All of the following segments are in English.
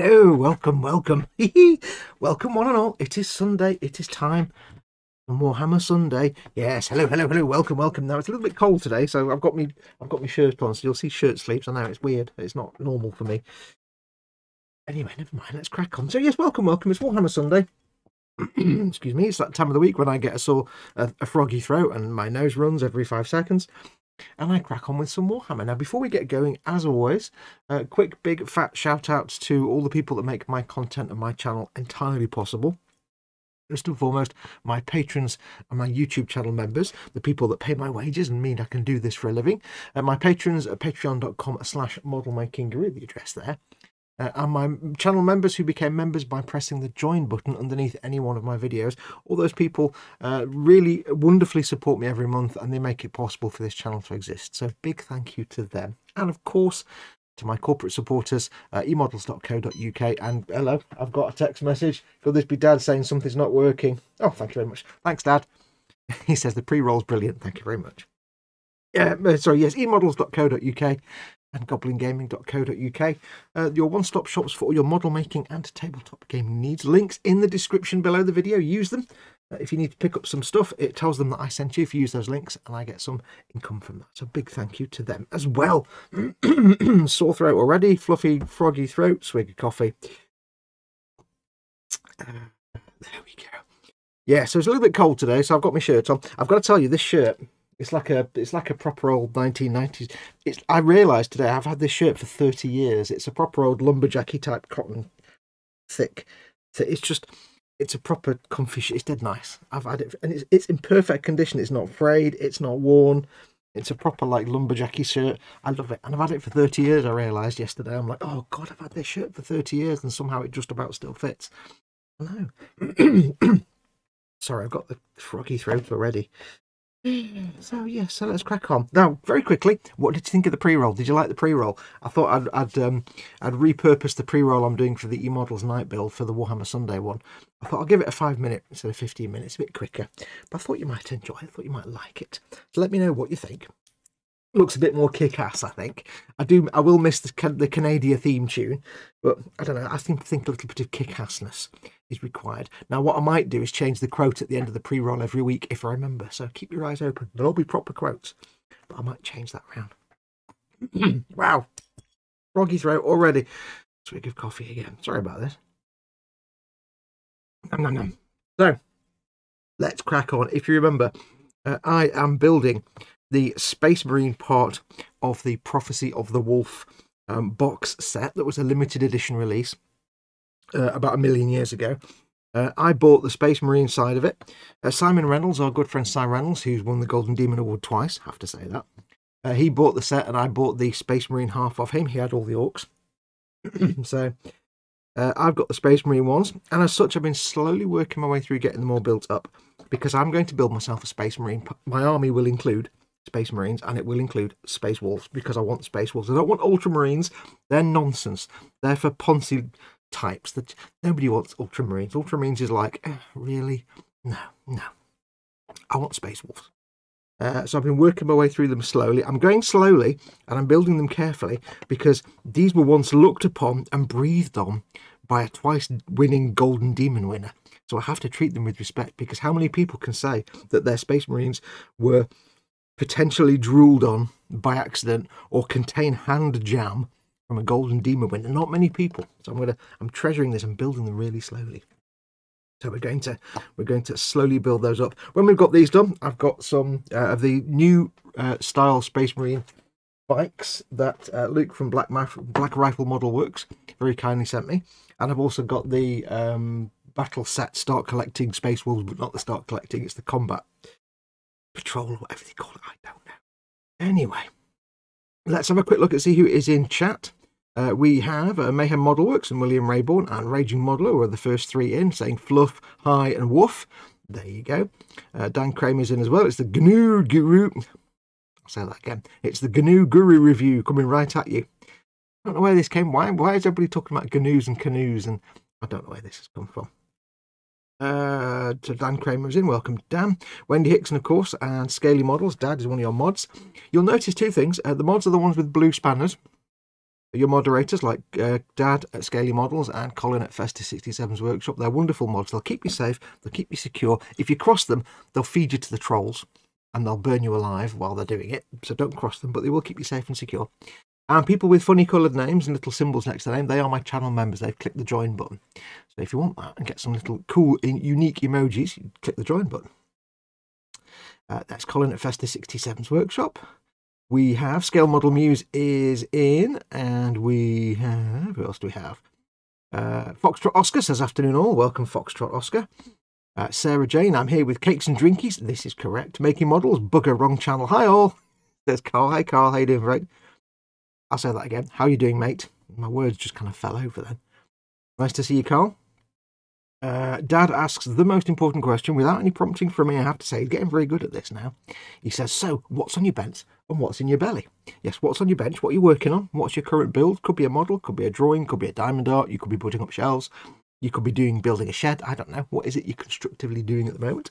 Hello, welcome, welcome. welcome one and all. It is Sunday. It is time for Warhammer Sunday. Yes, hello, hello, hello, welcome, welcome. Now it's a little bit cold today, so I've got me I've got my shirt on, so you'll see shirt sleeves. I know it's weird. It's not normal for me. Anyway, never mind, let's crack on. So yes, welcome, welcome. It's Warhammer Sunday. Excuse me, it's that time of the week when I get a sore a, a froggy throat and my nose runs every five seconds and I crack on with some Warhammer. Now, before we get going, as always, a quick, big, fat shout outs to all the people that make my content and my channel entirely possible. First and foremost, my patrons and my YouTube channel members, the people that pay my wages and mean I can do this for a living. Uh, my patrons at patreon.com slash modelmaking, the address there. Uh, and my channel members who became members by pressing the join button underneath any one of my videos. All those people uh, really wonderfully support me every month and they make it possible for this channel to exist. So big thank you to them. And of course, to my corporate supporters, uh, emodels.co.uk. And hello, I've got a text message. Could this be Dad saying something's not working? Oh, thank you very much. Thanks, Dad. he says the pre-roll's brilliant. Thank you very much. Yeah, uh, sorry, yes, emodels.co.uk and goblingaming.co.uk. Uh, your one-stop shops for all your model making and tabletop gaming needs. Links in the description below the video. Use them. Uh, if you need to pick up some stuff, it tells them that I sent you if you use those links and I get some income from that. So big thank you to them as well. Sore throat already, fluffy, froggy throat, swig of coffee. Uh, there we go. Yeah, so it's a little bit cold today, so I've got my shirt on. I've got to tell you, this shirt it's like a it's like a proper old 1990s. It's I realised today I've had this shirt for 30 years. It's a proper old lumberjacky type cotton, thick. So it's just it's a proper comfy shirt. It's dead nice. I've had it and it's it's in perfect condition. It's not frayed. It's not worn. It's a proper like lumberjacky shirt. I love it, and I've had it for 30 years. I realised yesterday. I'm like, oh god, I've had this shirt for 30 years, and somehow it just about still fits. I know. Sorry, I've got the froggy throat already. So yeah, so let's crack on. Now, very quickly, what did you think of the pre-roll? Did you like the pre-roll? I thought I'd I'd um I'd repurpose the pre-roll I'm doing for the E-Models night build for the Warhammer Sunday one. I thought I'll give it a five minute instead of 15 minutes, a bit quicker. But I thought you might enjoy it. I thought you might like it. So let me know what you think. Looks a bit more kick-ass, I think. I do. I will miss the the Canadian theme tune, but I don't know. I think think a little bit of kick-assness is required. Now, what I might do is change the quote at the end of the pre-roll every week if I remember. So keep your eyes open. There'll all be proper quotes, but I might change that round. wow. Froggy throat already. Swig of coffee again. Sorry about this. Nom, nom, nom. So, let's crack on. If you remember, uh, I am building the Space Marine part of the Prophecy of the Wolf um, box set that was a limited edition release uh, about a million years ago. Uh, I bought the Space Marine side of it. Uh, Simon Reynolds, our good friend Simon Reynolds, who's won the Golden Demon Award twice, have to say that. Uh, he bought the set and I bought the Space Marine half of him. He had all the orcs. so uh, I've got the Space Marine ones. And as such, I've been slowly working my way through getting them all built up because I'm going to build myself a Space Marine. My army will include Space Marines and it will include Space Wolves because I want Space Wolves. I don't want Ultramarines. They're nonsense. They're for Ponzi types that nobody wants ultramarines. Ultramarines is like, eh, really? No, no. I want Space Wolves. Uh, so I've been working my way through them slowly. I'm going slowly and I'm building them carefully because these were once looked upon and breathed on by a twice winning Golden Demon winner. So I have to treat them with respect because how many people can say that their Space Marines were potentially drooled on by accident or contain hand jam from a golden demon winner. Not many people. So I'm gonna I'm treasuring this and building them really slowly. So we're going to we're going to slowly build those up. When we've got these done, I've got some uh, of the new uh, style Space Marine bikes that uh, Luke from Black, Black Rifle Model Works very kindly sent me, and I've also got the um, battle set start collecting Space Wolves, but not the start collecting. It's the combat patrol, whatever they call it. I don't know. Anyway, let's have a quick look and see who is in chat. Uh, we have uh, Mayhem Modelworks and William Rayborn and Raging Modeler were the first three in, saying fluff, high, and woof. There you go. Uh, Dan Kramer's in as well. It's the GNU Guru. I'll say that again. It's the GNU Guru review coming right at you. I don't know where this came. Why? Why is everybody talking about GNUs and canoes? And I don't know where this has come from. Uh, to Dan Kramer's in. Welcome, Dan. Wendy Hickson, of course, and Scaly Models. Dad is one of your mods. You'll notice two things. Uh, the mods are the ones with blue spanners Your moderators like uh, Dad at Scaly Models and Colin at Festus 67's workshop, they're wonderful mods. They'll keep you safe, they'll keep you secure. If you cross them, they'll feed you to the trolls and they'll burn you alive while they're doing it. So don't cross them, but they will keep you safe and secure. And people with funny coloured names and little symbols next to name, they are my channel members. They've clicked the join button. So if you want that and get some little cool, unique emojis, you click the join button. Uh, that's Colin at Festus 67's workshop. We have Scale Model Muse is in, and we have, who else do we have? Uh, Foxtrot Oscar says, Afternoon all. Welcome, Foxtrot Oscar. Uh, Sarah Jane, I'm here with Cakes and Drinkies. This is correct. Making models, bugger, wrong channel. Hi all. There's Carl. Hi Carl, how you doing, right? I'll say that again. How are you doing, mate? My words just kind of fell over then. Nice to see you, Carl. Uh, Dad asks the most important question without any prompting from me. I have to say, he's getting very good at this now. He says, So, what's on your bench and what's in your belly? Yes, what's on your bench? What are you working on? What's your current build? Could be a model, could be a drawing, could be a diamond art. You could be putting up shelves. You could be doing building a shed. I don't know. What is it you're constructively doing at the moment?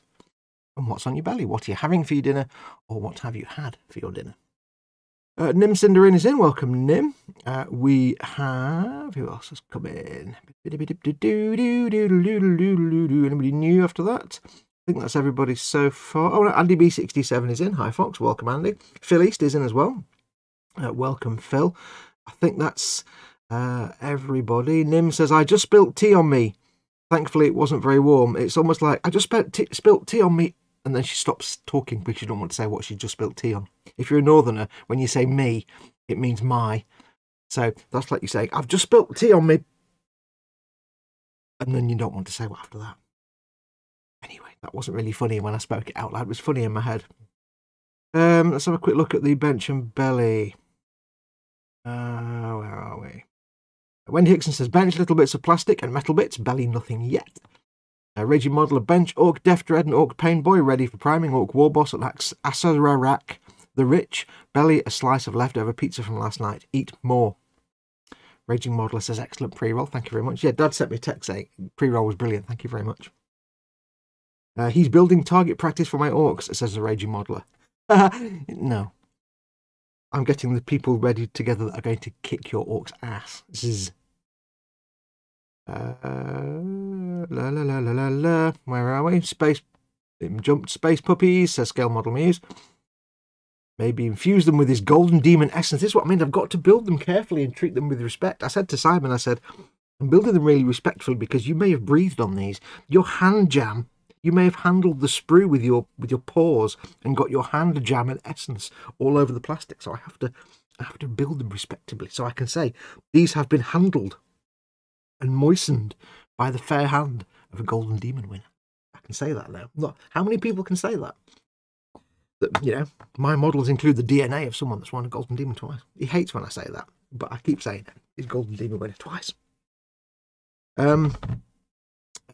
And what's on your belly? What are you having for your dinner? Or what have you had for your dinner? Uh, Nim Cinderin is in. Welcome, Nim. Uh, we have who else has come in? Anybody new after that? I think that's everybody so far. Oh, Andy B67 is in. Hi, Fox. Welcome, Andy. Phil East is in as well. Uh, welcome, Phil. I think that's uh, everybody. Nim says, I just spilt tea on me. Thankfully, it wasn't very warm. It's almost like I just spilt tea, spilt tea on me and then she stops talking because she don't want to say what she just spilled tea on. If you're a northerner, when you say me, it means my. So that's like you saying, I've just spilt tea on me. And then you don't want to say what after that. Anyway, that wasn't really funny when I spoke it out loud. It was funny in my head. Um, let's have a quick look at the bench and belly. Uh, where are we? Wendy Hickson says bench, little bits of plastic and metal bits, belly nothing yet. A Raging Model, of Bench, Orc Death Dread, and Orc Pain Boy ready for priming. Orc War Boss, Asararak, The Rich, Belly, a slice of leftover pizza from last night. Eat more. Raging Modeler says, excellent pre-roll. Thank you very much. Yeah, Dad sent me a text saying pre-roll was brilliant. Thank you very much. Uh, he's building target practice for my orcs, says the Raging Modeler. no. I'm getting the people ready together that are going to kick your orc's ass. Uh, la la la la la la. Where are we? Space jumped space puppies, says Scale Model Muse. Maybe infuse them with this golden demon essence. This is what I mean. I've got to build them carefully and treat them with respect. I said to Simon, I said, I'm building them really respectfully because you may have breathed on these. Your hand jam, you may have handled the sprue with your with your paws and got your hand jam and essence all over the plastic. So I have to I have to build them respectably. So I can say these have been handled and moistened by the fair hand of a golden demon winner. I can say that now. Not how many people can say that? That you know, my models include the DNA of someone that's won a golden demon twice. He hates when I say that, but I keep saying it. He's golden demon winner twice. Um,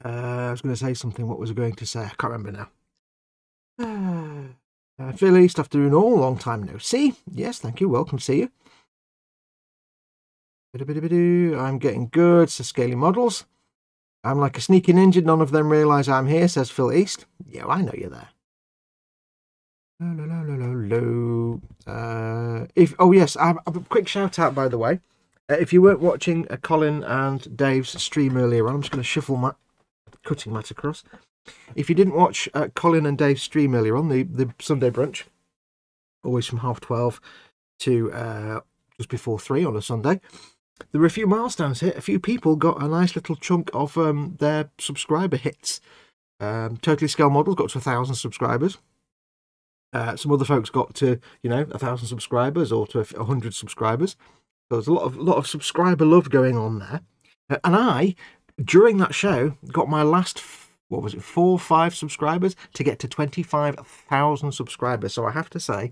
uh, I was going to say something. What was I going to say? I can't remember now. Uh, Phil East, afternoon all, long time no see. Yes, thank you. Welcome, see you. I'm getting good, says Scaly Models. I'm like a sneaking ninja. None of them realise I'm here, says Phil East. Yeah, I know you're there. Uh, if oh yes, a quick shout out by the way. Uh, if you weren't watching uh, Colin and Dave's stream earlier on, I'm just going to shuffle my cutting mat across. If you didn't watch uh, Colin and Dave's stream earlier on, the, the Sunday brunch, always from half twelve to uh, just before three on a Sunday, there were a few milestones hit. A few people got a nice little chunk of um, their subscriber hits. Um, totally Scale Models got to a thousand subscribers. Uh, some other folks got to, you know, a thousand subscribers or to a hundred subscribers. So there's a lot of lot of subscriber love going on there. Uh, and I, during that show, got my last what was it, four, five subscribers to get to twenty five thousand subscribers. So I have to say,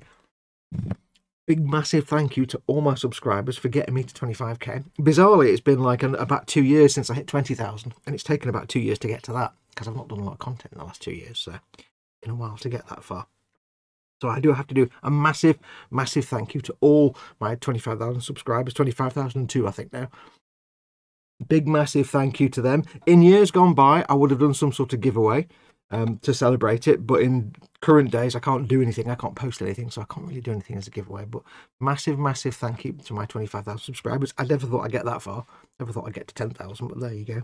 big massive thank you to all my subscribers for getting me to 25k. Bizarrely, it's been like an, about two years since I hit 20,000, and it's taken about two years to get to that because I've not done a lot of content in the last two years, so in a while to get that far. So I do have to do a massive, massive thank you to all my 25,000 subscribers, 25,002 I think now. Big massive thank you to them. In years gone by, I would have done some sort of giveaway. Um, to celebrate it. But in current days, I can't do anything. I can't post anything, so I can't really do anything as a giveaway. But massive, massive thank you to my 25,000 subscribers. I never thought I'd get that far. Never thought I'd get to 10,000, but there you go.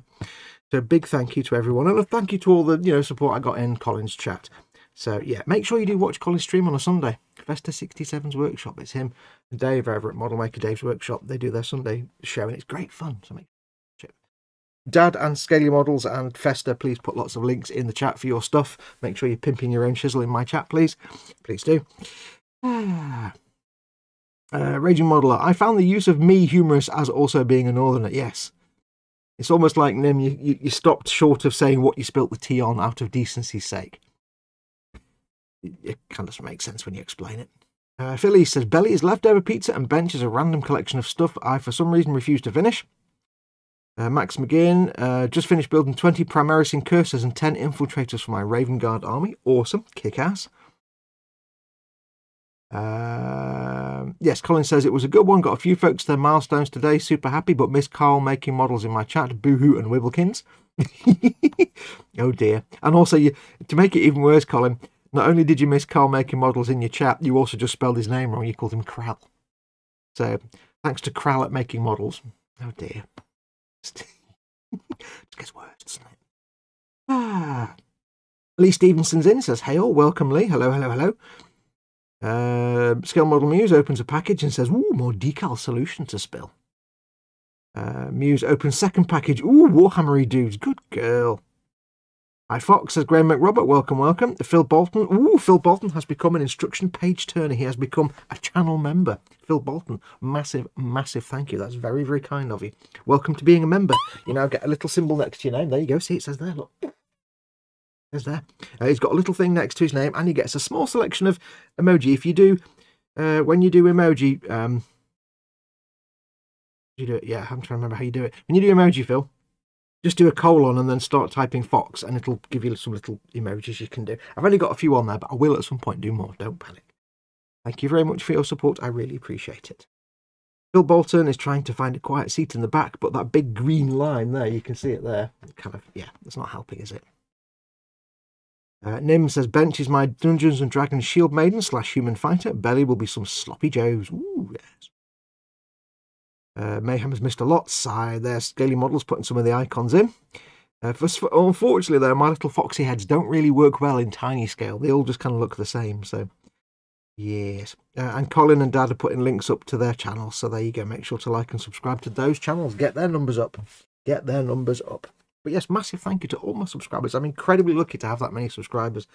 So big thank you to everyone, and a thank you to all the you know support I got in Colin's chat. So yeah, make sure you do watch Colin's stream on a Sunday. Festa 67's workshop. It's him and Dave over at Model Maker Dave's workshop. They do their Sunday show, and it's great fun. So make Dad and Scaly Models and Festa, please put lots of links in the chat for your stuff. Make sure you're pimping your own chisel in my chat, please. Please do. uh, Raging Modeler, I found the use of me humorous as also being a northerner. Yes. It's almost like Nim, you, you, you stopped short of saying what you spilt the tea on out of decency's sake. It kind of makes sense when you explain it. Uh, Philly says, Belly is leftover pizza and Bench is a random collection of stuff I for some reason refuse to finish. Uh, Max McGinn, uh, just finished building 20 Primaris Incursors and 10 Infiltrators for my Raven Guard army. Awesome. Kick ass. Uh, yes, Colin says it was a good one. Got a few folks their milestones today. Super happy, but miss Carl making models in my chat. Boohoo and Wibblekins. oh dear. And also, you, to make it even worse, Colin, not only did you miss Carl making models in your chat, you also just spelled his name wrong. You called him Kral. So thanks to Kral at making models. Oh dear. It gets worse, doesn't it? Ah. Lee Stevenson's in, says, Hey all, welcome Lee. Hello, hello, hello. Uh, Scale Model Muse opens a package and says, Ooh, more decal solution to spill. Uh, Muse opens second package. Ooh, Warhammery dudes. Good girl. Hi Fox, says Graham McRobert. Welcome, welcome. Phil Bolton. Ooh, Phil Bolton has become an instruction page turner. He has become a channel member. Phil Bolton, massive, massive thank you. That's very, very kind of you. Welcome to being a member. You now get a little symbol next to your name. There you go. See, it says there. Look. There's there. Uh, he's got a little thing next to his name, and he gets a small selection of emoji. If you do, uh, when you do emoji, um, you do it. Yeah, I'm trying to remember how you do it. When you do emoji, Phil, just do a colon and then start typing Fox, and it'll give you some little emojis you can do. I've only got a few on there, but I will at some point do more. Don't panic. Thank you very much for your support. I really appreciate it. Phil Bolton is trying to find a quiet seat in the back, but that big green line there, you can see it there. Kind of, yeah, it's not helping, is it? Uh, Nim says, Bench is my Dungeons and Dragons shield maiden slash human fighter. Belly will be some sloppy joes. Ooh, yes. Uh, Mayhem has missed a lot. Sigh, their scaly models putting some of the icons in. Uh, for, unfortunately, though, my little foxy heads don't really work well in tiny scale. They all just kind of look the same. So, yes. Uh, and Colin and Dad are putting links up to their channels. So there you go. Make sure to like and subscribe to those channels. Get their numbers up. Get their numbers up. But yes, massive thank you to all my subscribers. I'm incredibly lucky to have that many subscribers.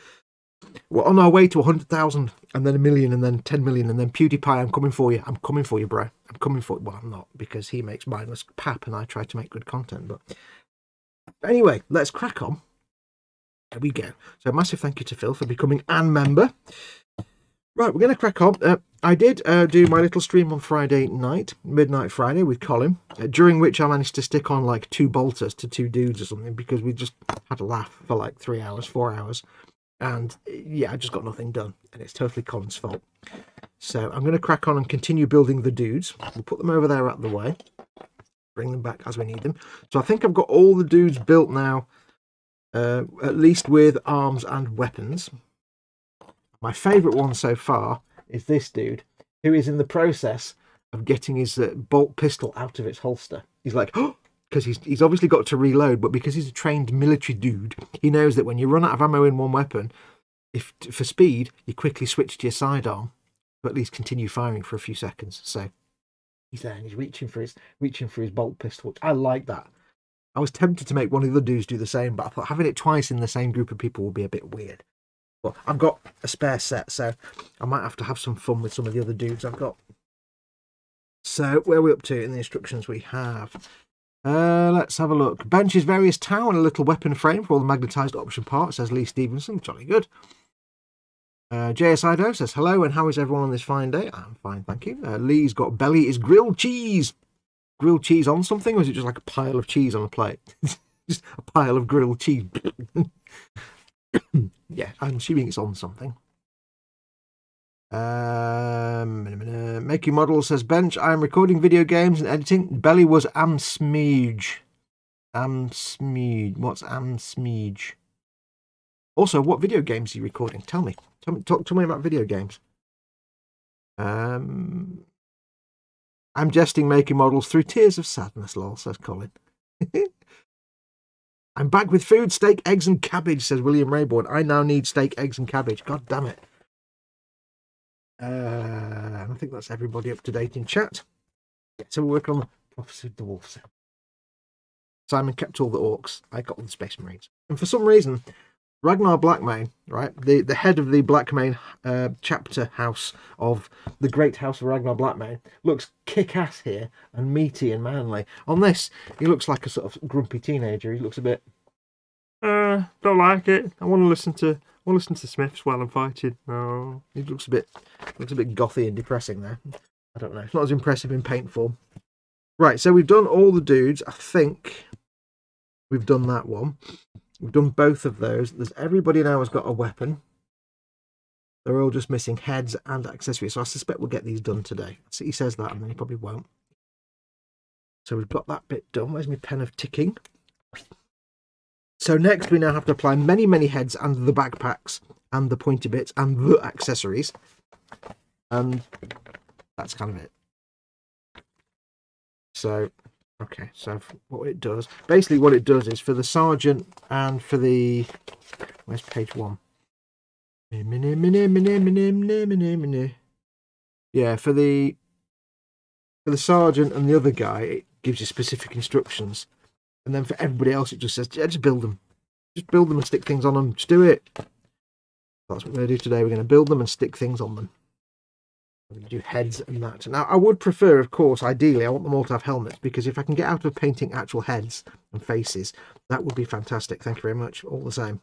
We're on our way to 100,000 and then a million and then 10 million and then PewDiePie, I'm coming for you. I'm coming for you, bro. I'm coming for Well, I'm not because he makes mindless pap and I try to make good content. But anyway, let's crack on. There we go. So massive thank you to Phil for becoming an member. Right, we're going to crack on. Uh, I did uh, do my little stream on Friday night, midnight Friday with Colin, uh, during which I managed to stick on like two bolters to two dudes or something because we just had a laugh for like three hours, four hours and yeah, I just got nothing done, and it's totally Colin's fault. So I'm going to crack on and continue building the dudes. We'll put them over there out of the way, bring them back as we need them. So I think I've got all the dudes built now, uh, at least with arms and weapons. My favourite one so far is this dude, who is in the process of getting his uh, bolt pistol out of its holster. He's like, oh, because he's, he's obviously got to reload, but because he's a trained military dude, he knows that when you run out of ammo in one weapon, if for speed, you quickly switch to your sidearm, but at least continue firing for a few seconds. So he's there and he's reaching for his reaching for his bolt pistol. I like that. I was tempted to make one of the other dudes do the same, but I thought having it twice in the same group of people would be a bit weird. But I've got a spare set, so I might have to have some fun with some of the other dudes I've got. So where are we up to in the instructions we have? Uh, let's have a look. Bench's various tower and a little weapon frame for all the magnetised option parts, says Lee Stevenson. Jolly good. Uh, JS Ido says, hello, and how is everyone on this fine day? I'm fine, thank you. Uh, Lee's got belly is grilled cheese. Grilled cheese on something, or is it just like a pile of cheese on a plate? just a pile of grilled cheese. yeah, I'm assuming it's on something. Um, making model says bench. I am recording video games and editing. Belly was am smooge. Am smooge. What's am smooge? Also, what video games are you recording? Tell me. Tell me. Talk to me about video games. Um, I'm jesting, making models through tears of sadness. Lol, says Colin. I'm back with food, steak, eggs, and cabbage, says William Rayborn. I now need steak, eggs, and cabbage. God damn it. Uh, I think that's everybody up to date in chat. So we're working on the prophecy of the wolves. Simon kept all the orcs. I got all the space marines. And for some reason, Ragnar Blackmane, right, the, the head of the Blackmane uh, chapter house of the great house of Ragnar Blackmane, looks kick ass here and meaty and manly. On this, he looks like a sort of grumpy teenager. He looks a bit, uh, don't like it. I want to listen to, To listen to Smiths while I'm fighting. No, he looks a bit, looks a bit gothy and depressing there. I don't know. It's not as impressive in paint form. Right, so we've done all the dudes. I think we've done that one. We've done both of those. There's everybody now has got a weapon. They're all just missing heads and accessories. So I suspect we'll get these done today. So he says that and then he probably won't. So we've got that bit done. Where's my pen of ticking? So next we now have to apply many, many heads and the backpacks and the pointy bits and the accessories. And that's kind of it. So Okay, so what it does, basically what it does is for the sergeant and for the, where's page one? Yeah, for the for the sergeant and the other guy, it gives you specific instructions, and then for everybody else, it just says, yeah, just build them, just build them and stick things on them. Just do it. That's what we're going to do today. We're going to build them and stick things on them We're going to do heads and that. Now, I would prefer, of course, ideally, I want them all to have helmets because if I can get out of painting actual heads and faces, that would be fantastic. Thank you very much. All the same.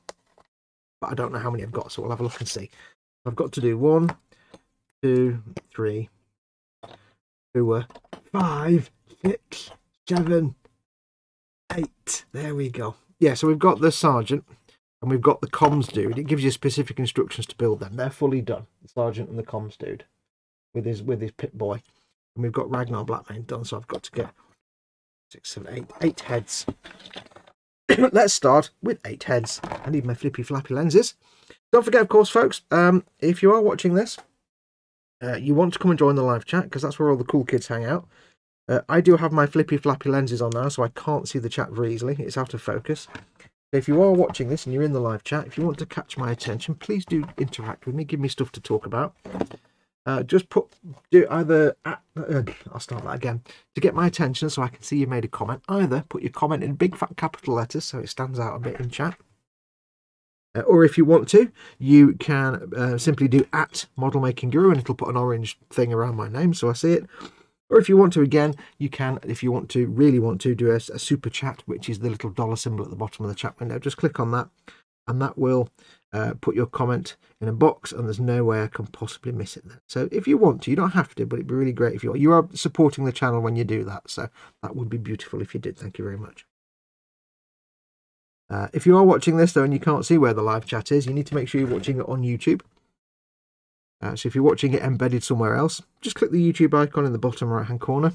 But I don't know how many I've got, so we'll have a look and see. I've got to do one, two, three, four, five, six, seven, eight. There we go. Yeah, so we've got the sergeant and we've got the comms dude. It gives you specific instructions to build them. They're fully done. The sergeant and the comms dude with his with his pit boy. And we've got Ragnar Blackmane done, so I've got to get six, seven, eight, eight heads. Let's start with eight heads. I need my flippy flappy lenses. Don't forget, of course, folks, um, if you are watching this, uh, you want to come and join the live chat because that's where all the cool kids hang out. Uh, I do have my flippy flappy lenses on now, so I can't see the chat very easily. It's out of focus. If you are watching this and you're in the live chat, if you want to catch my attention, please do interact with me. Give me stuff to talk about uh, just put do either at, uh, I'll start that again to get my attention so I can see you made a comment either put your comment in big fat capital letters so it stands out a bit in chat uh, or if you want to you can uh, simply do at model making guru and it'll put an orange thing around my name so I see it or if you want to again you can if you want to really want to do a, a super chat which is the little dollar symbol at the bottom of the chat window just click on that and that will uh, put your comment in a box and there's no way I can possibly miss it then. So if you want to, you don't have to, but it'd be really great if you are. You are supporting the channel when you do that. So that would be beautiful if you did. Thank you very much. Uh, if you are watching this though and you can't see where the live chat is, you need to make sure you're watching it on YouTube. Uh, so if you're watching it embedded somewhere else, just click the YouTube icon in the bottom right hand corner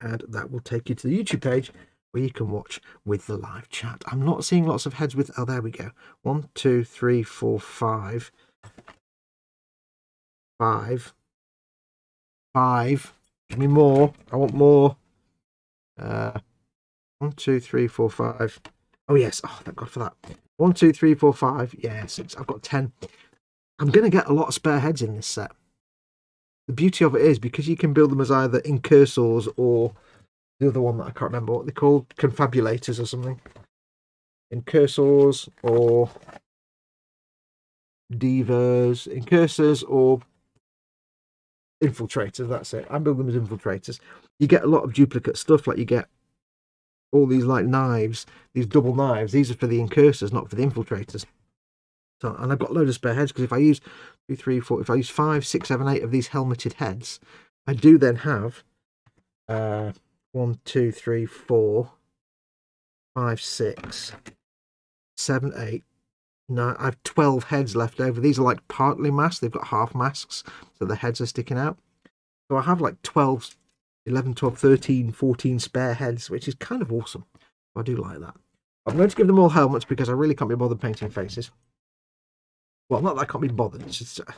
and that will take you to the YouTube page where you can watch with the live chat. I'm not seeing lots of heads with, oh, there we go. One, two, three, four, five. Five. Five. Give me more. I want more. Uh, one, two, three, four, five. Oh, yes. Oh, thank God for that. One, two, three, four, five. Yeah, six. I've got ten. I'm going to get a lot of spare heads in this set. The beauty of it is because you can build them as either incursors or the other one that I can't remember what they're called, confabulators or something. Incursors or divers, incursors or infiltrators. That's it. I build them as infiltrators. You get a lot of duplicate stuff, like you get all these like knives, these double knives. These are for the incursors, not for the infiltrators. So, and I've got a load of spare heads because if I use two, three, four, if I use five, six, seven, eight of these helmeted heads, I do then have uh, one, two, three, four, five, six, seven, eight, nine. I have 12 heads left over. These are like partly masked. They've got half masks, so the heads are sticking out. So I have like 12, 11, 12, 13, 14 spare heads, which is kind of awesome. I do like that. I'm going to give them all helmets because I really can't be bothered painting faces. Well, not that I can't be bothered. It's just, uh,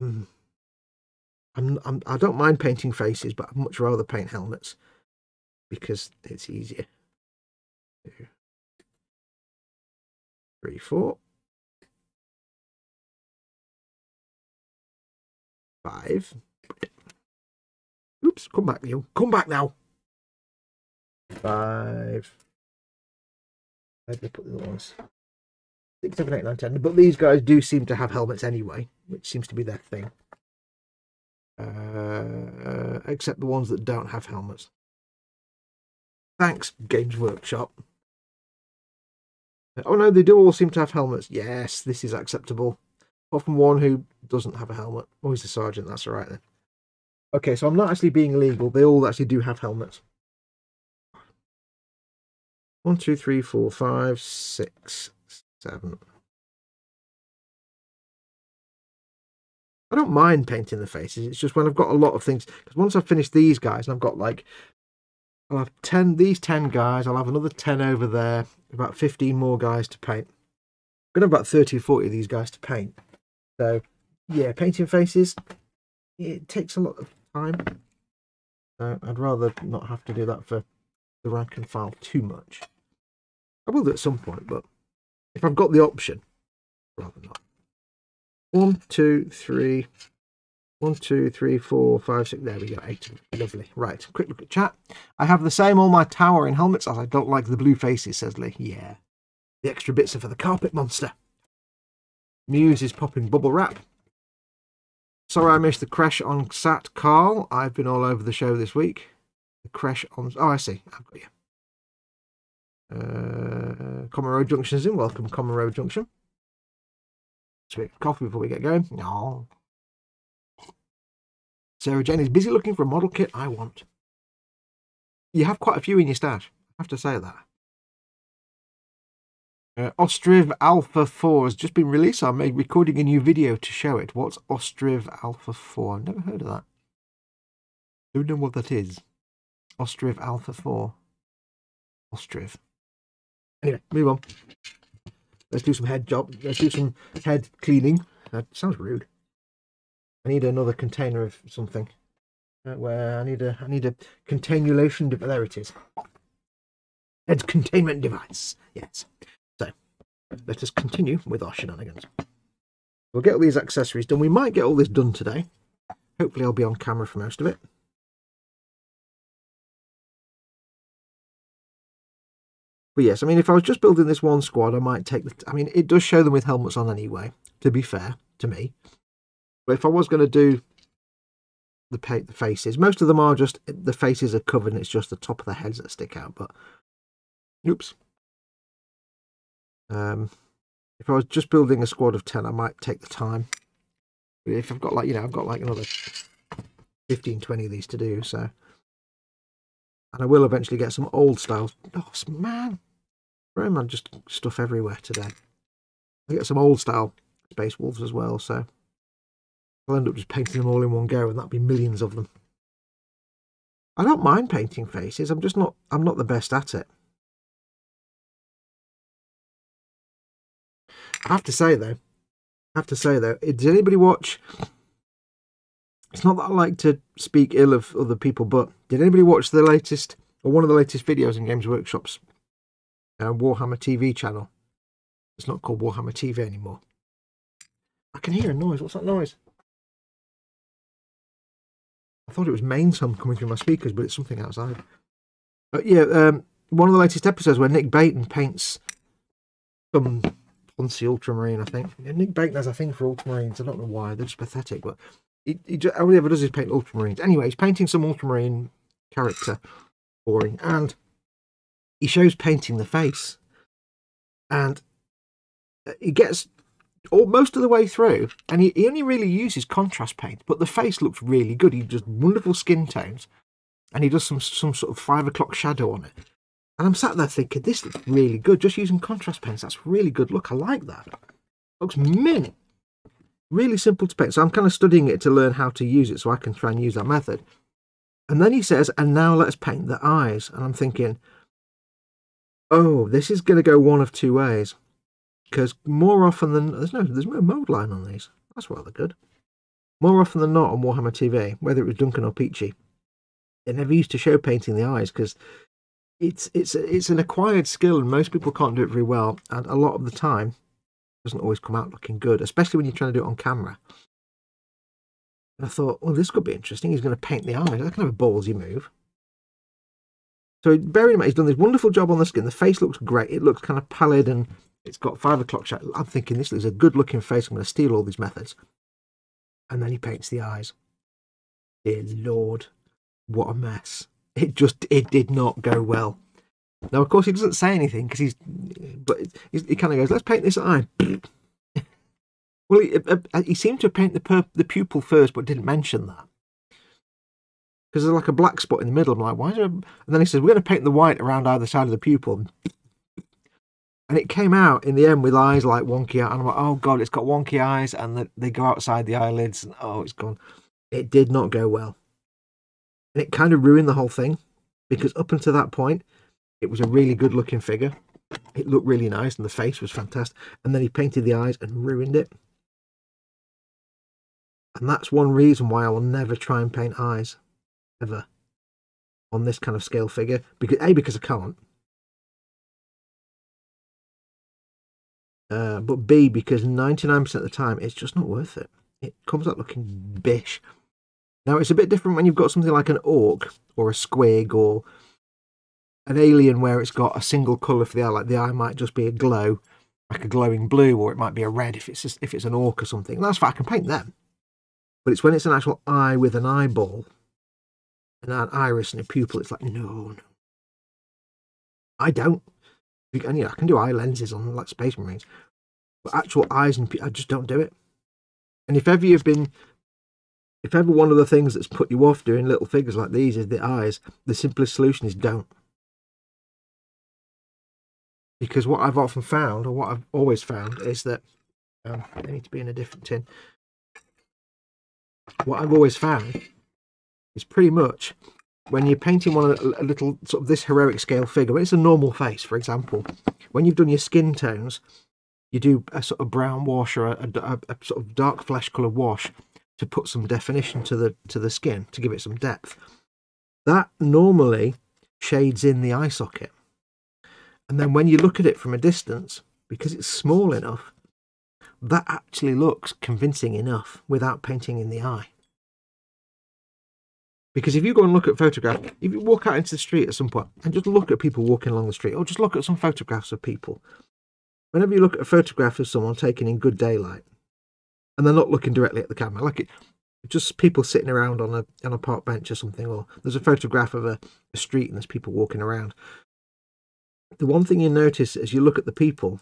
hmm. I'm, I'm, I don't mind painting faces, but I'd much rather paint helmets because it's easier. Two, three, four, five. Oops, come back, Neil. Come back now. Five. Where did put the ones? Six, seven, eight, nine, ten. But these guys do seem to have helmets anyway, which seems to be their thing. Uh, except the ones that don't have helmets. Thanks, Games Workshop. Oh no, they do all seem to have helmets. Yes, this is acceptable. Apart from one who doesn't have a helmet. Oh, he's a sergeant. That's all right then. Okay, so I'm not actually being illegal. They all actually do have helmets. One, two, three, four, five, six, seven. I don't mind painting the faces. It's just when I've got a lot of things. Because once I've finished these guys, and I've got like, I'll have 10, these 10 guys. I'll have another 10 over there. About 15 more guys to paint. I'm going to have about 30 or 40 of these guys to paint. So, yeah, painting faces, it takes a lot of time. So I'd rather not have to do that for the rank and file too much. I will do at some point, but if I've got the option, rather not. One, two, three, one, two, three, four, five, six. There we go. Eight. Lovely. Right. Quick look at chat. I have the same all my tower in helmets as I don't like the blue faces, says Lee. Yeah. The extra bits are for the carpet monster. Muse is popping bubble wrap. Sorry I missed the crash on Sat Carl. I've been all over the show this week. The crash on... Oh, I see. I've got you. Uh, Common Road Junction is in. Welcome, Common Road Junction. Sweet coffee before we get going. No. Sarah Jane is busy looking for a model kit I want. You have quite a few in your stash. I have to say that. Uh, Ostriv Alpha 4 has just been released. I'm recording a new video to show it. What's Ostriv Alpha 4? I've never heard of that. Don't know what that is. Ostriv Alpha 4. Ostriv. Anyway, move on. Let's do some head job. Let's do some head cleaning. That sounds rude. I need another container of something. Uh, where I need a I need a containulation. Device. There it is. Head containment device. Yes So let us continue with our shenanigans. We'll get all these accessories done. We might get all this done today. Hopefully I'll be on camera for most of it. But yes, I mean, if I was just building this one squad, I might take the... I mean, it does show them with helmets on anyway, to be fair to me. But if I was going to do the, the faces, most of them are just... The faces are covered and it's just the top of the heads that stick out. But, oops. Um, if I was just building a squad of 10, I might take the time. But if I've got like, you know, I've got like another 15, 20 of these to do, so. And I will eventually get some old style. Oh, man. Roman just stuff everywhere today. I get some old style Space Wolves as well, so. I'll end up just painting them all in one go, and that'll be millions of them. I don't mind painting faces. I'm just not, I'm not the best at it. I have to say though, I have to say though, did anybody watch? It's not that I like to speak ill of other people, but did anybody watch the latest or one of the latest videos in Games Workshop's uh, Warhammer TV channel? It's not called Warhammer TV anymore. I can hear a noise. What's that noise? I thought it was main sun coming through my speakers, but it's something outside. But yeah, um, one of the latest episodes where Nick Bayton paints some Poncy Ultramarine, I think. Nick Bayton has a thing for Ultramarines. I don't know why. They're just pathetic, but he, he just, all he ever does is paint Ultramarines. Anyway, he's painting some Ultramarine character. Boring. And he shows painting the face. And uh, he gets all, most of the way through, and he, he only really uses contrast paint, but the face looks really good. He does wonderful skin tones, and he does some some sort of five o'clock shadow on it. And I'm sat there thinking, this looks really good. Just using contrast pens, that's really good look. I like that. Looks mint. Really simple to paint. So I'm kind of studying it to learn how to use it so I can try and use that method. And then he says, and now let's paint the eyes. And I'm thinking, Oh, this is going to go one of two ways. Because more often than there's no there's no mode line on these. That's rather good. More often than not on Warhammer TV, whether it was Duncan or Peachy, they never used to show painting the eyes because it's it's it's an acquired skill and most people can't do it very well. And a lot of the time, doesn't always come out looking good, especially when you're trying to do it on camera. And I thought, well, this could be interesting. He's going to paint the eyes. That kind of a ballsy move. So bearing in mind, he's done this wonderful job on the skin. The face looks great. It looks kind of pallid and it's got five o'clock shadow. I'm thinking this is a good looking face. I'm going to steal all these methods. And then he paints the eyes. Dear Lord, what a mess. It just, it did not go well. Now, of course, he doesn't say anything because he's, but he's, he kind of goes, let's paint this eye. well, he, uh, uh, he seemed to paint the, the pupil first, but didn't mention that because there's like a black spot in the middle. I'm like, why is there? And then he says, we're going to paint the white around either side of the pupil. And it came out in the end with eyes like wonky And I'm like, oh God, it's got wonky eyes. And they go outside the eyelids and oh, it's gone. It did not go well. And it kind of ruined the whole thing because up until that point, it was a really good looking figure. It looked really nice and the face was fantastic. And then he painted the eyes and ruined it. And that's one reason why I will never try and paint eyes ever on this kind of scale figure. Because A, because I can't. Uh, but B, because 99% of the time it's just not worth it. It comes out looking bish. Now, it's a bit different when you've got something like an orc or a squig or an alien where it's got a single colour for the eye. Like the eye might just be a glow, like a glowing blue, or it might be a red if it's if it's an orc or something. that's fine, I can paint them. But it's when it's an actual eye with an eyeball and an iris and a pupil. It's like, no, no. I don't. And yeah, I can do eye lenses on like Space Marines, but actual eyes and I just don't do it. And if ever you've been, if ever one of the things that's put you off doing little figures like these is the eyes, the simplest solution is don't. Because what I've often found, or what I've always found, is that um, they need to be in a different tin. What I've always found is pretty much when you're painting one a little sort of this heroic scale figure, it's a normal face, for example, when you've done your skin tones, you do a sort of brown wash or a, a, a sort of dark flesh color wash to put some definition to the to the skin to give it some depth. That normally shades in the eye socket. And then when you look at it from a distance, because it's small enough, that actually looks convincing enough without painting in the eye. Because if you go and look at photographs, if you walk out into the street at some point and just look at people walking along the street, or just look at some photographs of people, whenever you look at a photograph of someone taken in good daylight, and they're not looking directly at the camera, like it, just people sitting around on a on a park bench or something, or there's a photograph of a, a street and there's people walking around. The one thing you notice as you look at the people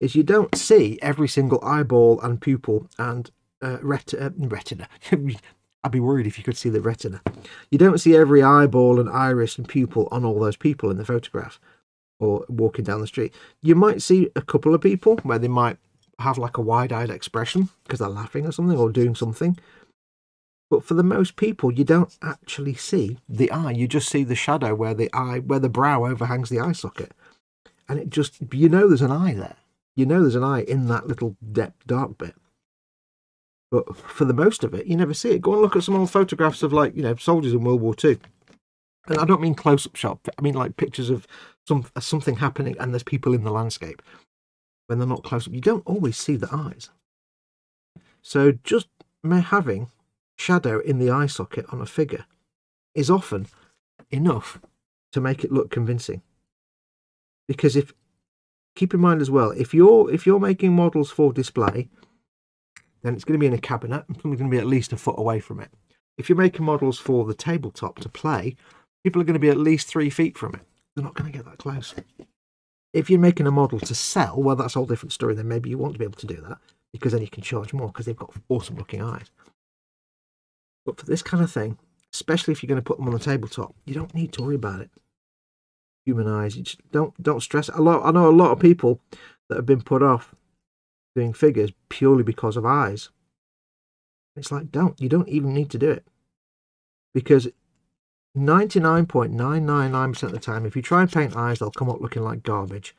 is you don't see every single eyeball and pupil and uh, retina, retina I'd be worried if you could see the retina. You don't see every eyeball and iris and pupil on all those people in the photograph or walking down the street. You might see a couple of people where they might have like a wide-eyed expression because they're laughing or something or doing something. But for the most people, you don't actually see the eye. You just see the shadow where the eye, where the brow overhangs the eye socket. And it just, you know there's an eye there. You know there's an eye in that little depth dark bit. But for the most of it, you never see it. Go and look at some old photographs of like, you know, soldiers in World War Two. And I don't mean close up shot. I mean like pictures of some something happening and there's people in the landscape. When they're not close up, you don't always see the eyes. So just me having shadow in the eye socket on a figure is often enough to make it look convincing. Because if keep in mind as well, if you're if you're making models for display then it's going to be in a cabinet and probably going to be at least a foot away from it. If you're making models for the tabletop to play, people are going to be at least three feet from it. They're not going to get that close. If you're making a model to sell, well, that's a whole different story. Then maybe you want to be able to do that because then you can charge more because they've got awesome looking eyes. But for this kind of thing, especially if you're going to put them on the tabletop, you don't need to worry about it. Human eyes, you just don't don't stress. A lot. I know a lot of people that have been put off doing figures purely because of eyes. It's like, don't, you don't even need to do it. Because 99.999% of the time, if you try and paint eyes, they'll come up looking like garbage.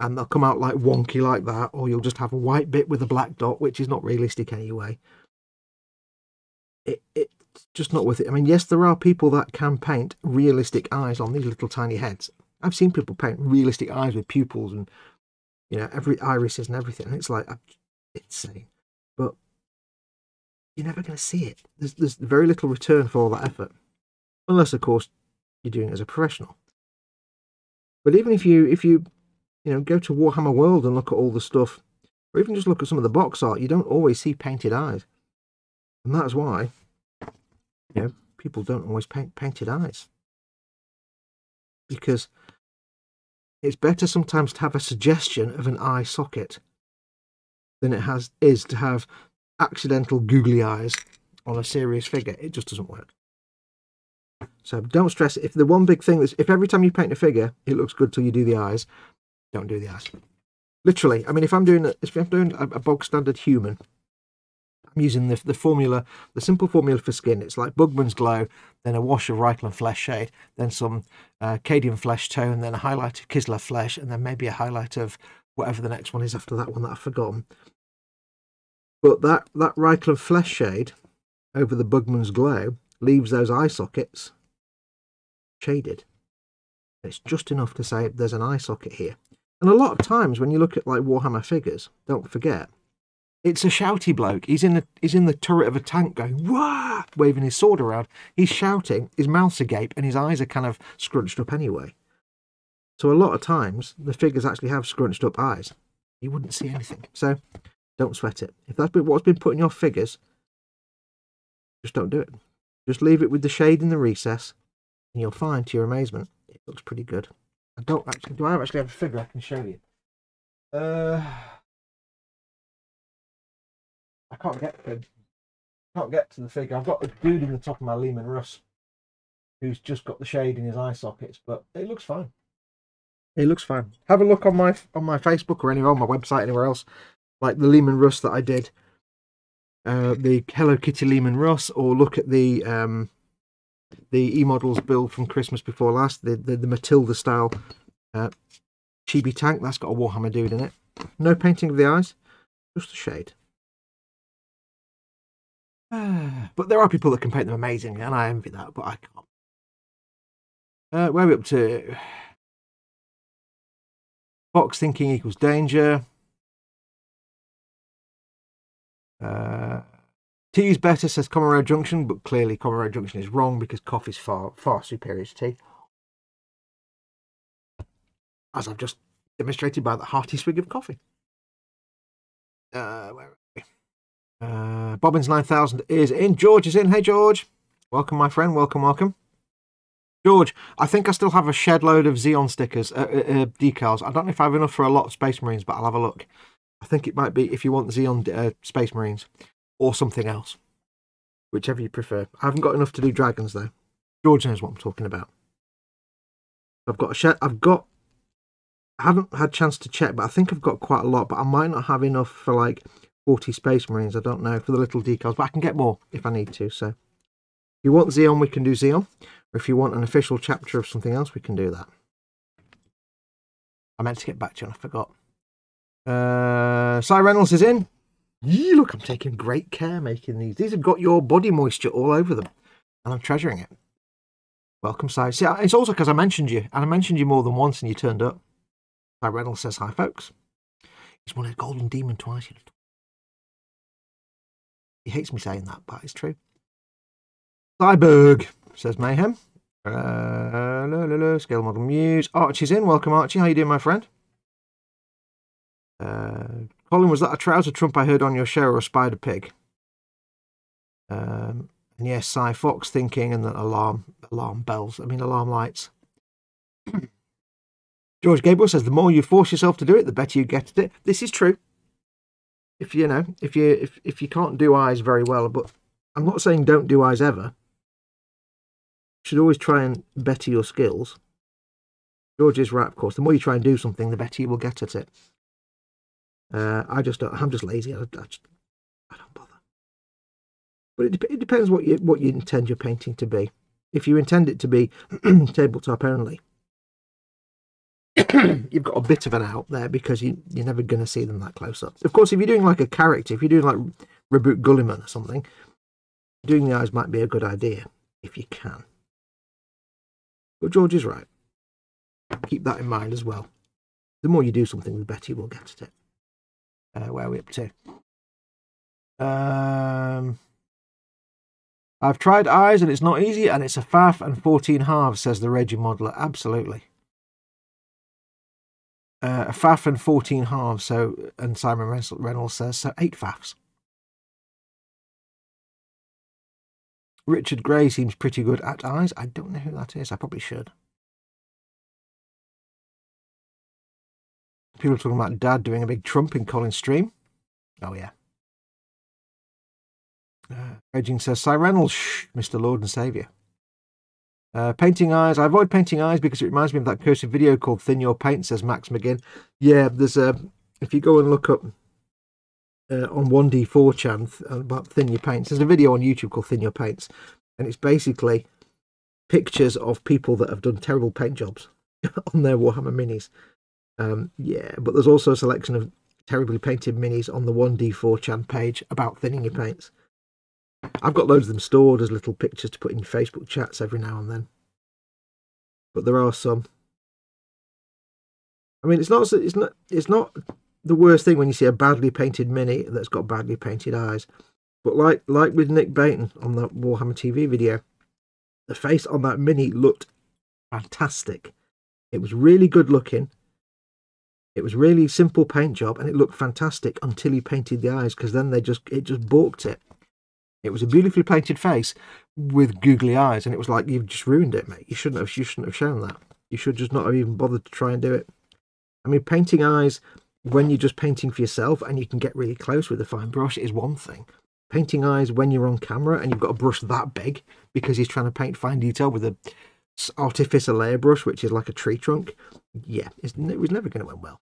And they'll come out like wonky like that, or you'll just have a white bit with a black dot, which is not realistic anyway. It, it's just not worth it. I mean, yes, there are people that can paint realistic eyes on these little tiny heads. I've seen people paint realistic eyes with pupils and, you know, every irises and everything. And it's like, it's insane. But you're never going to see it. There's, there's very little return for all that effort unless of course you're doing it as a professional. But even if you if you you know go to Warhammer World and look at all the stuff, or even just look at some of the box art, you don't always see painted eyes, and that's why you know people don't always paint painted eyes because it's better sometimes to have a suggestion of an eye socket than it has is to have accidental googly eyes on a serious figure. It just doesn't work. So don't stress. If the one big thing is, if every time you paint a figure, it looks good till you do the eyes, don't do the eyes. Literally, I mean, if I'm doing if I'm doing a, a bog standard human, I'm using the the formula, the simple formula for skin. It's like Bugman's Glow, then a wash of Reikland Flesh Shade, then some uh, Cadian Flesh Tone, then a highlight of Kislev Flesh, and then maybe a highlight of whatever the next one is after that one that I've forgotten. But that that Reikland Flesh Shade over the Bugman's Glow leaves those eye sockets shaded. It's just enough to say there's an eye socket here. And a lot of times when you look at like Warhammer figures, don't forget, it's a shouty bloke. He's in the he's in the turret of a tank going wah, waving his sword around. He's shouting, his mouth's agape, and his eyes are kind of scrunched up anyway. So a lot of times the figures actually have scrunched up eyes. You wouldn't see anything. So don't sweat it. If that's been what's been put in your figures, just don't do it. Just leave it with the shade in the recess, and you'll find, to your amazement, it looks pretty good. I don't actually, do I actually have a figure I can show you? Uh, I can't get to, can't get to the figure. I've got a dude in the top of my Leman Russ who's just got the shade in his eye sockets, but it looks fine. It looks fine. Have a look on my on my Facebook or anywhere on my website, anywhere else, like the Leman Russ that I did uh, the Hello Kitty Leman Russ, or look at the um, the E models build from Christmas before last, the the, the Matilda style uh, chibi tank. That's got a Warhammer dude in it. No painting of the eyes, just a shade. but there are people that can paint them amazingly, and I envy that, but I can't. Uh, where are we up to? Box thinking equals danger. Uh, tea is better, says Common Junction, but clearly Common Junction is wrong because coffee is far, far superior to tea. As I've just demonstrated by the hearty swig of coffee. Uh, where? Uh, Bobbins 9000 is in. George is in. Hey, George. Welcome, my friend. Welcome, welcome. George, I think I still have a shed load of Zeon stickers, uh, uh, uh decals. I don't know if I have enough for a lot of Space Marines, but I'll have a look. I think it might be if you want Zeon uh, Space Marines or something else, whichever you prefer. I haven't got enough to do dragons though. George knows what I'm talking about. I've got a shed. I've got. I haven't had a chance to check, but I think I've got quite a lot. But I might not have enough for like 40 Space Marines. I don't know for the little decals, but I can get more if I need to. So, if you want Zeon, we can do Zeon. Or if you want an official chapter of something else, we can do that. I meant to get back to you and I forgot. Uh, Cy Reynolds is in. Look, I'm taking great care making these. These have got your body moisture all over them, and I'm treasuring it. Welcome, Cy. See, it's also because I mentioned you, and I mentioned you more than once, and you turned up. Cy Reynolds says hi, folks. He's one of the Golden Demon twice. He hates me saying that, but it's true. Cyberg says Mayhem. Uh, la, la, la, scale model muse. Archie's in. Welcome, Archie. How you doing, my friend? Uh, Colin, was that a trouser trump I heard on your show or a spider pig? Um, and yes, Cy Fox thinking and then alarm alarm bells. I mean alarm lights. George Gable says the more you force yourself to do it, the better you get at it. This is true. If you know, if you if if you can't do eyes very well, but I'm not saying don't do eyes ever. You should always try and better your skills. George is right, of course. The more you try and do something, the better you will get at it. Uh, I just don't, I'm just lazy. I, I, just, I don't bother. But it, it depends what you what you intend your painting to be. if you intend it to be tabletop only, you've got a bit of an out there because you, you're never going to see them that close up. Of course, if you're doing like a character, if you're doing like Roboute Guilliman or something, doing the eyes might be a good idea if you can. But George is right. Keep that in mind as well. The more you do something, the better you will get at it. Uh, where are we up to? Um, I've tried eyes and it's not easy, and it's a faff and 14 halves, says the Raging Modeler. Absolutely. Uh, a faff and 14 halves, so, and Simon Reynolds says, so eight faffs. Richard Gray seems pretty good at eyes. I don't know who that is. I probably should. People talking about Dad doing a big Trump in Colin's stream. Oh, yeah. Uh, Raging says, Cy Reynolds, shh, Mr. Lord and Saviour. Uh, painting eyes. I avoid painting eyes because it reminds me of that cursed video called Thin Your Paint, says Max McGinn. Yeah, there's a. If you go and look up uh, on 1D4chan about Thin Your Paints, there's a video on YouTube called Thin Your Paints, and it's basically pictures of people that have done terrible paint jobs on their Warhammer minis. Um, yeah, but there's also a selection of terribly painted minis on the 1D4chan page about thinning your paints. I've got loads of them stored as little pictures to put in Facebook chats every now and then. But there are some. I mean, it's not it's not it's not the worst thing when you see a badly painted mini that's got badly painted eyes. But like like with Nick Bayton on that Warhammer TV video, the face on that mini looked fantastic. It was really good looking. It was really simple paint job and it looked fantastic until he painted the eyes because then they just it just balked it. It was a beautifully painted face with googly eyes, and it was like you've just ruined it, mate. You shouldn't have. You shouldn't have shown that. You should just not have even bothered to try and do it. I mean, painting eyes when you're just painting for yourself and you can get really close with a fine brush is one thing. Painting eyes when you're on camera and you've got a brush that big because he's trying to paint fine detail with a artificer layer brush, which is like a tree trunk. Yeah, it was never going to end well.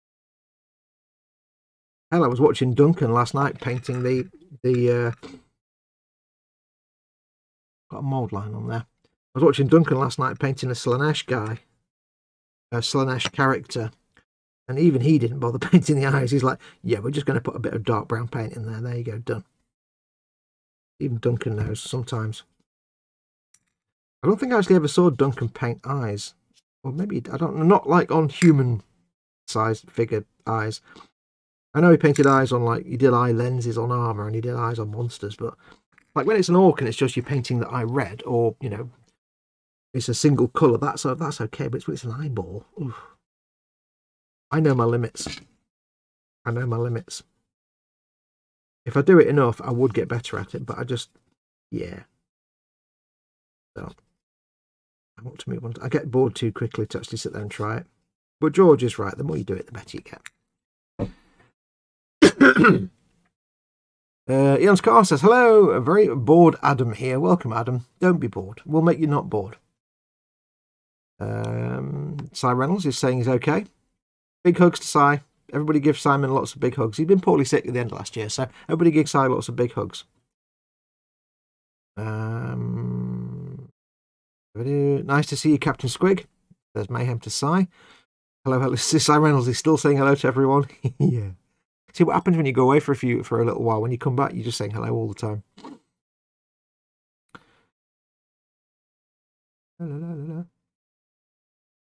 Hell, I was watching Duncan last night painting the the uh, Got a mould line on there. I was watching Duncan last night painting a Slaanesh guy, a Slaanesh character, and even he didn't bother painting the eyes. He's like, yeah, we're just going to put a bit of dark brown paint in there. There you go, done. Even Duncan knows sometimes. I don't think I actually ever saw Duncan paint eyes. Or maybe, I don't know, not like on human sized figure eyes. I know he painted eyes on like, he did eye lenses on armour and he did eyes on monsters, but like when it's an orc and it's just your painting that I read, or you know, it's a single colour. That's uh, that's okay, but it's it's an eyeball. Oof. I know my limits. I know my limits. If I do it enough, I would get better at it, but I just, yeah. So, I want to move on. I get bored too quickly to actually sit there and try it. But George is right. The more you do it, the better you get. Uh, Scar says, Hello, a very bored Adam here. Welcome, Adam. Don't be bored. We'll make you not bored. Um, Cy Reynolds is saying he's okay. Big hugs to Cy. Everybody give Simon lots of big hugs. He's been poorly sick at the end of last year, so everybody give Cy lots of big hugs. Um, nice to see you, Captain Squig. There's mayhem to Cy. Hello, hello. Cy Reynolds is still saying hello to everyone. yeah. See what happens when you go away for a few for a little while. When you come back, you're just saying hello all the time. So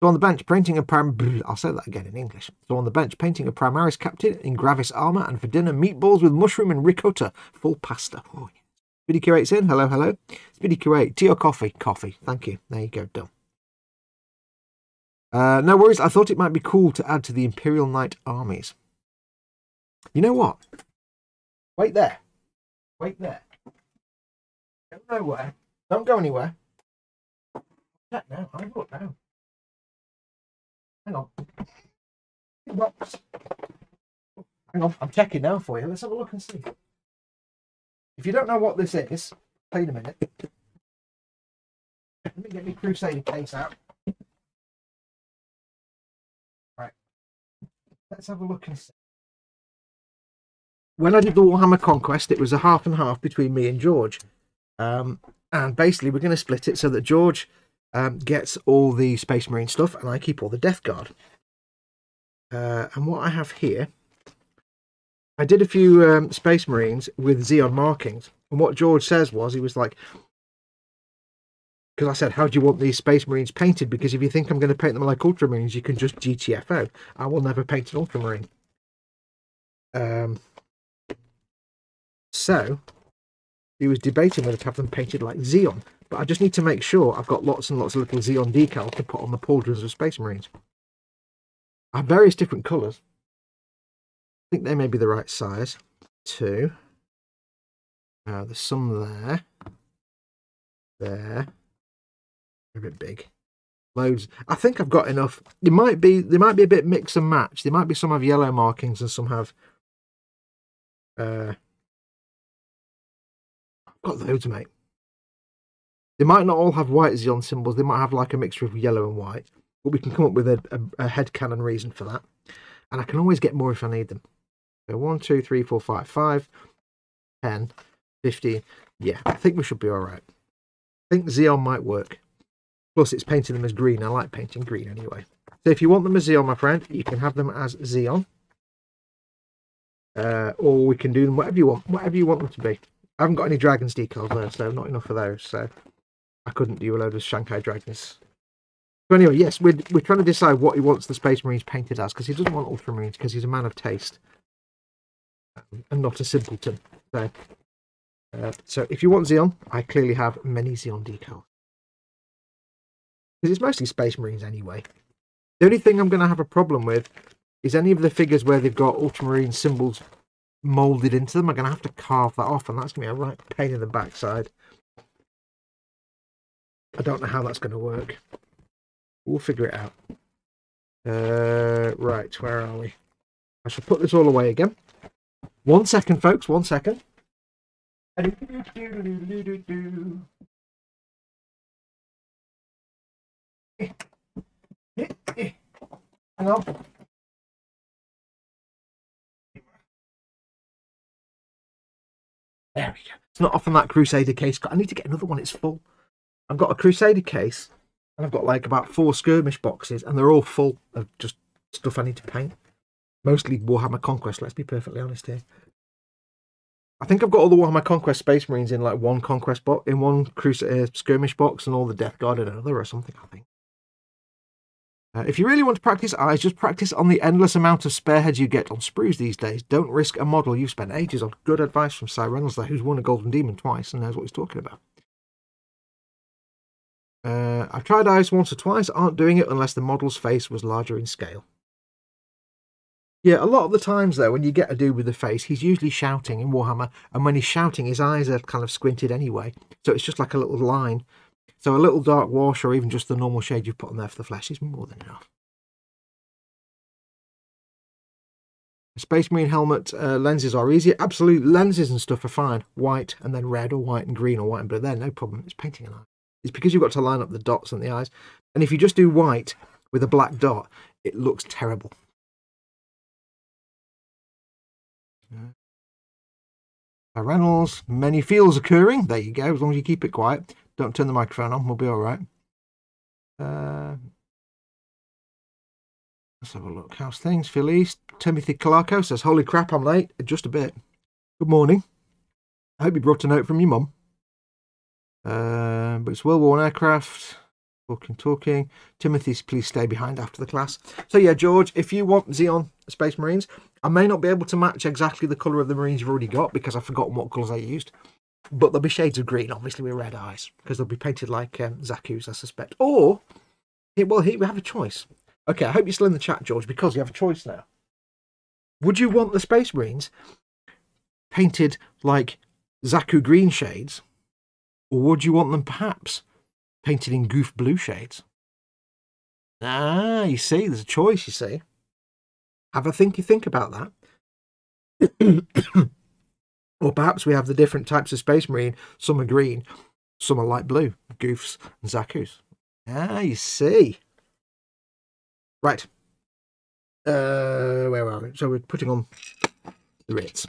on the bench, painting a prim. I'll say that again in English. So on the bench, painting a Primaris captain in Gravis armour, and for dinner, meatballs with mushroom and ricotta, full pasta. Oh, yeah. Speedy Q8's in. Hello, hello. Speedy Q8, tea or coffee? Coffee. Thank you. There you go. Done. Uh, no worries. I thought it might be cool to add to the Imperial Knight armies. You know what? Wait there. Wait there. Go nowhere. Don't go anywhere. Check now. I look now. Hang on. Hang on. I'm checking now for you. Let's have a look and see. If you don't know what this is, wait a minute. Let me get my Crusader case out. Right. Let's have a look and see when I did the Warhammer Conquest, it was a half and half between me and George. Um, And basically, we're going to split it so that George um, gets all the Space Marine stuff and I keep all the Death Guard. Uh, and what I have here, I did a few um, Space Marines with Zeon markings. And what George says was, he was like, because I said, how do you want these Space Marines painted? Because if you think I'm going to paint them like Ultramarines, you can just GTFO. I will never paint an Ultramarine. Um, so, he was debating whether to have them painted like Zeon. But I just need to make sure I've got lots and lots of little Zeon decals to put on the pauldrons of Space Marines. I have various different colours. I think they may be the right size. Two. Uh, there's some there. There a bit big. Loads. I think I've got enough. There might be they might be a bit mix and match. There might be some have yellow markings and some have. Uh, got loads, mate. They might not all have white Zeon symbols. They might have like a mixture of yellow and white. But we can come up with a, a, a head canon reason for that. And I can always get more if I need them. So 1, 2, 3, 4, 5, 5, 10, 15. Yeah, I think we should be all right. I think Zeon might work. Plus, it's painting them as green. I like painting green anyway. So if you want them as Zeon, my friend, you can have them as Zeon. Uh, or we can do them whatever you want, whatever you want them to be. I haven't got any dragons decals there, so not enough of those. So I couldn't do a load of Shanghai dragons. So anyway, yes, we're, we're trying to decide what he wants the Space Marines painted as, because he doesn't want Ultramarines, because he's a man of taste. Um, and not a simpleton. So, uh, so if you want Zeon, I clearly have many Zeon decals because it's mostly Space Marines anyway. The only thing I'm going to have a problem with is any of the figures where they've got Ultramarine symbols moulded into them. I'm going to have to carve that off, and that's going to be a right pain in the backside. I don't know how that's going to work. We'll figure it out. Uh, right, where are we? I shall put this all away again. One second, folks, one second. Hang on. There we go. It's not often that Crusader case. I need to get another one. It's full. I've got a Crusader case, and I've got like about four skirmish boxes, and they're all full of just stuff I need to paint. Mostly Warhammer Conquest. Let's be perfectly honest here. I think I've got all the Warhammer Conquest Space Marines in like one Conquest box, in one Crusader uh, skirmish box, and all the Death Guard in another or something. I think. Uh, if you really want to practice eyes, just practice on the endless amount of spareheads you get on sprues these days. Don't risk a model you've spent ages on. Good advice from Cy Reynolds there, who's won a Golden Demon twice and knows what he's talking about. Uh, I've tried eyes once or twice, aren't doing it unless the model's face was larger in scale. Yeah, a lot of the times though, when you get a dude with the face, he's usually shouting in Warhammer, and when he's shouting, his eyes are kind of squinted anyway, so it's just like a little line so a little dark wash or even just the normal shade you've put on there for the flesh is more than enough. Space Marine helmet uh, lenses are easy. Absolute lenses and stuff are fine. White and then red or white and green or white and blue. There, no problem. It's painting an eye. It's because you've got to line up the dots and the eyes. And if you just do white with a black dot, it looks terrible. Reynolds, many feels occurring. There you go, as long as you keep it quiet. Don't turn the microphone on, we'll be all right. Uh, let's have a look. How's things? East. Timothy Clarko says, Holy crap, I'm late. Just a bit. Good morning. I hope you brought a note from your mum. Uh, but it's well worn aircraft. Talking, talking. Timothy, please stay behind after the class. So, yeah, George, if you want Zeon Space Marines, I may not be able to match exactly the colour of the Marines you've already got because I've forgotten what colours I used. But there'll be shades of green, obviously, with red eyes, because they'll be painted like um, Zaku's, I suspect. Or, well, here we have a choice. Okay, I hope you're still in the chat, George, because you have a choice now. Would you want the Space Marines painted like Zaku green shades, or would you want them perhaps painted in Gouf blue shades? Ah, you see, there's a choice, you see. Have a thinky think about that. Or perhaps we have the different types of Space Marine. Some are green, some are light blue. Goufs and Zakus. Ah, you see. Right. Uh, where are we? So we're putting on the Ritz.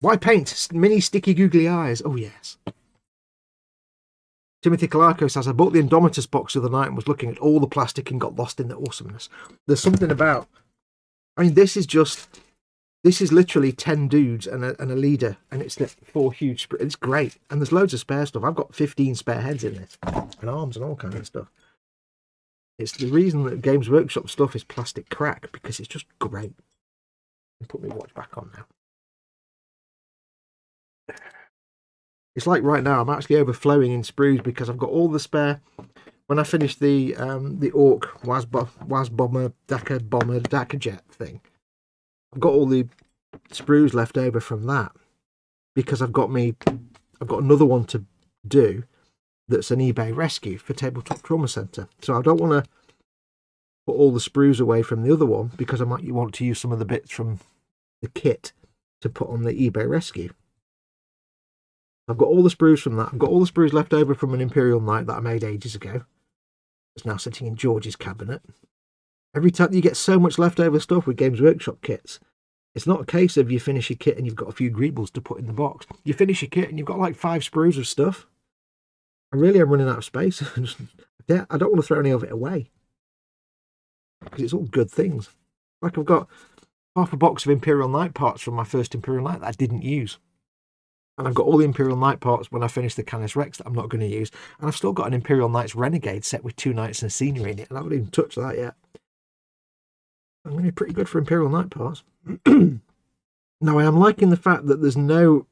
Why paint? Mini sticky googly eyes. Oh, yes. Timothy Kalako says, I bought the Indomitus box the other night and was looking at all the plastic and got lost in the awesomeness. There's something about, I mean, this is just, this is literally 10 dudes and a, and a leader, and it's the four huge, it's great. And there's loads of spare stuff. I've got 15 spare heads in this, and arms and all kinds of stuff. It's the reason that Games Workshop stuff is plastic crack, because it's just great. Put my watch back on now. It's like right now I'm actually overflowing in sprues because I've got all the spare. When I finish the um, the Ork Was, Bomber Dakka Bomber Dakka Jet thing, I've got all the sprues left over from that because I've got me I've got another one to do that's an eBay rescue for Tabletop Trauma Center. So I don't want to put all the sprues away from the other one because I might want to use some of the bits from the kit to put on the eBay rescue. I've got all the sprues from that. I've got all the sprues left over from an Imperial Knight that I made ages ago. It's now sitting in George's cabinet. Every time you get so much leftover stuff with Games Workshop kits, it's not a case of you finish your kit and you've got a few greebles to put in the box. You finish your kit and you've got like five sprues of stuff. I really am running out of space. yeah, I don't want to throw any of it away. Because it's all good things. Like I've got half a box of Imperial Knight parts from my first Imperial Knight that I didn't use. And I've got all the Imperial Knight parts when I finish the Canis Rex that I'm not going to use. And I've still got an Imperial Knights Renegade set with two knights and scenery in it. And I haven't even touched that yet. I'm going to be pretty good for Imperial Knight parts. now, I am liking the fact that there's no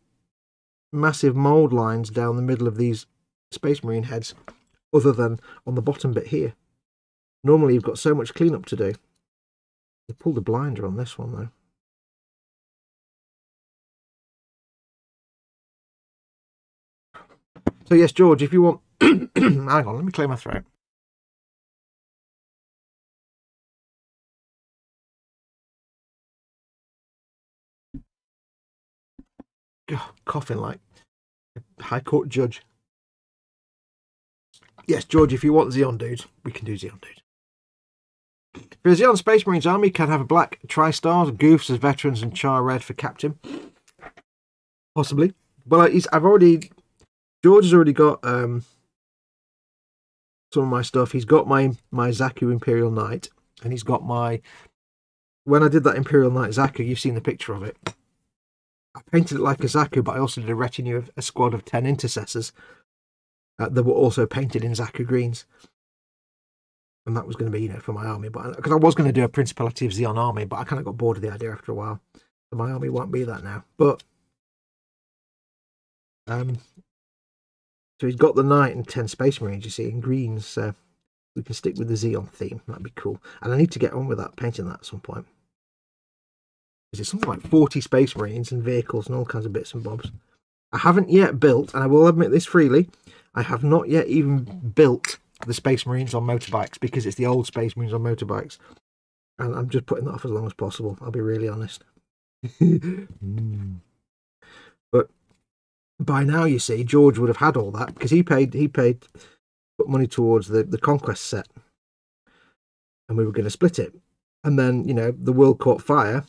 massive mould lines down the middle of these Space Marine heads other than on the bottom bit here. Normally, you've got so much cleanup to do. They pulled a blinder on this one, though. So yes, George, if you want, hang on, let me clear my throat. Coughing like a High Court judge. Yes, George, if you want Zeon dudes, we can do Zeon dudes. For Zeon Space Marines Army can have a black tri-stars, Goufs as veterans, and char red for captain. Possibly. Well, I've already George has already got um, some of my stuff. He's got my my Zaku Imperial Knight, and he's got my. When I did that Imperial Knight Zaku, you've seen the picture of it. I painted it like a Zaku, but I also did a retinue of a squad of ten intercessors uh, that were also painted in Zaku greens. And that was going to be, you know, for my army. But because I was going to do a Principality of Zeon army, but I kind of got bored of the idea after a while. So my army won't be that now. But um, so he's got the knight and 10 space marines, you see, in greens. So we can stick with the Zeon theme. That'd be cool. And I need to get on with that, painting that at some point. Because it's something like 40 space marines and vehicles and all kinds of bits and bobs. I haven't yet built, and I will admit this freely, I have not yet even built the space marines on motorbikes because it's the old space marines on motorbikes. And I'm just putting that off as long as possible. I'll be really honest. mm by now you see george would have had all that because he paid he paid put money towards the the conquest set and we were going to split it and then you know the world caught fire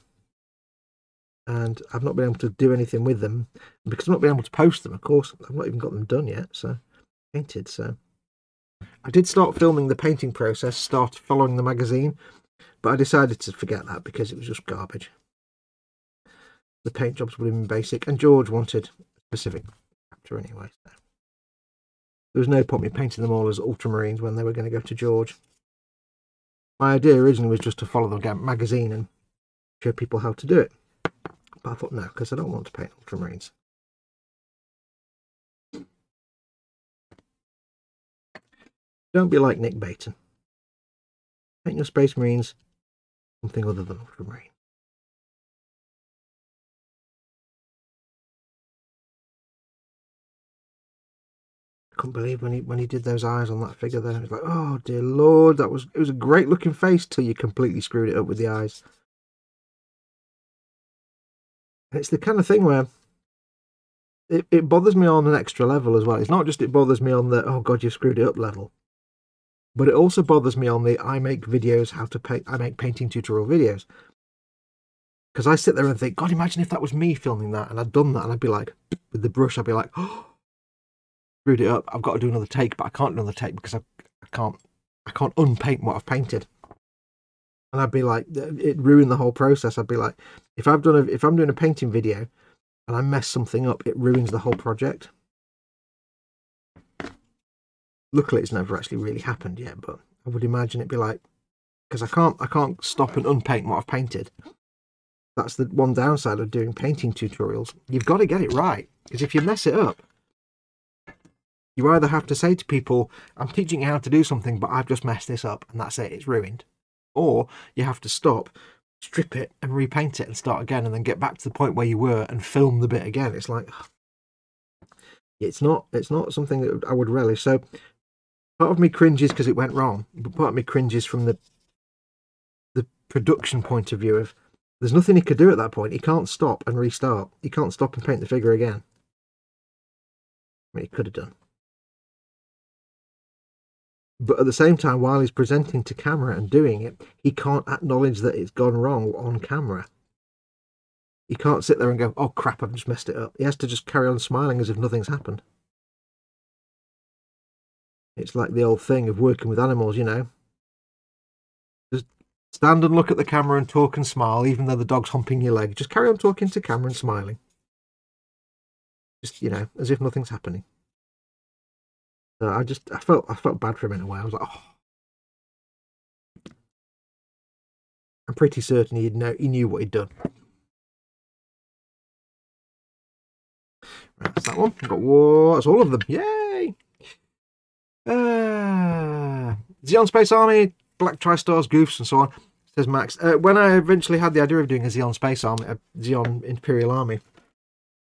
and i've not been able to do anything with them because i've not been able to post them of course i've not even got them done yet so painted so i did start filming the painting process start following the magazine but i decided to forget that because it was just garbage the paint jobs would have been basic and george wanted specific chapter anyway. So. There was no point me painting them all as ultramarines when they were going to go to George. My idea originally was just to follow the magazine and show people how to do it. But I thought no, because I don't want to paint ultramarines. Don't be like Nick Bayton. Paint your Space Marines something other than ultramarine. couldn't believe when he when he did those eyes on that figure there. It was like, oh dear lord, that was it was a great looking face till you completely screwed it up with the eyes. It's the kind of thing where it, it bothers me on an extra level as well. It's not just it bothers me on the oh god you screwed it up level. But it also bothers me on the I make videos how to paint I make painting tutorial videos. Because I sit there and think, God, imagine if that was me filming that and I'd done that and I'd be like with the brush, I'd be like, oh screwed it up. I've got to do another take, but I can't do another take because I, I can't I can't unpaint what I've painted. And I'd be like, it ruined the whole process. I'd be like, if I've done a, if I'm doing a painting video and I mess something up, it ruins the whole project. Luckily, it's never actually really happened yet, but I would imagine it'd be like, because I can't, I can't stop and unpaint what I've painted. That's the one downside of doing painting tutorials. You've got to get it right, because if you mess it up, you either have to say to people, I'm teaching you how to do something, but I've just messed this up, and that's it, it's ruined. Or you have to stop, strip it, and repaint it and start again, and then get back to the point where you were and film the bit again. It's like, it's not, it's not something that I would relish. So part of me cringes because it went wrong, but part of me cringes from the the production point of view of there's nothing he could do at that point. He can't stop and restart. He can't stop and paint the figure again. I mean, he could have done. But at the same time, while he's presenting to camera and doing it, he can't acknowledge that it's gone wrong on camera. He can't sit there and go, oh crap, I've just messed it up. He has to just carry on smiling as if nothing's happened. It's like the old thing of working with animals, you know. Just stand and look at the camera and talk and smile, even though the dog's humping your leg. Just carry on talking to camera and smiling. Just, you know, as if nothing's happening. So I just I felt I felt bad for him in a way. I was like, oh. I'm pretty certain he'd know he knew what he'd done. Right, that's that one. I've got whoa, that's all of them. Yay! Uh, Zeon Space Army, Black Tri-Stars, Goufs, and so on. Says Max. Uh, when I eventually had the idea of doing a Zeon Space Army, a Zeon Imperial Army,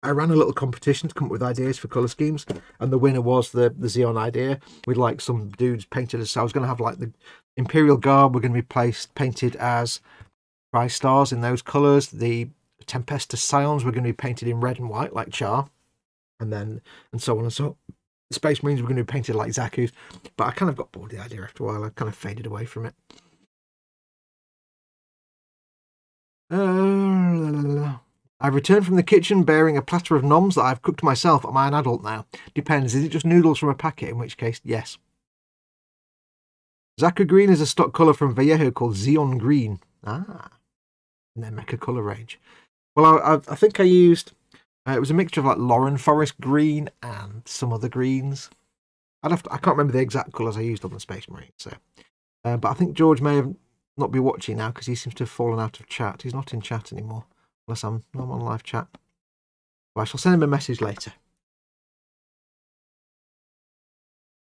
I ran a little competition to come up with ideas for colour schemes, and the winner was the the Zeon idea with like some dudes painted as. I was going to have like the Imperial Guard were going to be placed painted as Tri Stars in those colours. The Tempestus Scions were going to be painted in red and white like Char, and then and so on and so. The Space Marines were going to be painted like Zaku's, but I kind of got bored of the idea after a while. I kind of faded away from it. Uh, I've returned from the kitchen bearing a platter of noms that I've cooked myself. Am I an adult now? Depends. Is it just noodles from a packet? In which case, yes. Zaku Green is a stock colour from Vallejo called Zeon Green. Ah. In their Mecha colour range. Well, I, I, I think I used... Uh, it was a mixture of like Loren Forest Green and some other greens. I'd have to, I can't remember the exact colours I used on the Space Marine. So, uh, But I think George may have not be watching now because he seems to have fallen out of chat. He's not in chat anymore. Unless I'm, I'm on live chat. I shall send him a message later.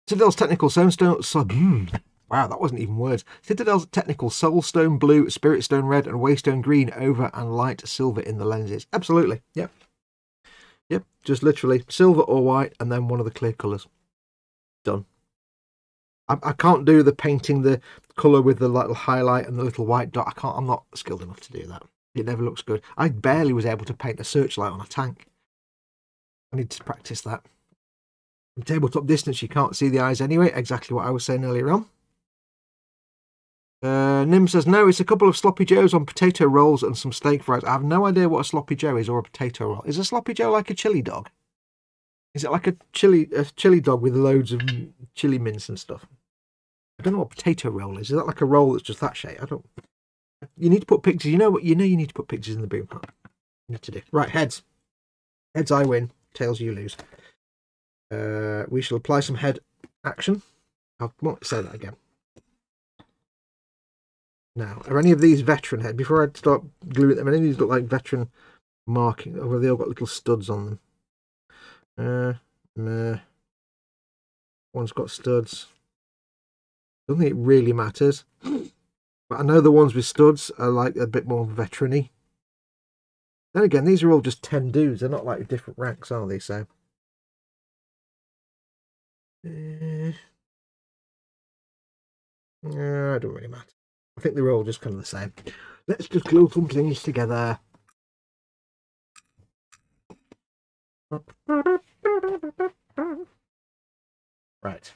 Citadel's Technical Soulstone... So, mm, wow, that wasn't even words. Citadel's Technical Soulstone Blue, Spirit Stone Red and Waystone Green over and light silver in the lenses. Absolutely, yep. Yep, just literally silver or white and then one of the clear colours. Done. I, I can't do the painting the colour with the little highlight and the little white dot. I can't, I'm not skilled enough to do that. It never looks good. I barely was able to paint a searchlight on a tank. I need to practice that. From tabletop distance, you can't see the eyes anyway. Exactly what I was saying earlier on. Uh, Nim says, no, it's a couple of sloppy joes on potato rolls and some steak fries. I have no idea what a sloppy joe is or a potato roll. Is a sloppy joe like a chili dog? Is it like a chili a chili dog with loads of chili mince and stuff? I don't know what potato roll is. Is that like a roll that's just that shape? I don't. You need to put pictures. You know what? You know you need to put pictures in the boom. You need to do right. Heads. Heads, I win. Tails, you lose. Uh, we shall apply some head action. I won't say that again. Now, are any of these veteran head? Before I start gluing them, any of these look like veteran marking, or have they all got little studs on them? Uh, meh. One's got studs. I don't think it really matters. But I know the ones with studs are like a bit more veteran-y. Then again, these are all just 10 dudes. They're not like different ranks, are they? So. Uh, yeah, it don't really matter. I think they're all just kind of the same. Let's just glue some things together. Right.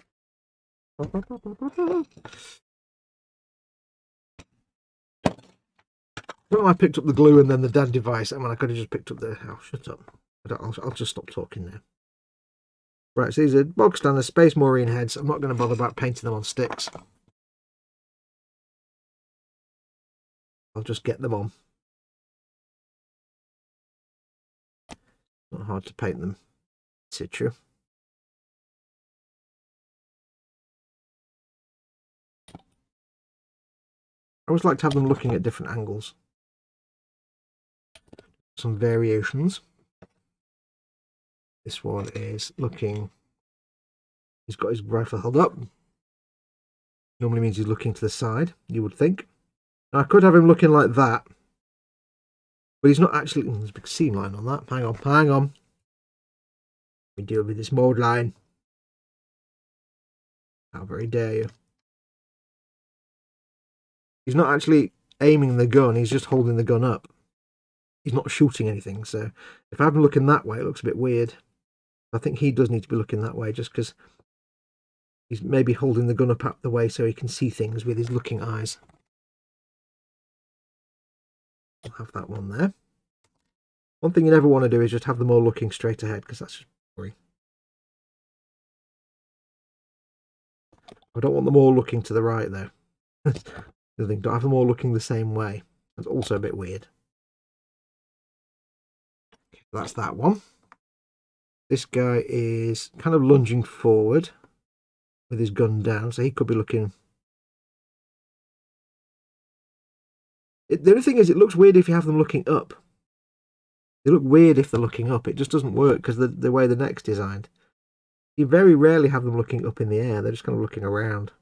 I picked up the glue and then the dad device. I mean, I could have just picked up the. Oh, shut up. I'll, I'll just stop talking now. Right, so these are bog standard Space Marine heads. I'm not going to bother about painting them on sticks. I'll just get them on. Not hard to paint them. Situ. I always like to have them looking at different angles. Some variations. This one is looking, he's got his rifle held up. Normally means he's looking to the side, you would think. Now, I could have him looking like that. But he's not actually, hmm, there's a big seam line on that. Hang on, hang on. We deal with this mold line. How very dare you. He's not actually aiming the gun, he's just holding the gun up. He's not shooting anything, so if I have him looking that way, it looks a bit weird. I think he does need to be looking that way just because he's maybe holding the gun up out the way so he can see things with his looking eyes. I'll have that one there. One thing you never want to do is just have them all looking straight ahead because that's just boring. I don't want them all looking to the right though. thing, don't have them all looking the same way. That's also a bit weird. That's that one. This guy is kind of lunging forward with his gun down, so he could be looking. It, the only thing is, it looks weird if you have them looking up. They look weird if they're looking up. It just doesn't work because the, the way the neck's designed. You very rarely have them looking up in the air. They're just kind of looking around.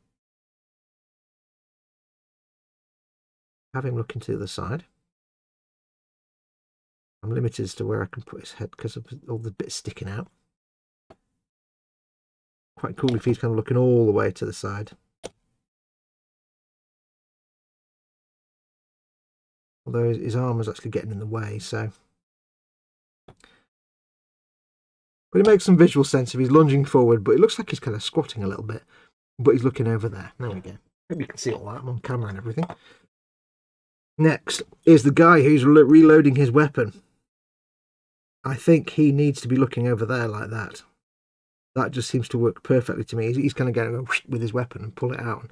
Have him looking to the other side. I'm limited as to where I can put his head because of all the bits sticking out. Quite cool if he's kind of looking all the way to the side. Although his arm is actually getting in the way, so. But it makes some visual sense if he's lunging forward, but it looks like he's kind of squatting a little bit. But he's looking over there. There we go. Maybe you can see all that. I'm on camera and everything. Next is the guy who's reloading his weapon. I think he needs to be looking over there like that. That just seems to work perfectly to me. He's, kind of going with his weapon and pull it out.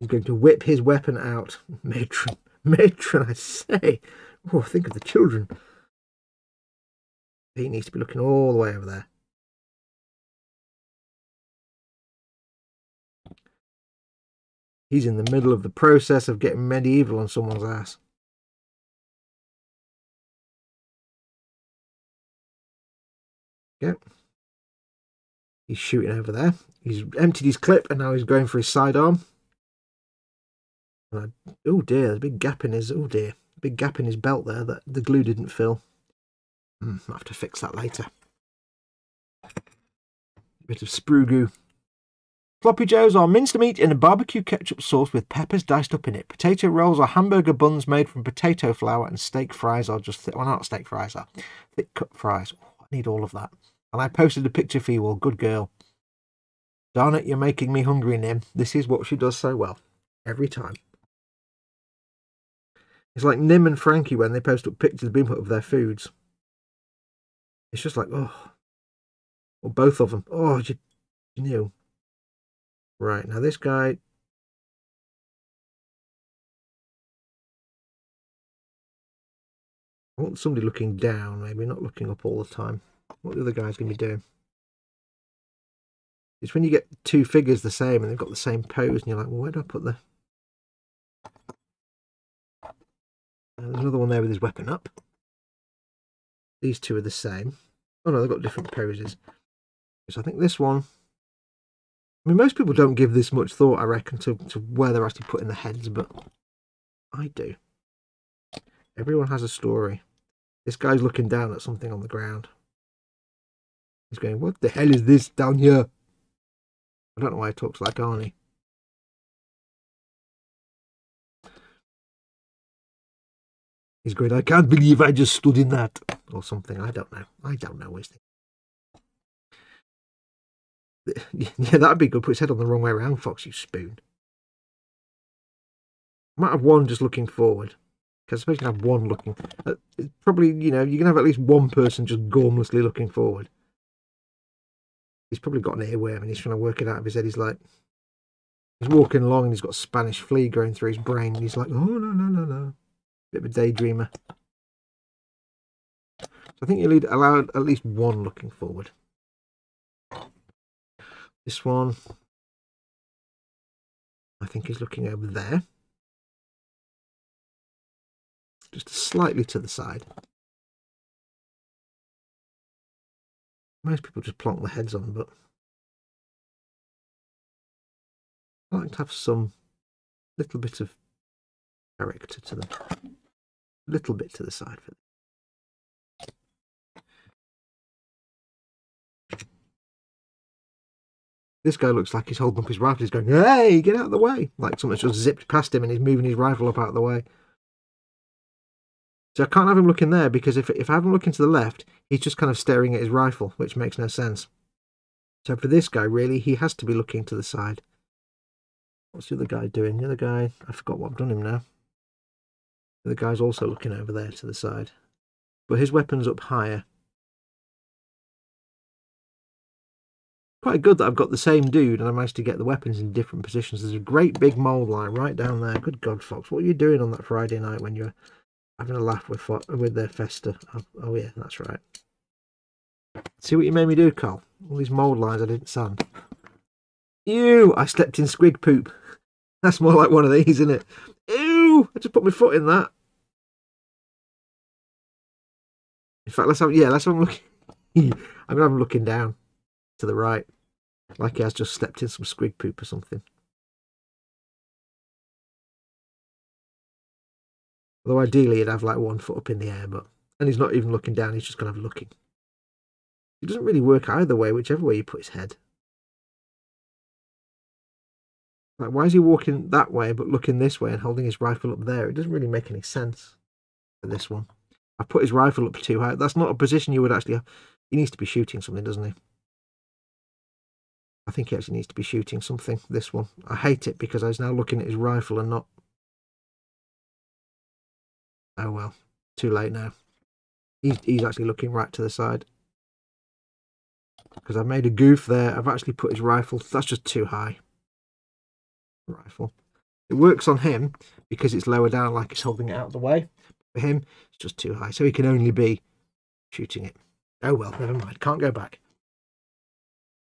He's going to whip his weapon out. Matron, matron, I say. Oh, think of the children. He needs to be looking all the way over there. He's in the middle of the process of getting medieval on someone's ass. Yeah. He's shooting over there. He's emptied his clip and now he's going for his sidearm. oh dear, there's a big gap in his, oh dear, big gap in his belt there that the glue didn't fill. Hmm, I'll have to fix that later. Bit of sprue goo. Sloppy Joes are minced meat in a barbecue ketchup sauce with peppers diced up in it. Potato rolls are hamburger buns made from potato flour, and steak fries are just thick. Well, not steak fries, are thick cut fries. Need all of that. And I posted a picture for you all. Good girl. Darn it, you're making me hungry, Nim. This is what she does so well. Every time. It's like Nim and Frankie when they post up pictures of their foods. It's just like, oh. Or both of them. Oh, you, you knew. Right, now this guy... I want somebody looking down, maybe, not looking up all the time. What the other guy's going to be doing? It's when you get two figures the same and they've got the same pose and you're like, well, where do I put the... Uh, there's another one there with his weapon up. These two are the same. Oh no, they've got different poses. So I think this one I mean, most people don't give this much thought, I reckon, to, to where they're actually putting the heads, but I do. Everyone has a story. This guy's looking down at something on the ground. He's going, what the hell is this down here? I don't know why he talks like Arnie. He's going, I can't believe I just stood in that. Or something. I don't know. I don't know. Is Yeah, that'd be good. Put his head on the wrong way around, Fox, you spoon. Might have one just looking forward. I suppose you can have one looking. Uh, probably, you know, you can have at least one person just gormlessly looking forward. He's probably got an earworm and he's trying to work it out of his head. He's like, he's walking along and he's got a Spanish flea going through his brain. And he's like, oh, no, no, no, no. Bit of a daydreamer. So I think you'll allow at least one looking forward. This one, I think, is looking over there. Just slightly to the side. Most people just plonk their heads on, but I like to have some little bit of character to them. A little bit to the side for them. This guy looks like he's holding up his rifle. He's going, hey, get out of the way. Like someone's just zipped past him and he's moving his rifle up out of the way. So I can't have him looking there because if, if I have him looking to the left, he's just kind of staring at his rifle, which makes no sense. So for this guy, really, he has to be looking to the side. What's the other guy doing? The other guy, I forgot what I've done him now. The guy's also looking over there to the side. But his weapon's up higher. Quite good that I've got the same dude and I managed to get the weapons in different positions. There's a great big mould line right down there. Good God, Fox, what are you doing on that Friday night when you're having a laugh with with their Fester. Oh, oh, yeah, that's right. See what you made me do, Carl? All these mould lines I didn't sand. Ew! I slept in squig poop. That's more like one of these, isn't it? Ew! I just put my foot in that. In fact, let's have yeah, let's have a looking. I'm gonna have him looking down to the right, like he has just stepped in some squig poop or something. Although ideally he'd have like one foot up in the air, but and he's not even looking down, he's just kind of looking. It doesn't really work either way, whichever way you put his head. Like, why is he walking that way but looking this way and holding his rifle up there? It doesn't really make any sense for this one. I put his rifle up too high. That's not a position you would actually have. He needs to be shooting something, doesn't he? I think he actually needs to be shooting something, this one. I hate it because I was now looking at his rifle and not Oh well, too late now. He's, he's actually looking right to the side. Because I've made a goof there. I've actually put his rifle. That's just too high. Rifle. It works on him because it's lower down like it's holding it out of the way. For him, it's just too high. So he can only be shooting it. Oh well, never mind. Can't go back.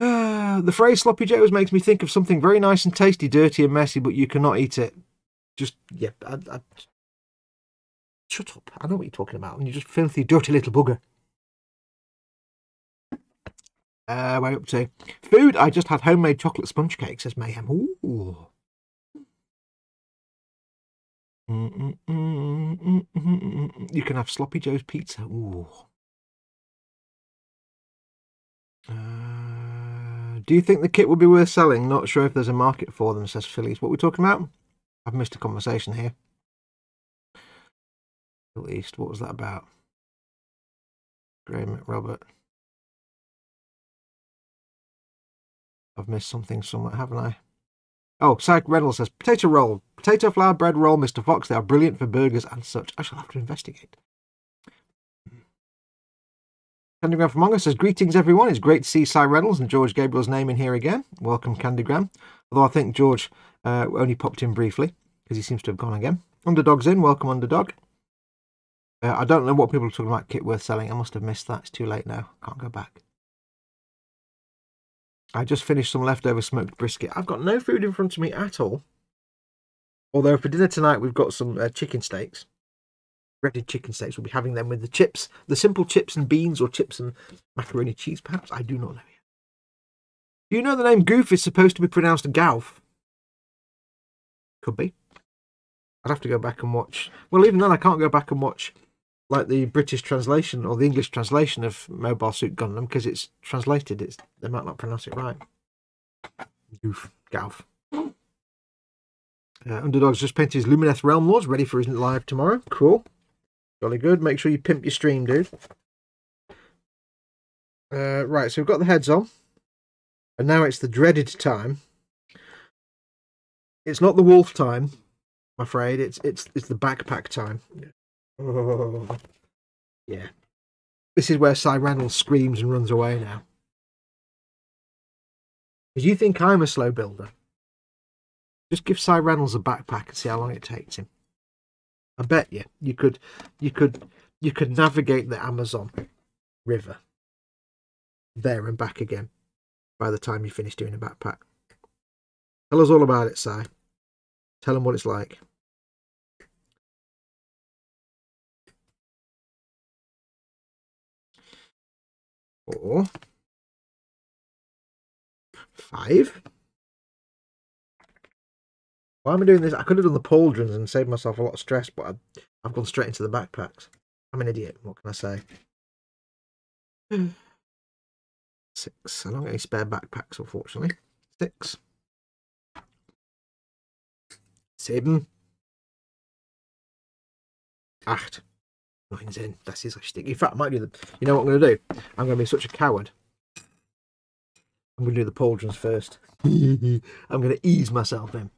Uh, the phrase sloppy joes makes me think of something very nice and tasty, dirty and messy, but you cannot eat it. Just, yeah, I, I Shut up. I know what you're talking about. And you're just filthy, dirty little bugger. Uh, way up to food. I just had homemade chocolate sponge cake, says Mayhem. Ooh. You can have Sloppy Joe's pizza. Ooh. Uh, do you think the kit would be worth selling? Not sure if there's a market for them, says Phil East. What are we talking about? I've missed a conversation here. Middle East. What was that about? Graham Robert. I've missed something somewhere, haven't I? Oh, Cy Reynolds says, potato roll. Potato flour bread roll, Mr. Fox. They are brilliant for burgers and such. I shall have to investigate. Candygram from Among Us says, Greetings, everyone. It's great to see Cy Reynolds and George Gabriel's name in here again. Welcome, Candygram. Although I think George uh, only popped in briefly because he seems to have gone again. Underdog's in. Welcome, Underdog. Uh, I don't know what people are talking about kit worth selling. I must have missed that. It's too late now. Can't go back. I just finished some leftover smoked brisket. I've got no food in front of me at all. Although for dinner tonight we've got some uh, chicken steaks. Breaded chicken steaks. We'll be having them with the chips. The simple chips and beans or chips and macaroni cheese perhaps. I do not know yet. Do you know the name Goof is supposed to be pronounced Gauf? Could be. I'd have to go back and watch. Well, even then I can't go back and watch like the British translation or the English translation of Mobile Suit Gundam because it's translated. It's they might not pronounce it right. Goof, Gauf. Uh, Underdog's just painted his Lumineth Realm Lords, ready for his live tomorrow. Cool. Jolly good. Make sure you pimp your stream, dude. Uh, right, so we've got the heads on. And now it's the dreaded time. It's not the wolf time, I'm afraid. It's it's it's the backpack time. Oh, yeah. This is where Cy Reynolds screams and runs away now. Because you think I'm a slow builder. Just give Cy Reynolds a backpack and see how long it takes him. I bet you you could you could you could navigate the Amazon River there and back again by the time you finish doing a backpack. Tell us all about it, Cy. Tell them what it's like. Four. Five. Why am I doing this? I could have done the pauldrons and saved myself a lot of stress, but I've, I've gone straight into the backpacks. I'm an idiot. What can I say? Six. I don't get any spare backpacks, unfortunately. Six. Seven. Acht. Nine's in. That's his stick. In fact, I might do the. You know what I'm going to do? I'm going to be such a coward. I'm going to do the pauldrons first. I'm going to ease myself in.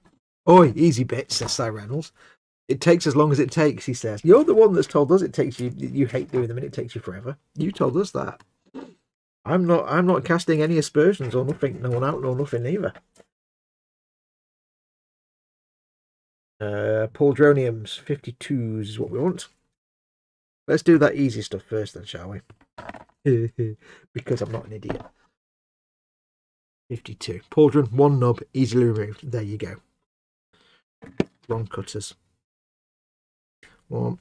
Oi, easy bit, says Cy Reynolds. It takes as long as it takes, he says. You're the one that's told us it takes you. You hate doing them, and it takes you forever. You told us that. I'm not. I'm not casting any aspersions or nothing. No one out nor nothing either. Uh, Pauldroniums, 52s is what we want. Let's do that easy stuff first then, shall we? because I'm not an idiot. 52. Pauldron, one knob, easily removed. There you go. Wrong cutters. One,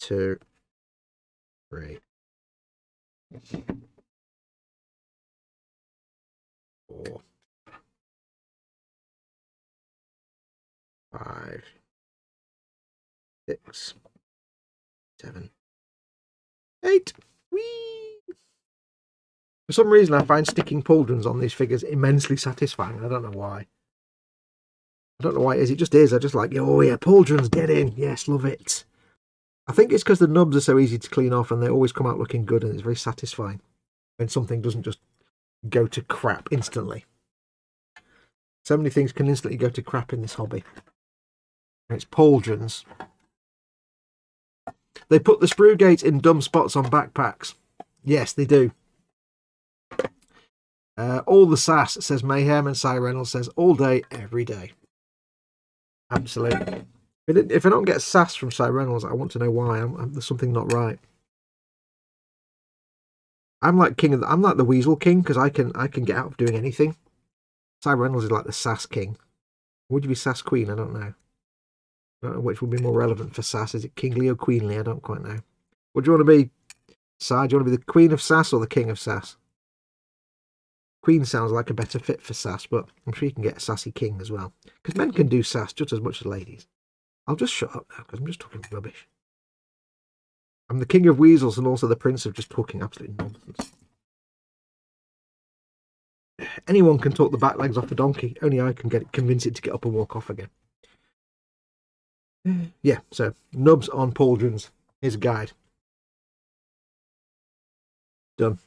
two, three, four, five, six, seven, eight. Whee! For some reason, I find sticking pauldrons on these figures immensely satisfying. I don't know why. I don't know why it is. It just is. I just like, oh yeah, pauldrons, get in. Yes, love it. I think it's because the nubs are so easy to clean off and they always come out looking good and it's very satisfying when something doesn't just go to crap instantly. So many things can instantly go to crap in this hobby. And it's pauldrons. They put the sprue gates in dumb spots on backpacks. Yes, they do. Uh, all the sass, says Mayhem, and Cy Reynolds says all day, every day. Absolutely. If I don't get sass from Cy Reynolds, I want to know why. I'm, I'm, there's something not right. I'm like king of the, I'm like the Weasel King because I can I can get out of doing anything. Cy Reynolds is like the sass king. Would you be sass queen? I don't know. I which would be more relevant for sass. Is it kingly or queenly? I don't quite know. What do you want to be? Cy, do you want to be the queen of sass or the king of sass? Queen sounds like a better fit for sass, but I'm sure you can get a sassy king as well. Because men can do sass just as much as ladies. I'll just shut up now because I'm just talking rubbish. I'm the king of weasels and also the prince of just talking absolute nonsense. Anyone can talk the back legs off a donkey. Only I can get it, convince it to get up and walk off again. Mm. Yeah, so nubs on pauldrons. Here's a guide. Done.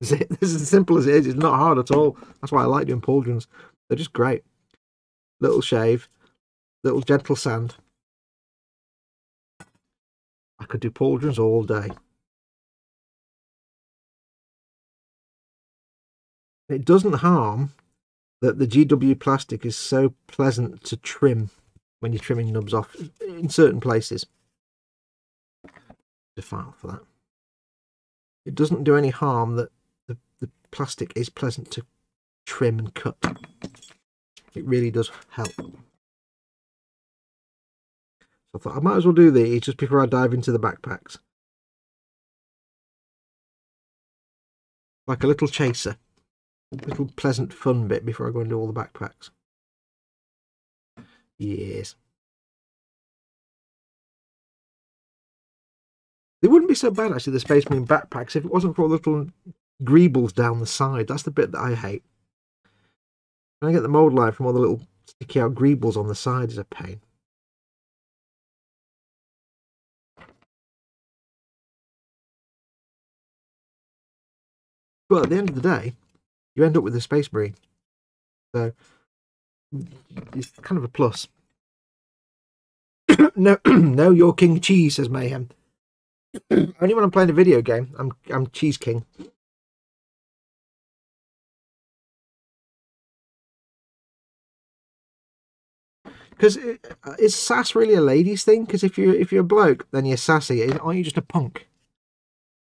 This is as simple as it is. It's not hard at all. That's why I like doing pauldrons. They're just great. Little shave, little gentle sand. I could do pauldrons all day. It doesn't harm that the GW plastic is so pleasant to trim when you're trimming nubs off in certain places. The file for that. It doesn't do any harm that the, the plastic is pleasant to trim and cut. It really does help. So I thought I might as well do these just before I dive into the backpacks. Like a little chaser. A little pleasant fun bit before I go do all the backpacks. Yes. They wouldn't be so bad actually, the Space Marine backpacks, if it wasn't for all the little greebles down the side. That's the bit that I hate. When I get the mold line from all the little sticky out greebles on the side is a pain. But at the end of the day, you end up with a Space Marine. So it's kind of a plus. no, no, you're King Cheese, says Mayhem. Only when I'm playing a video game, I'm I'm Cheese King. Because uh, is sass really a ladies thing? Because if you if you're a bloke, then you're sassy. Aren't you just a punk?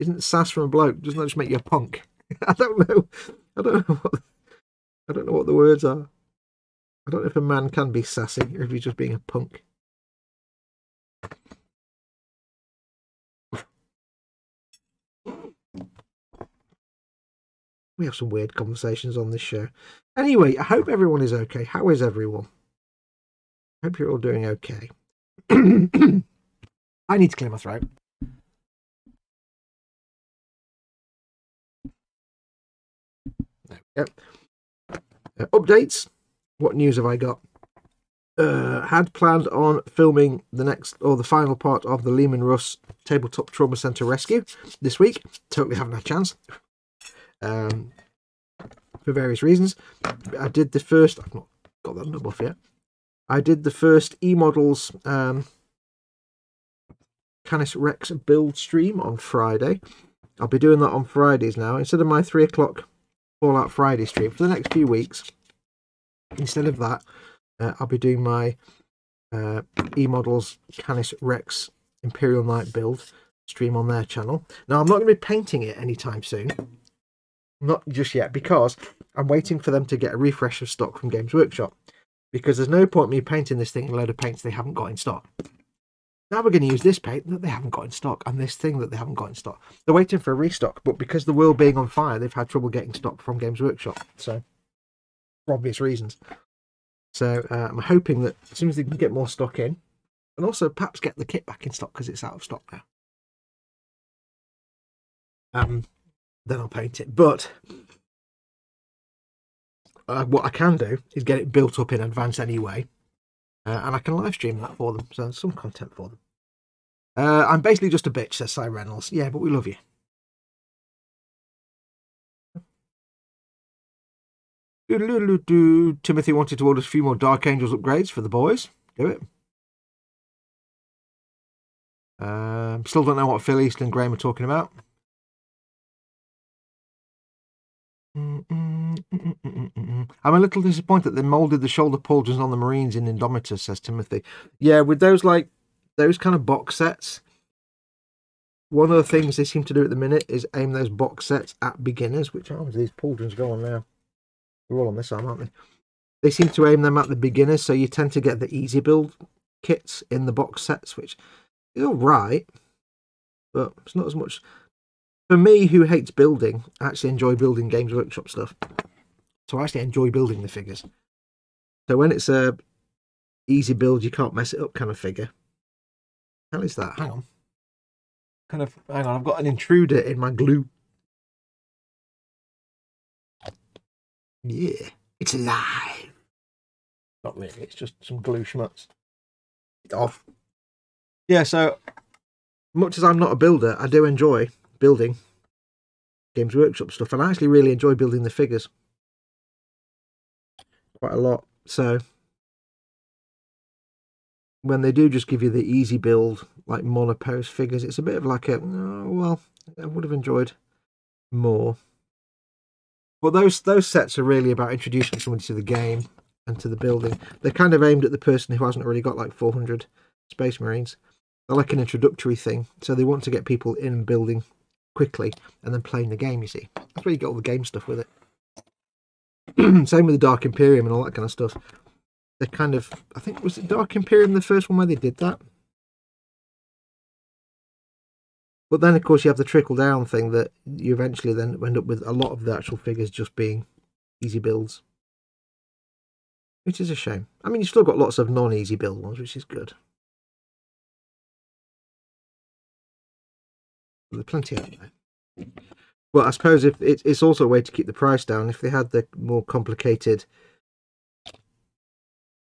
Isn't sass from a bloke? Doesn't that just make you a punk? I don't know. I don't know what I don't know what the words are. I don't know if a man can be sassy or if he's just being a punk. We have some weird conversations on this show. Anyway, I hope everyone is okay. How is everyone? I Hope you're all doing okay. I need to clear my throat. There we go. Uh, updates. What news have I got? Uh, had planned on filming the next or the final part of the Leman Russ Tabletop Trauma Center Rescue this week. Totally haven't had a chance. Um, for various reasons. I did the first. I've not got that number off yet. I did the first E models um, Canis Rex build stream on Friday. I'll be doing that on Fridays now instead of my three o'clock Fallout Friday stream for the next few weeks. Instead of that, uh, I'll be doing my uh, E models Canis Rex Imperial Knight build stream on their channel. Now I'm not going to be painting it anytime soon. Not just yet because I'm waiting for them to get a refresh of stock from Games Workshop because there's no point me painting this thing in a load of paints they haven't got in stock. Now we're going to use this paint that they haven't got in stock and this thing that they haven't got in stock. They're waiting for a restock, but because the world being on fire, they've had trouble getting stock from Games Workshop. So, obvious reasons. So uh, I'm hoping that as soon as they can get more stock in, and also perhaps get the kit back in stock because it's out of stock now. Um, then I'll paint it. But uh, what I can do is get it built up in advance anyway, uh, and I can live stream that for them. So some content for them. Uh, I'm basically just a bitch, says Cy Reynolds. Yeah, but we love you. Timothy wanted to order a few more Dark Angels upgrades for the boys. Do it. Um, still don't know what Phil East and Graham are talking about. I'm a little disappointed that they moulded the shoulder pauldrons on the Marines in Indomitus, says Timothy. Yeah, with those like those kind of box sets, one of the things they seem to do at the minute is aim those box sets at beginners. Which arms these pauldrons go on now? They're all on this arm, aren't they? They seem to aim them at the beginners, so you tend to get the easy build kits in the box sets, which is all right, but it's not as much for me, who hates building, I actually enjoy building Games Workshop stuff. So I actually enjoy building the figures. So when it's a easy build, you can't mess it up kind of figure. How is that? Hang on. Kind of, hang on, I've got an intruder in my glue. Yeah, it's alive. Not really, it's just some glue schmutz. It's off. Yeah, so much as I'm not a builder, I do enjoy building Games Workshop stuff, and I actually really enjoy building the figures quite a lot. So when they do just give you the easy build, like monopose figures, it's a bit of like a oh, well, I would have enjoyed more. But those those sets are really about introducing somebody to the game and to the building. They're kind of aimed at the person who hasn't already got like 400 Space Marines. They're like an introductory thing, so they want to get people in building quickly and then playing the game, you see. That's where you get all the game stuff with it. Same with the Dark Imperium and all that kind of stuff. They're kind of, I think, was it Dark Imperium the first one where they did that? But then, of course, you have the trickle down thing that you eventually then end up with a lot of the actual figures just being easy builds. Which is a shame. I mean, you've still got lots of non easy build ones, which is good. There's plenty out there. Well, I suppose if it, it's also a way to keep the price down. If they had the more complicated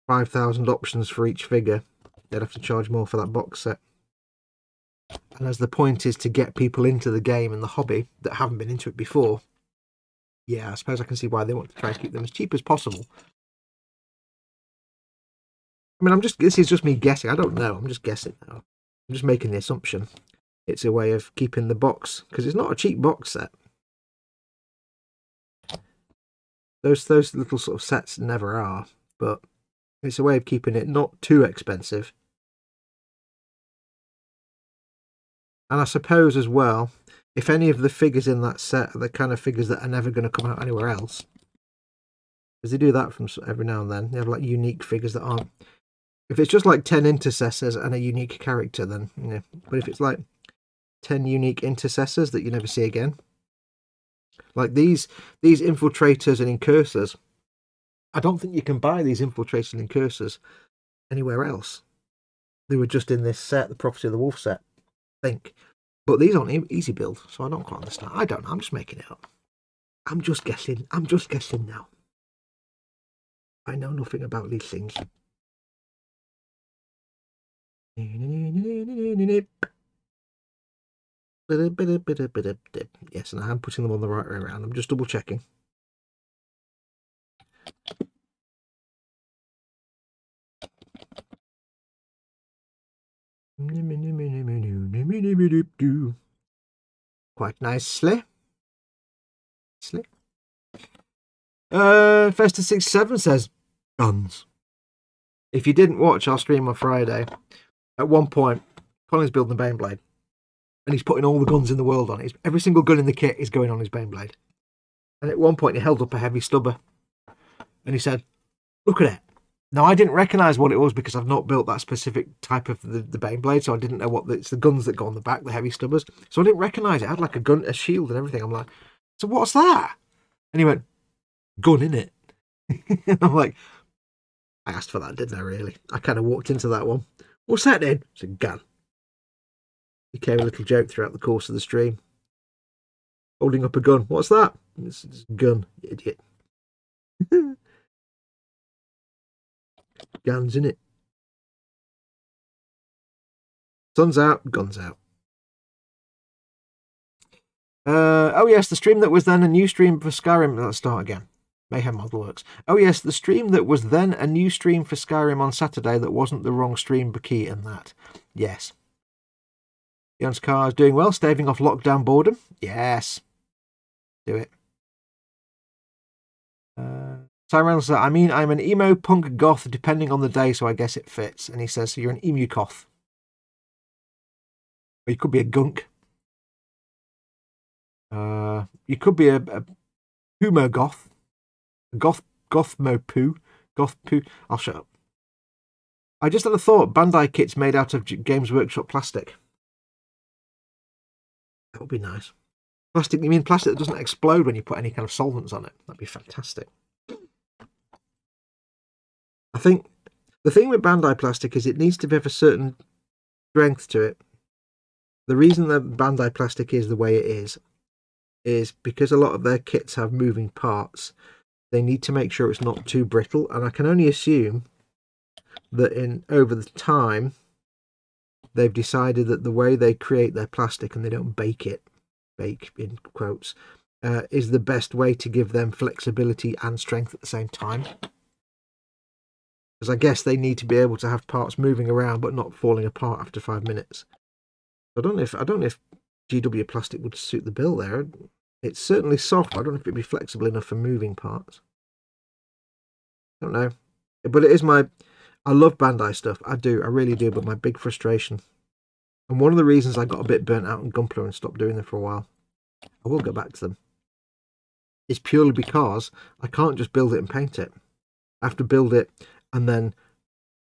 five thousand options for each figure, they'd have to charge more for that box set. And as the point is to get people into the game and the hobby that haven't been into it before, yeah, I suppose I can see why they want to try and keep them as cheap as possible. I mean, I'm just this is just me guessing. I don't know. I'm just guessing now. I'm just making the assumption it's a way of keeping the box because it's not a cheap box set. Those those little sort of sets never are, but It's a way of keeping it not too expensive. And I suppose as well, if any of the figures in that set are the kind of figures that are never going to come out anywhere else, because they do that from every now and then, they have like unique figures that aren't. If it's just like 10 intercessors and a unique character, then, know, but if it's like 10 unique intercessors that you never see again, like these these infiltrators and incursors, I don't think you can buy these infiltrators and incursors anywhere else. They were just in this set, the Prophecy of the Wolf set, think. But these aren't easy build, so I don't quite understand. I don't know, I'm just making it up. I'm just guessing. I'm just guessing now. I know nothing about these things. Yes, and I am putting them on the right way around. I'm just double checking. Quite nicely. nicely. Uh, Festa six seven says guns. If you didn't watch our stream on Friday, at one point, Colin's building the Baneblade, and he's putting all the guns in the world on it. Every single gun in the kit is going on his Baneblade. And at one point, he held up a heavy stubber, and he said, "Look at it." Now I didn't recognise what it was because I've not built that specific type of the, the Bane blade, so I didn't know what the, it's the guns that go on the back, the heavy stubbers. So I didn't recognise it. I had like a gun, a shield, and everything. I'm like, so what's that? And he went, gun in it. I'm like, I asked for that, didn't I? Really? I kind of walked into that one. What's that then? It's a gun. Became a little joke throughout the course of the stream. Holding up a gun. What's that? It's, it's a gun, you idiot. Guns in it. Sun's out, guns out. Uh, oh yes, the stream that was then a new stream for Skyrim. Let's start again. Mayhem model works. Oh yes, the stream that was then a new stream for Skyrim on Saturday that wasn't the wrong stream key and that. Yes. Jan's car is doing well, staving off lockdown boredom. Yes. Do it. Reynolds says, I mean, I'm an emo punk goth depending on the day, so I guess it fits. And he says, so you're an emu goth. Or you could be a gunk. Uh, you could be a, a Humo goth. A goth, gothmo poo. Goth poo. I'll shut up. I just had a thought Bandai kits made out of Games Workshop plastic. That would be nice. Plastic, you mean plastic that doesn't explode when you put any kind of solvents on it? That'd be fantastic. I think the thing with Bandai plastic is it needs to have a certain strength to it. The reason that Bandai plastic is the way it is is because a lot of their kits have moving parts. They need to make sure it's not too brittle, and I can only assume that in over the time they've decided that the way they create their plastic and they don't bake it, bake in quotes, uh, is the best way to give them flexibility and strength at the same time because I guess they need to be able to have parts moving around but not falling apart after five minutes. I don't know if I don't know if GW plastic would suit the bill there. It's certainly soft. I don't know if it'd be flexible enough for moving parts. I don't know, but it is my. I love Bandai stuff. I do. I really do. But my big frustration, and one of the reasons I got a bit burnt out on Gunpla and stopped doing them for a while, I will go back to them. Is purely because I can't just build it and paint it. I have to build it and then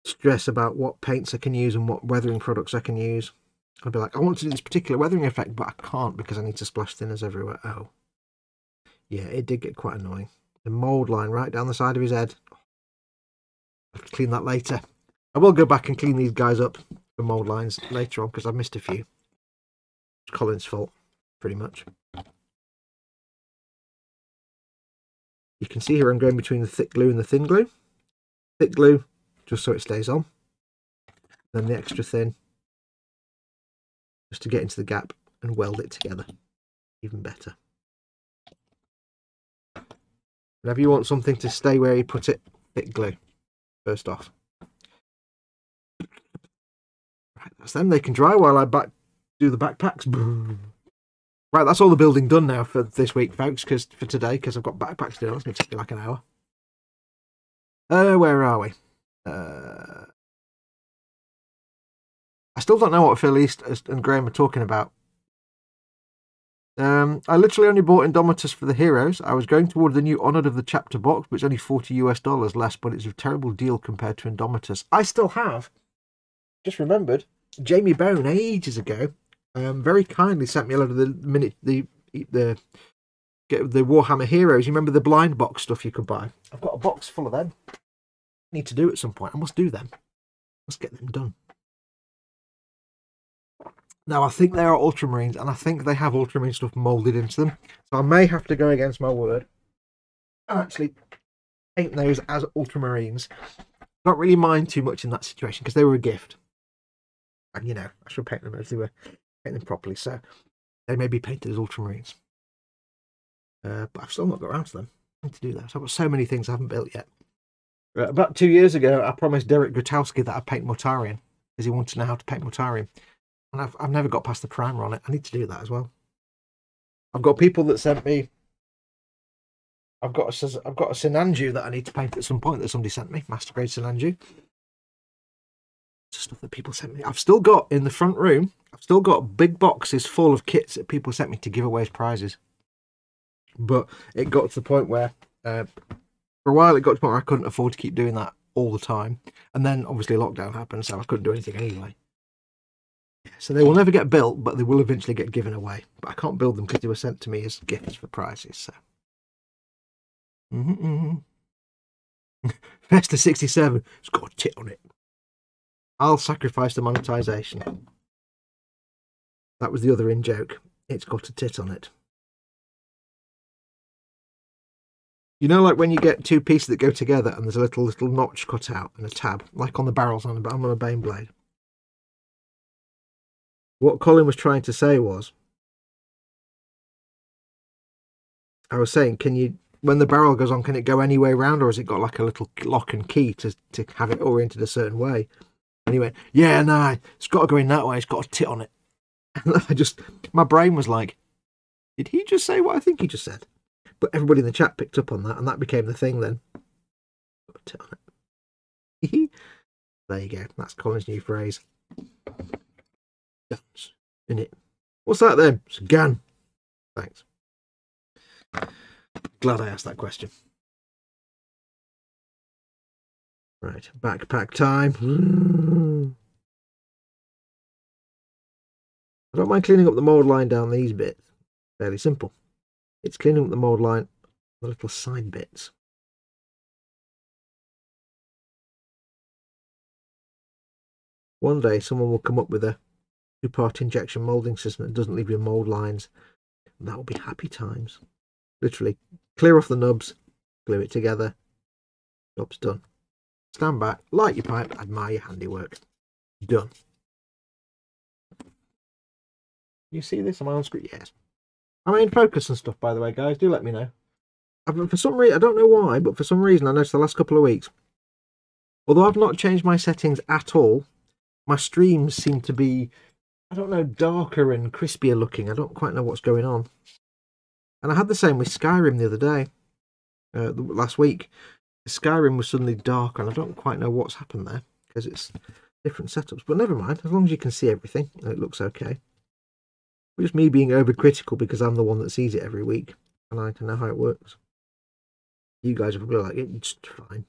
stress about what paints I can use and what weathering products I can use. I'd be like, I want to do this particular weathering effect, but I can't because I need to splash thinners everywhere. Oh. Yeah, it did get quite annoying. The mould line right down the side of his head. I have to clean that later. I will go back and clean these guys up for mould lines later on because I've missed a few. It's Colin's fault, pretty much. You can see here I'm going between the thick glue and the thin glue thick glue just so it stays on. Then the extra thin just to get into the gap and weld it together even better. Whenever you want something to stay where you put it thick glue first off. Right that's them. They can dry while I back do the backpacks. Right that's all the building done now for this week folks because for today because I've got backpacks to do. It's going to take me like an hour uh, where are we? Uh, I still don't know what Phil East and Graham are talking about. Um, I literally only bought Indomitus for the heroes. I was going toward the new Honored of the Chapter box, which is only 40 US dollars less, but it's a terrible deal compared to Indomitus. I still have, just remembered, Jamie Bone ages ago um, very kindly sent me a lot of the minute the the get the Warhammer Heroes. You remember the blind box stuff you could buy? I've got a box full of them. I need to do at some point. I must do them. Let's get them done. Now, I think they are Ultramarines, and I think they have Ultramarine stuff moulded into them. So I may have to go against my word and actually paint those as Ultramarines. Not really mind too much in that situation because they were a gift. And, you know, I should paint them as they were paint them properly. So they may be painted as Ultramarines. Uh, but I've still not got around to them. I need to do that. So I've got so many things I haven't built yet. Uh, about two years ago, I promised Derek Grotowski that I'd paint Mortarion because he wanted to know how to paint Mortarion and I've I've never got past the primer on it. I need to do that as well. I've got people that sent me. I've got a I've got a Sinanju that I need to paint at some point that somebody sent me, master grade Sinanju. Stuff that people sent me. I've still got in the front room. I've still got big boxes full of kits that people sent me to give away as prizes. But it got to the point where, uh, for a while, it got to the point where I couldn't afford to keep doing that all the time. And then obviously lockdown happened, so I couldn't do anything anyway. So they will never get built, but they will eventually get given away. But I can't build them because they were sent to me as gifts for prizes. So. Mm-hmm. Festa 67, it's got a tit on it. I'll sacrifice the monetization. That was the other in joke. It's got a tit on it. You know, like when you get two pieces that go together and there's a little little notch cut out and a tab, like on the barrels on a, on a Baneblade. What Colin was trying to say was, I was saying, can you, when the barrel goes on, can it go any way around, or has it got like a little lock and key to, to have it oriented a certain way? And he went, yeah, no, it's got to go in that way. It's got a tit on it. And I just, my brain was like, did he just say what I think he just said? But everybody in the chat picked up on that, and that became the thing then. There you go. That's Colin's new phrase guns in it. What's that then? It's a gun. Thanks. Glad I asked that question. Right, backpack time. Hmm. I don't mind cleaning up the mould line down these bits. Fairly simple. It's cleaning up the mould line, the little side bits. One day someone will come up with a two-part injection molding system that doesn't leave your mold lines. And That will be happy times. Literally, clear off the nubs, glue it together. Job's done. Stand back, light your pipe, admire your handiwork. Done. You see this? on my own screen? Yes. Am I in focus and stuff, by the way, guys? Do let me know. I've, for some reason, I don't know why, but for some reason, I noticed the last couple of weeks, although I've not changed my settings at all, my streams seem to be I don't know, darker and crispier looking. I don't quite know what's going on. And I had the same with Skyrim the other day, uh, last week. Skyrim was suddenly darker, and I don't quite know what's happened there because it's different setups. But never mind, as long as you can see everything, it looks okay. Just me being overcritical because I'm the one that sees it every week, and I can know how it works. You guys are probably like, it's fine.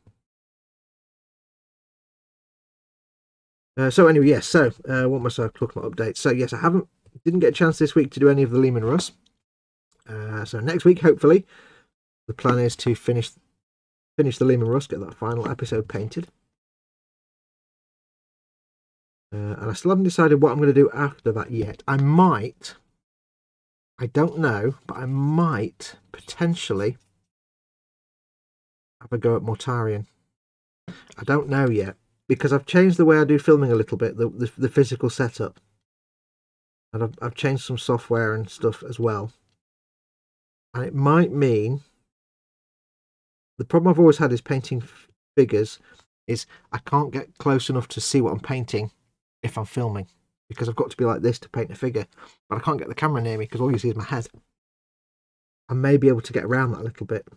Uh, so anyway, yes. So uh, what must I talk about updates? So yes, I haven't didn't get a chance this week to do any of the Leman Russ. Uh, so next week, hopefully, the plan is to finish finish the Leman Russ, get that final episode painted. Uh, and I still haven't decided what I'm going to do after that yet. I might, I don't know, but I might potentially have a go at Mortarion. I don't know yet because I've changed the way I do filming a little bit, the, the, the physical setup. And I've, I've changed some software and stuff as well. And it might mean the problem I've always had is painting figures is I can't get close enough to see what I'm painting if I'm filming because I've got to be like this to paint a figure, but I can't get the camera near me because all you see is my head. I may be able to get around that a little bit.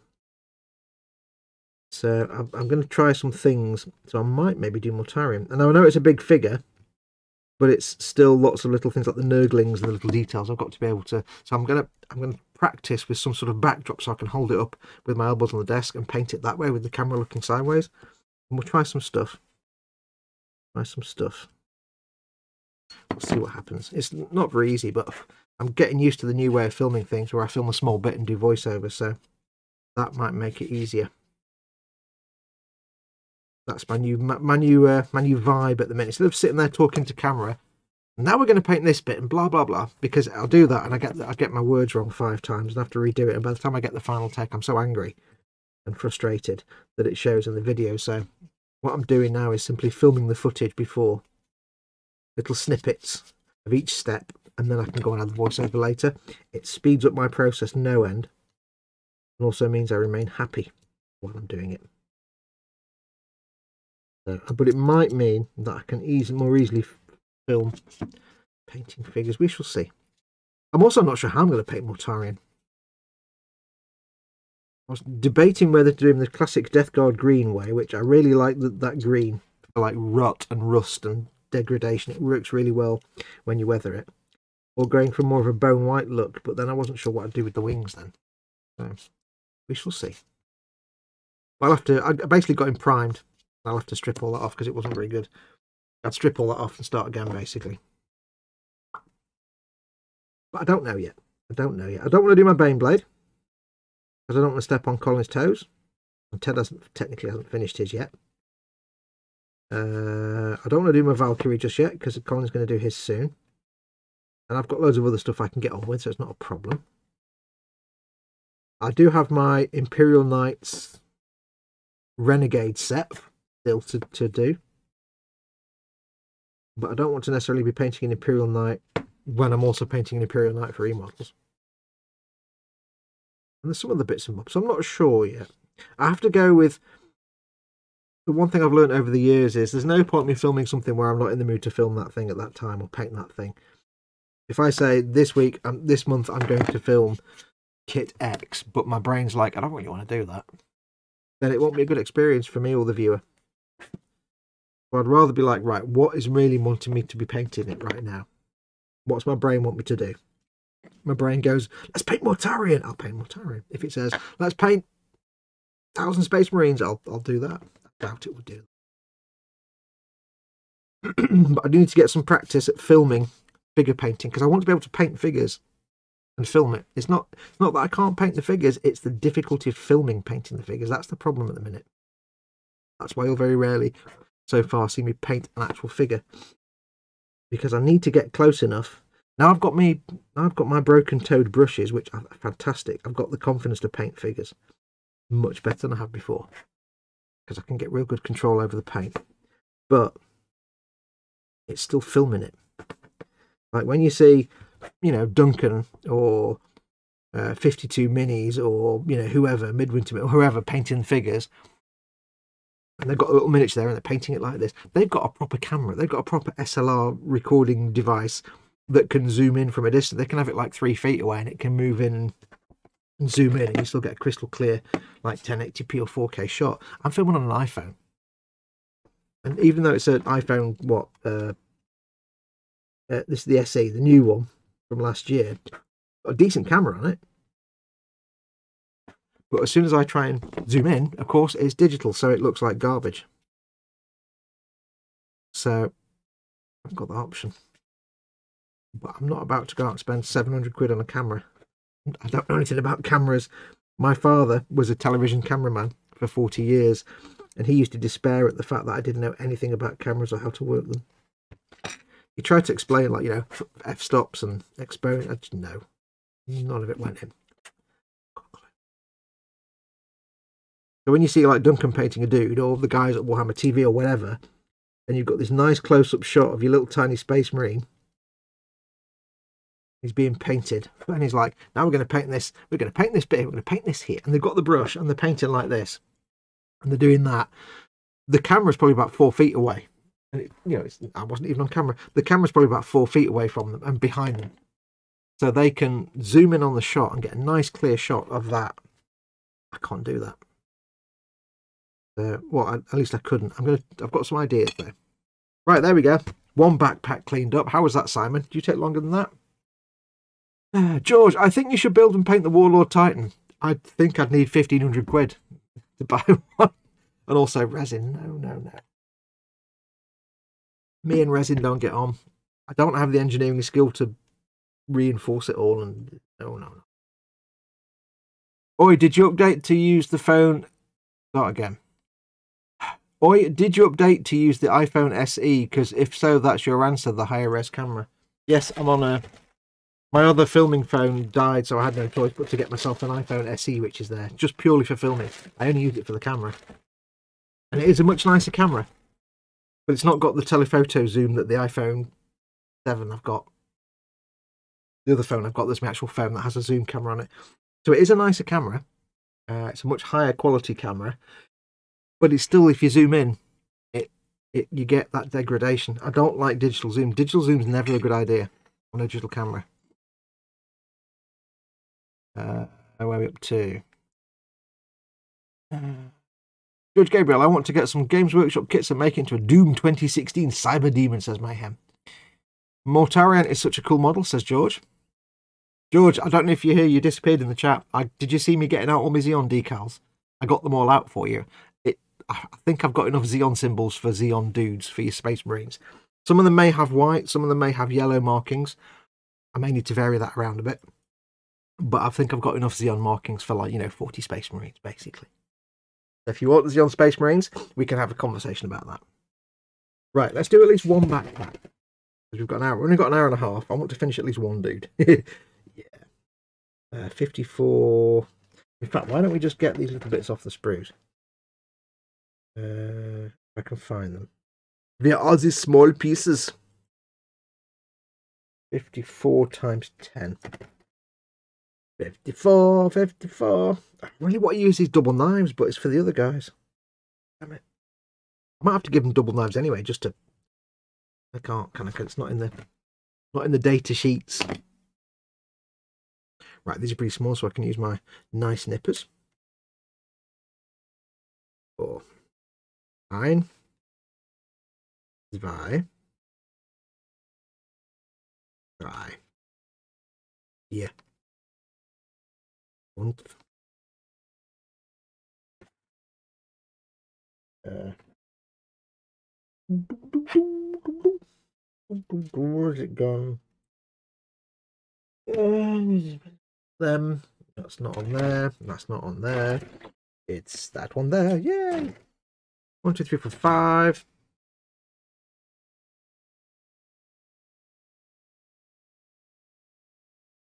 So I'm, I'm going to try some things. So I might maybe do Mortarion. And I know it's a big figure, but it's still lots of little things like the nurglings and the little details I've got to be able to. So I'm gonna I'm gonna practice with some sort of backdrop so I can hold it up with my elbows on the desk and paint it that way with the camera looking sideways. And we'll try some stuff. Try some stuff. We'll see what happens. It's not very easy, but I'm getting used to the new way of filming things where I film a small bit and do voiceover, so that might make it easier. That's my new my new uh, my new vibe at the minute. Instead of sitting there talking to camera, now we're going to paint this bit and blah blah blah. Because I'll do that and I get I get my words wrong five times and have to redo it. And by the time I get the final take, I'm so angry and frustrated that it shows in the video. So what I'm doing now is simply filming the footage before, little snippets of each step, and then I can go and add the voiceover later. It speeds up my process no end, and also means I remain happy while I'm doing it. Uh, but it might mean that I can easily, more easily film painting figures. We shall see. I'm also not sure how I'm going to paint Mortarion. I was debating whether to do the classic Death Guard green way, which I really like that, that green for like rot and rust and degradation. It works really well when you weather it. Or going for more of a bone white look, but then I wasn't sure what I'd do with the wings then. So we shall see. I'll have to, I basically got him primed I'll have to strip all that off because it wasn't very good. I'd strip all that off and start again, basically. But I don't know yet. I don't know yet. I don't want to do my Baneblade because I don't want to step on Colin's toes. And Ted hasn't technically hasn't finished his yet. Uh, I don't want to do my Valkyrie just yet because Colin's going to do his soon. And I've got loads of other stuff I can get on with, so it's not a problem. I do have my Imperial Knights Renegade set still to, to do. But I don't want to necessarily be painting an Imperial Knight when I'm also painting an Imperial Knight for remodels. And there's some other bits and bobs. I'm not sure yet. I have to go with the one thing I've learned over the years is there's no point me filming something where I'm not in the mood to film that thing at that time or paint that thing. If I say this week, um, this month, I'm going to film kit X, but my brain's like, I don't really want to do that, then it won't be a good experience for me or the viewer. I'd rather be like, right, what is really wanting me to be painting it right now? What's my brain want me to do? My brain goes, let's paint Mortarion. I'll paint Mortarion. If it says, let's paint Thousand Space Marines, I'll, I'll do that. Doubt it would do but I do need to get some practice at filming figure painting because I want to be able to paint figures and film it. It's not, it's not that I can't paint the figures, it's the difficulty of filming painting the figures. That's the problem at the minute. That's why you'll very rarely so far see me paint an actual figure because I need to get close enough. Now I've got me, I've got my Broken Toad brushes, which are fantastic. I've got the confidence to paint figures much better than I have before because I can get real good control over the paint. But it's still filming it. Like when you see, you know, Duncan or uh, 52 minis or, you know, whoever, Midwinter or whoever painting figures, and they've got a little miniature there and they're painting it like this. They've got a proper camera. They've got a proper SLR recording device that can zoom in from a distance. They can have it like three feet away and it can move in and zoom in and you still get a crystal clear like 1080p or 4K shot. I'm filming on an iPhone. And even though it's an iPhone, what, uh, uh, this is the SE, the new one from last year, a decent camera on it. But as soon as I try and zoom in, of course, it's digital, so it looks like garbage. So I've got the option. But I'm not about to go out and spend 700 quid on a camera. I don't know anything about cameras. My father was a television cameraman for 40 years, and he used to despair at the fact that I didn't know anything about cameras or how to work them. He tried to explain, like, you know, f stops and experiment. I just, no, none of it went in. So when you see like Duncan painting a dude or the guys at Warhammer TV or whatever, and you've got this nice close-up shot of your little tiny space marine, he's being painted, and he's like, "Now we're going to paint this. We're going to paint this bit. We're going to paint this here." And they've got the brush and they're painting like this, and they're doing that. The camera's probably about four feet away, and it, you know, it's, I wasn't even on camera. The camera's probably about four feet away from them and behind them, so they can zoom in on the shot and get a nice clear shot of that. I can't do that. Uh, well, at least I couldn't. I'm gonna. I've got some ideas though. Right, there we go. One backpack cleaned up. How was that, Simon? Do you take longer than that? George, I think you should build and paint the Warlord Titan. I think I'd need 1500 quid to buy one. And also resin. No, no, no. Me and resin don't get on. I don't have the engineering skill to reinforce it all. And no, no, no. Oi, did you update to use the phone? Not again. Oi, did you update to use the iPhone SE? Because if so, that's your answer, the higher res camera. Yes, I'm on a... My other filming phone died, so I had no choice but to get myself an iPhone SE, which is there, just purely for filming. I only use it for the camera. And it is a much nicer camera. But it's not got the telephoto zoom that the iPhone 7 I've got. The other phone I've got, there's my actual phone that has a zoom camera on it. So it is a nicer camera. Uh, it's a much higher quality camera but it's still if you zoom in it, it you get that degradation i don't like digital zoom digital zoom is never a good idea on a digital camera uh where are we up to uh, george gabriel i want to get some games workshop kits and make it into a doom 2016 cyber demon says mayhem Mortarion is such a cool model says george george i don't know if you hear you disappeared in the chat I, did you see me getting out all my Zeon decals i got them all out for you I think I've got enough Zeon symbols for Zeon dudes for your Space Marines. Some of them may have white, some of them may have yellow markings. I may need to vary that around a bit. But I think I've got enough Zeon markings for like, you know, 40 Space Marines, basically. If you want the Zeon Space Marines, we can have a conversation about that. Right, let's do at least one backpack. We've got an hour. We've only got an hour and a half. I want to finish at least one dude. yeah. Uh, 54. In fact, why don't we just get these little bits off the sprues? Uh, I can find them. Where are these small pieces? 54 times 10. 54, 54. I really want to use these double knives, but it's for the other guys. Damn it. I might have to give them double knives anyway, just to... I can't, can I? It's not in the, not in the data sheets. Right, these are pretty small, so I can use my nice nippers. Four. Ein, zwei, drei, vier und äh, where's it gone? them. That's not on there. That's not on there. It's that one there. Yay! One, two, three, four, five.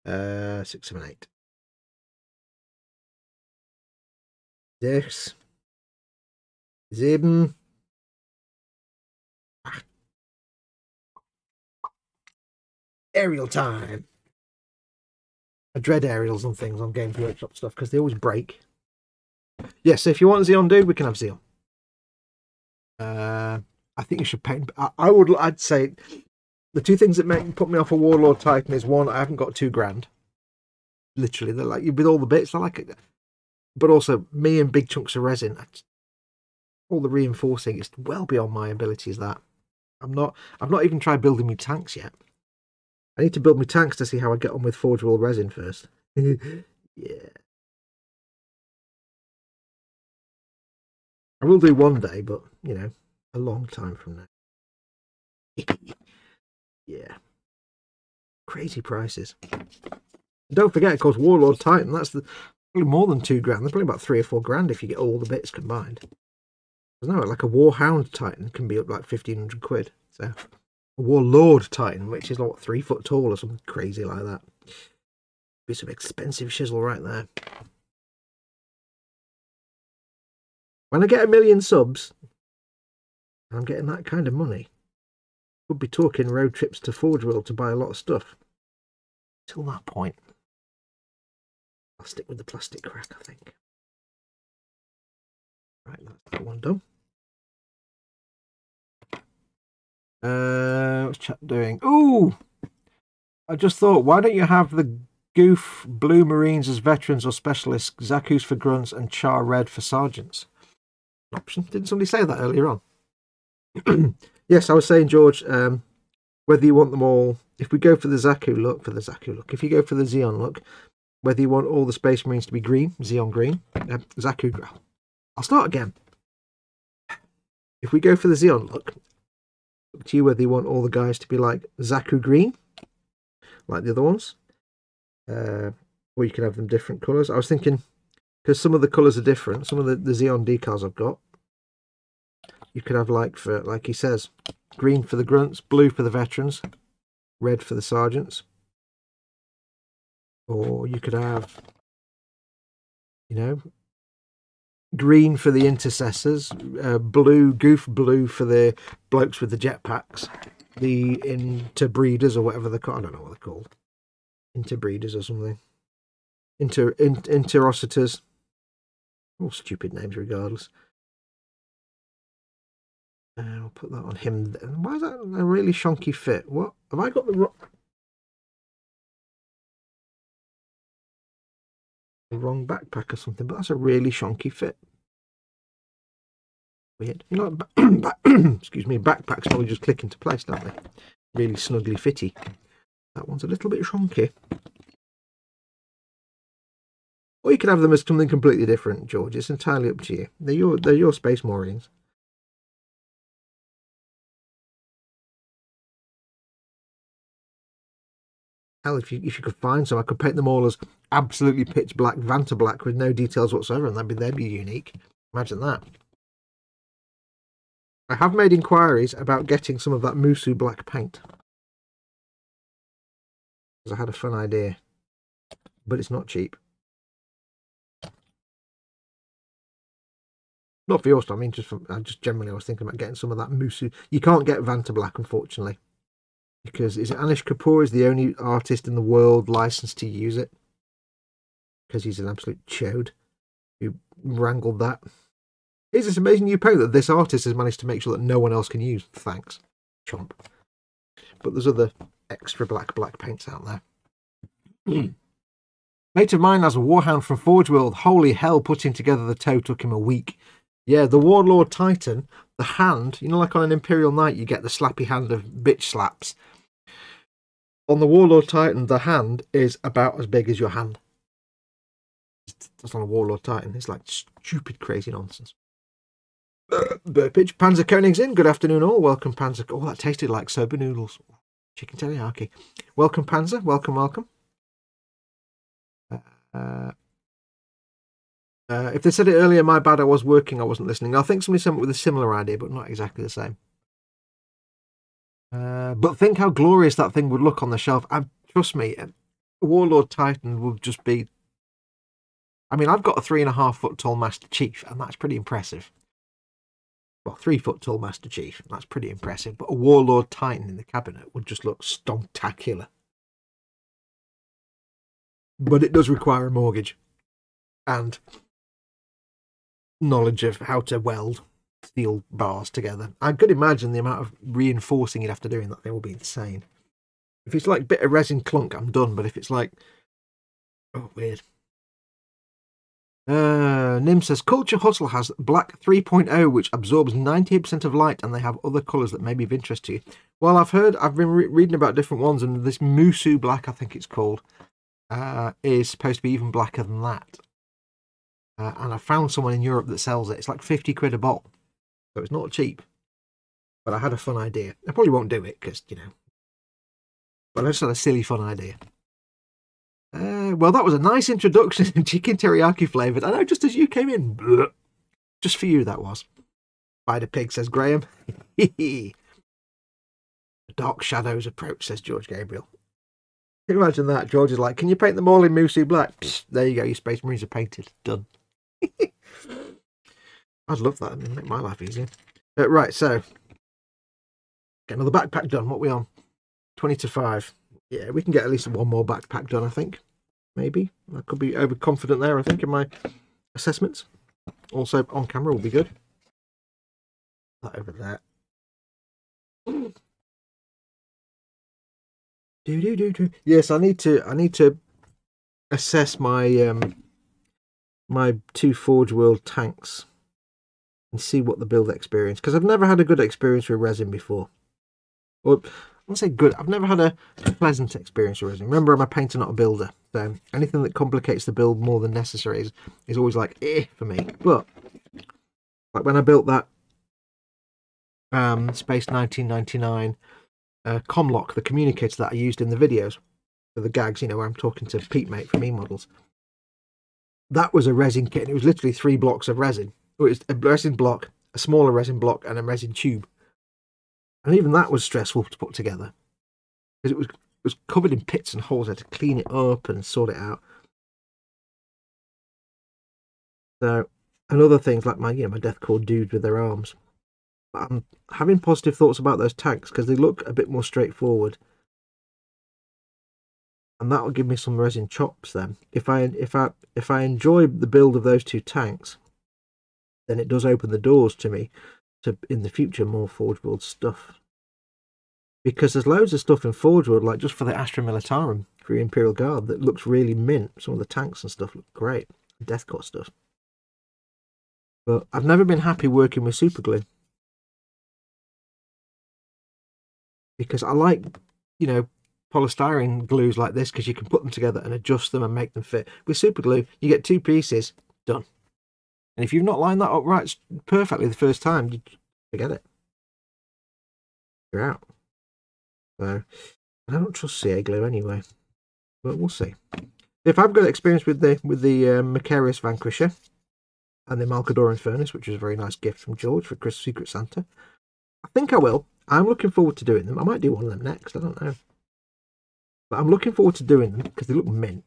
Uh, six, seven, eight. Six. Sieben. Acht. Aerial time. I dread aerials and things on Games Workshop stuff because they always break. Yes, yeah, so if you want Zeon dude, we can have Zeon. Uh, I think you should paint. I, I, would. I'd say the two things that make put me off a Warlord Titan is one, I haven't got two grand. Literally, they're like with all the bits. I like it, but also me and big chunks of resin. All the reinforcing is well beyond my abilities. That I'm not. I've not even tried building me tanks yet. I need to build my tanks to see how I get on with Forge World resin first. yeah. I will do one day, but you know, a long time from now. yeah. Crazy prices. Don't forget, of course, Warlord Titan, that's the probably more than two grand. There's probably about three or four grand if you get all the bits combined. No, like a Warhound Titan can be up like fifteen hundred quid. So a Warlord Titan, which is like what, three foot tall or something crazy like that. Be some expensive shizzle right there. When I get a million subs, I'm getting that kind of money. Could be talking road trips to Forge World to buy a lot of stuff. Till that point, I'll stick with the plastic crack, I think. Right, that's that one done. Uh, what's chat doing? Ooh! I just thought, why don't you have the Gouf Blue Marines as veterans or specialists, Zaku's for grunts, and Char Red for sergeants? option. Didn't somebody say that earlier on? yes, I was saying, George, um, whether you want them all, if we go for the Zaku look, for the Zaku look, if you go for the Zeon look, whether you want all the Space Marines to be green, Zeon green, uh, Zaku, I'll start again. If we go for the Zeon look, up to you whether you want all the guys to be like Zaku green, like the other ones, uh, or you can have them different colours. I was thinking, because some of the colours are different, some of the, the Zeon decals I've got, you could have like for, like he says, green for the grunts, blue for the veterans, red for the sergeants. Or you could have, you know, green for the intercessors, uh, blue, Gouf blue for the blokes with the jetpacks, the interbreeders or whatever they're called. I don't know what they're called. Interbreeders or something. Inter, in, interocitors. All stupid names regardless. And I'll put that on him. Why is that a really shonky fit? What? Have I got the wrong... wrong backpack or something, but that's a really shonky fit. Weird. You know, excuse me, backpacks probably just click into place, don't they? Really snugly fitty. That one's a little bit shonky. Or you can have them as something completely different, George. It's entirely up to you. They're your they're your space Marines. Hell, if you if you could find some, I could paint them all as absolutely pitch black Vanta black with no details whatsoever, and that'd be they'd be unique. Imagine that. I have made inquiries about getting some of that Musou black paint. Because I had a fun idea. But it's not cheap. Not for your stuff, I mean, just I just generally I was thinking about getting some of that Musou. You can't get Vanta black, unfortunately because is Anish Kapoor is the only artist in the world licensed to use it because he's an absolute chode who wrangled that. Is this amazing new paint that this artist has managed to make sure that no one else can use? Thanks, chomp. But there's other extra black black paints out there. Mate of mine has a Warhound from Forge World. Holy hell, putting together the toe took him a week. Yeah, the Warlord Titan, the hand, you know, like on an Imperial Knight, you get the slappy hand of bitch slaps on the Warlord Titan, the hand is about as big as your hand. That's on a Warlord Titan. It's like stupid, crazy nonsense. Burpage, Panzer Koenig's in. Good afternoon, all. Welcome, Panzer. Oh, that tasted like soba noodles. Chicken teriyaki. Welcome, Panzer. Welcome, welcome. Uh, uh, if they said it earlier, my bad. I was working. I wasn't listening. I think somebody sent it with a similar idea, but not exactly the same. Uh, but think how glorious that thing would look on the shelf. And trust me, a Warlord Titan would just be. I mean, I've got a three and a half foot tall Master Chief, and that's pretty impressive. Well, three foot tall Master Chief, that's pretty impressive. But a Warlord Titan in the cabinet would just look stontacular. But it does require a mortgage and knowledge of how to weld steel bars together. I could imagine the amount of reinforcing you'd have to do in that thing would be insane. If it's like bit of resin clunk, I'm done. But if it's like, oh, weird. Uh, Nim says Culture Hustle has black 3.0, which absorbs 98% of light, and they have other colours that may be of interest to you. Well, I've heard, I've been re reading about different ones, and this Musou Black, I think it's called, uh, is supposed to be even blacker than that. Uh, and I found someone in Europe that sells it. It's like 50 quid a bottle. So it's not cheap. But I had a fun idea. I probably won't do it because, you know. But I just had a silly fun idea. Uh, well, that was a nice introduction in chicken teriyaki flavoured. I know, just as you came in. Bleh. Just for you, that was. Spider Pig, says Graham. the dark shadows approach, says George Gabriel. Can you imagine that? George is like, can you paint them all in Musou Black? Psst, there you go, your Space Marines are painted. Done. I'd love that. It'd make my life easier. Uh, right, so get another backpack done. What we on? 20 to 5. Yeah, we can get at least one more backpack done, I think. Maybe. I could be overconfident there, I think, in my assessments. Also, on camera will be good. That over there. Do, do, do, do. Yes, I need to I need to assess my um my two Forge World tanks and see what the build experience because I've never had a good experience with resin before. Or I say good. I've never had a pleasant experience with resin. Remember, I'm a painter, not a builder. So anything that complicates the build more than necessary is, is always like eh for me. But like when I built that um, Space 1999 uh, Comlock, the communicator that I used in the videos for the gags, you know, where I'm talking to Pete Mate from eModels. That was a resin kit. And it was literally three blocks of resin. It was a resin block, a smaller resin block, and a resin tube. And even that was stressful to put together because it was it was covered in pits and holes. I had to clean it up and sort it out. So, and other things like my, you know, my Death Korps dudes with their arms. I'm having positive thoughts about those tanks because they look a bit more straightforward. And that'll give me some resin chops then. If I if I if I enjoy the build of those two tanks, then it does open the doors to me to in the future more Forge World stuff. Because there's loads of stuff in Forge World, like just for the Astra Militarum for Imperial Guard, that looks really mint. Some of the tanks and stuff look great. Death Korps stuff. But I've never been happy working with super glue. Because I like, you know, polystyrene glues like this because you can put them together and adjust them and make them fit. With super glue, you get two pieces, done. And if you've not lined that up right perfectly the first time, you forget it. You're out. So I don't trust CA glue anyway, but we'll see. If I've got experience with the with the um, Macharius Vanquisher and the Malcador Infernus, which is a very nice gift from George for Chris Secret Santa, I think I will. I'm looking forward to doing them. I might do one of them next. I don't know, but I'm looking forward to doing them because they look mint.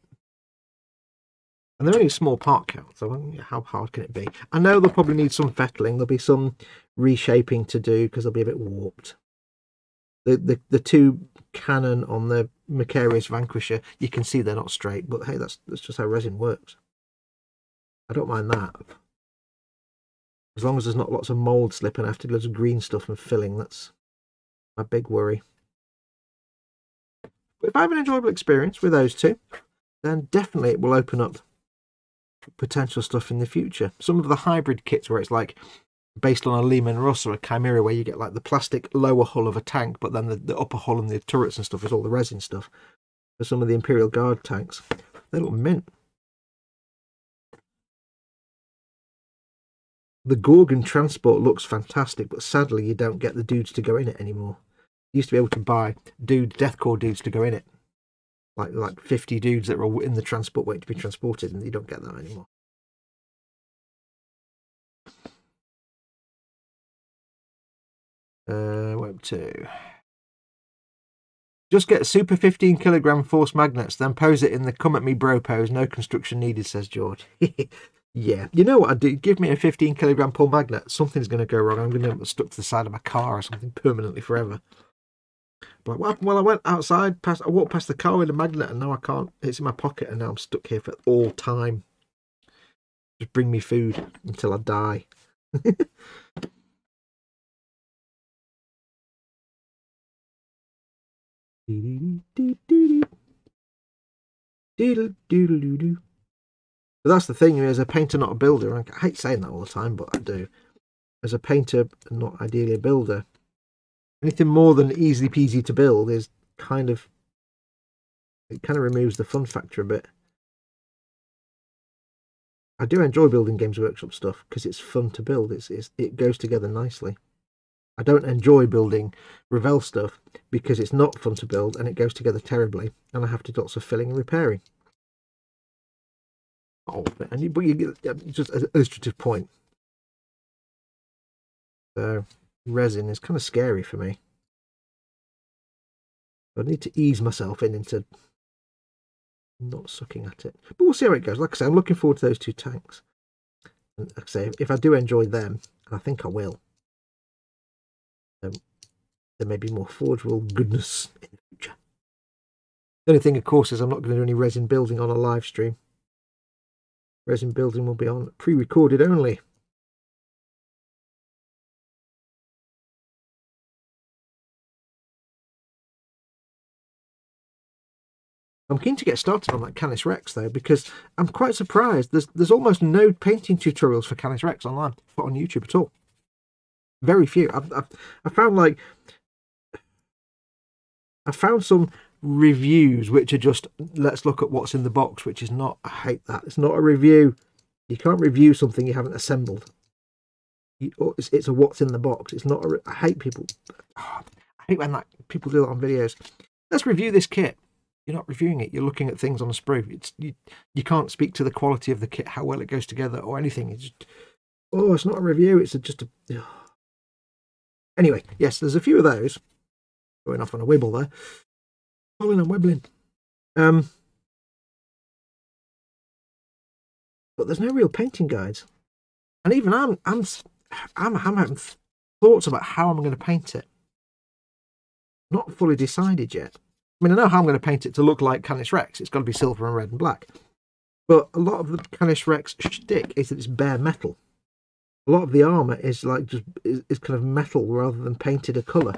And they're only a small part count, so um, how hard can it be? I know they'll probably need some fettling. There'll be some reshaping to do because they'll be a bit warped. The, the the two cannon on the Macharius Vanquisher, you can see they're not straight, but hey, that's that's just how resin works. I don't mind that. As long as there's not lots of mould slipping after loads of green stuff and filling, that's my big worry. But if I have an enjoyable experience with those two, then definitely it will open up potential stuff in the future. Some of the hybrid kits where it's like based on a Leman Russ or a Chimera where you get like the plastic lower hull of a tank, but then the, the upper hull and the turrets and stuff is all the resin stuff. For some of the Imperial Guard tanks, they look mint. The Gorgon transport looks fantastic, but sadly you don't get the dudes to go in it anymore. Used to be able to buy dude Death Korps dudes to go in it. Like like 50 dudes that were in the transport waiting to be transported and you don't get that anymore. Uh web 2 just get super 15 kilogram force magnets then pose it in the come at me bro pose. No construction needed says george. Yeah. You know what i do? Give me a 15 kilogram pull magnet. Something's going to go wrong. I'm going to get stuck to the side of my car or something permanently forever but what happened? Well, I went outside, past, I walked past the car with a magnet, and now I can't. It's in my pocket, and now I'm stuck here for all time. Just bring me food until I die. But that's the thing, as a painter, not a builder, I hate saying that all the time, but I do. As a painter, not ideally a builder, anything more than easy peasy to build is kind of it kind of removes the fun factor a bit. I do enjoy building Games Workshop stuff because it's fun to build. It's, it's it goes together nicely. I don't enjoy building Revell stuff because it's not fun to build and it goes together terribly, and I have to do lots of filling and repairing. Oh, and you, but you get uh, just an illustrative point. So resin is kind of scary for me. I need to ease myself in into not sucking at it. But we'll see how it goes. Like I say, I'm looking forward to those two tanks. And like I say, if I do enjoy them, and I think I will, um, there may be more Forge World goodness in the future. The only thing, of course, is I'm not going to do any resin building on a live stream. Resin building will be on pre-recorded only. I'm keen to get started on that Canis Rex though, because I'm quite surprised. There's there's almost no painting tutorials for Canis Rex online on YouTube at all. Very few. I've, I've, I found like I found some reviews which are just let's look at what's in the box, which is not. I hate that. It's not a review. You can't review something you haven't assembled. You, oh, it's, it's, a what's in the box. It's not. A, I hate people. Oh, I hate when that people do that on videos. Let's review this kit you're not reviewing it you're looking at things on a sprue it's you, you can't speak to the quality of the kit how well it goes together or anything. It's just, oh it's not a review it's a, just a oh. anyway yes there's a few of those. Going off on a wibble there. Falling and wibbling. Um but there's no real painting guides. And even i'm i'm i'm, I'm having thoughts about how i'm going to paint it. Not fully decided yet I mean, I know how I'm going to paint it to look like Canis Rex. It's got to be silver and red and black. But a lot of the Canis Rex shtick is that it's bare metal. A lot of the armour is like just is, is kind of metal rather than painted a colour.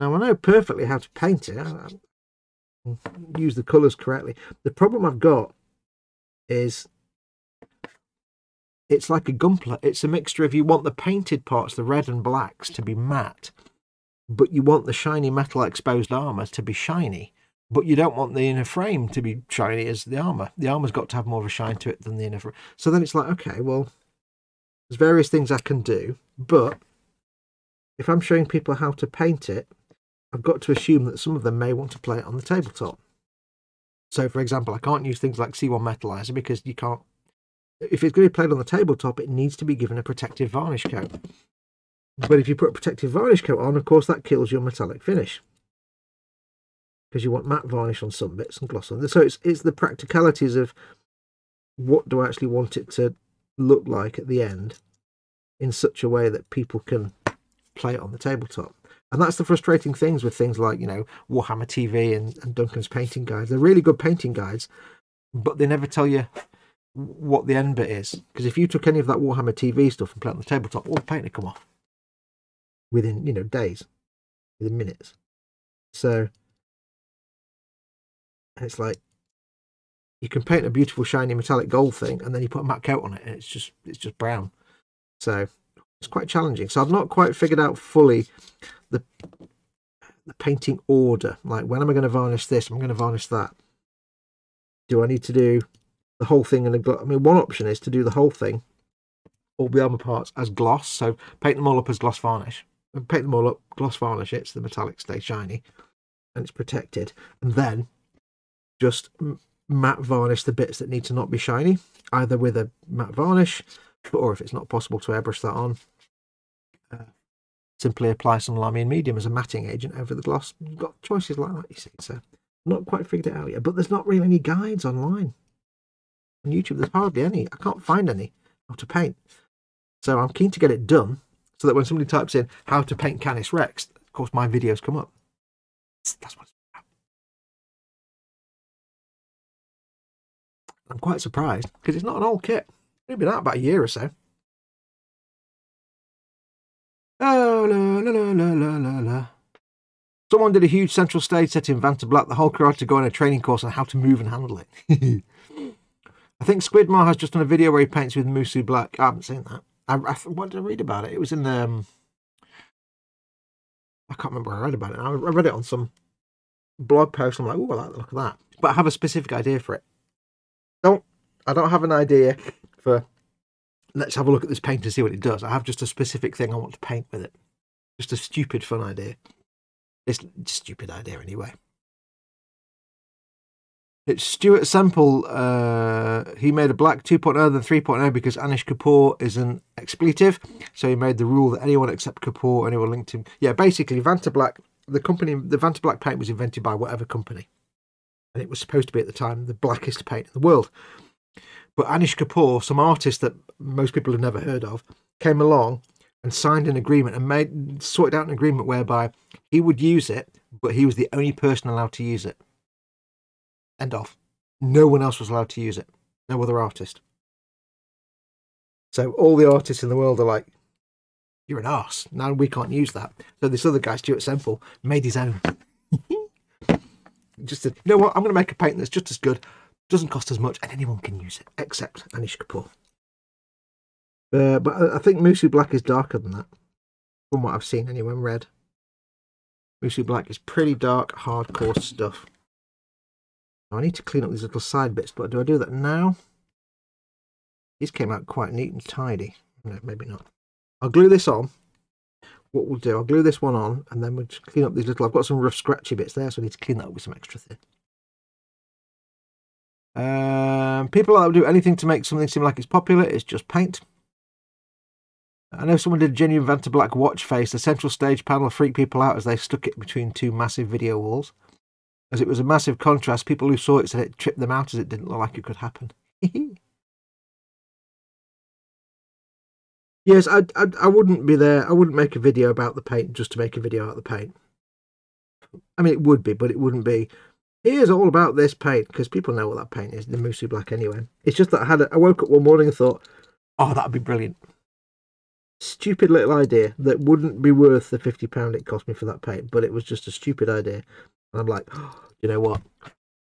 Now I know perfectly how to paint it. I, I use the colours correctly. The problem I've got is it's like a gunpla. It's a mixture of you want the painted parts, the red and blacks, to be matte, but you want the shiny metal exposed armor to be shiny but you don't want the inner frame to be shiny as the armor. The armor's got to have more of a shine to it than the inner frame so then it's like okay well there's various things i can do but if i'm showing people how to paint it i've got to assume that some of them may want to play it on the tabletop. So for example i can't use things like c1 metalizer because you can't if it's going to be played on the tabletop it needs to be given a protective varnish coat but if you put a protective varnish coat on, of course, that kills your metallic finish. Because you want matte varnish on some bits and gloss on So it's, it's the practicalities of what do I actually want it to look like at the end in such a way that people can play it on the tabletop. And that's the frustrating things with things like, you know, Warhammer TV and, and Duncan's painting guides. They're really good painting guides, but they never tell you what the end bit is. Because if you took any of that Warhammer TV stuff and it on the tabletop, all the paint would come off within you know days, within minutes. So it's like you can paint a beautiful shiny metallic gold thing, and then you put a matte coat on it, and it's just it's just brown. So it's quite challenging. So I've not quite figured out fully the the painting order. Like when am I going to varnish this? I'm going to varnish that. Do I need to do the whole thing in a gloss? I mean, one option is to do the whole thing, all the armor parts as gloss. So paint them all up as gloss varnish paint them all up, gloss varnish it so the metallic stay shiny and it's protected. And then just matte varnish the bits that need to not be shiny, either with a matte varnish or if it's not possible to airbrush that on, uh, simply apply some Lahmian medium as a matting agent over the gloss. You've got choices like that, you see. So not quite figured it out yet, but there's not really any guides online. On YouTube, there's hardly any. I can't find any how to paint. So I'm keen to get it done so that when somebody types in how to paint Canis Rex, of course my videos come up. That's what I'm quite surprised because it's not an old kit. It's been out about a year or so. Oh, la, la, la, la, la, la. Someone did a huge central stage set in Vantablack. The whole crew had to go on a training course on how to move and handle it. I think Squidmar has just done a video where he paints with Musou Black. I haven't seen that. I, I what did I read about it? It was in the. Um, I can't remember where I read about it. I read it on some blog post. I'm like, oh, like look of that. But I have a specific idea for it. Don't I don't have an idea for. Let's have a look at this paint and see what it does. I have just a specific thing I want to paint with it. Just a stupid fun idea. It's a stupid idea anyway. It's Stuart Semple. Uh, he made a black 2.0 than 3.0 because Anish Kapoor is an expletive. So he made the rule that anyone except Kapoor, anyone linked to him. Yeah, basically, Vantablack, the company, the Vantablack paint was invented by whatever company. And it was supposed to be at the time the blackest paint in the world. But Anish Kapoor, some artist that most people have never heard of, came along and signed an agreement and made sorted out an agreement whereby he would use it, but he was the only person allowed to use it. End of. No one else was allowed to use it. No other artist. So all the artists in the world are like, you're an ass. Now we can't use that. So this other guy, Stuart Semple, made his own. just said, you know what, I'm going to make a paint that's just as good, doesn't cost as much, and anyone can use it, except Anish Kapoor. Uh, but I, I think Musou Black is darker than that, from what I've seen anyway, red. Musou Black is pretty dark, hardcore stuff. I need to clean up these little side bits, but do I do that now? These came out quite neat and tidy. No, maybe not. I'll glue this on. What we'll do, I'll glue this one on, and then we'll just clean up these little... I've got some rough scratchy bits there, so I need to clean that up with some extra thin. Um, people that do anything to make something seem like it's popular it's just paint. I know someone did a genuine Vanta Black watch face. The central stage panel freaked people out as they stuck it between two massive video walls. As it was a massive contrast, people who saw it said it tripped them out as it didn't look like it could happen. yes, I, I, I wouldn't be there. I wouldn't make a video about the paint just to make a video about the paint. I mean, it would be, but it wouldn't be. Here's all about this paint because people know what that paint is, the Musou Black anyway. It's just that I had a, I woke up one morning and thought, oh, that'd be brilliant. Stupid little idea that wouldn't be worth the fifty pound it cost me for that paint, but it was just a stupid idea. And I'm like, oh, you know what?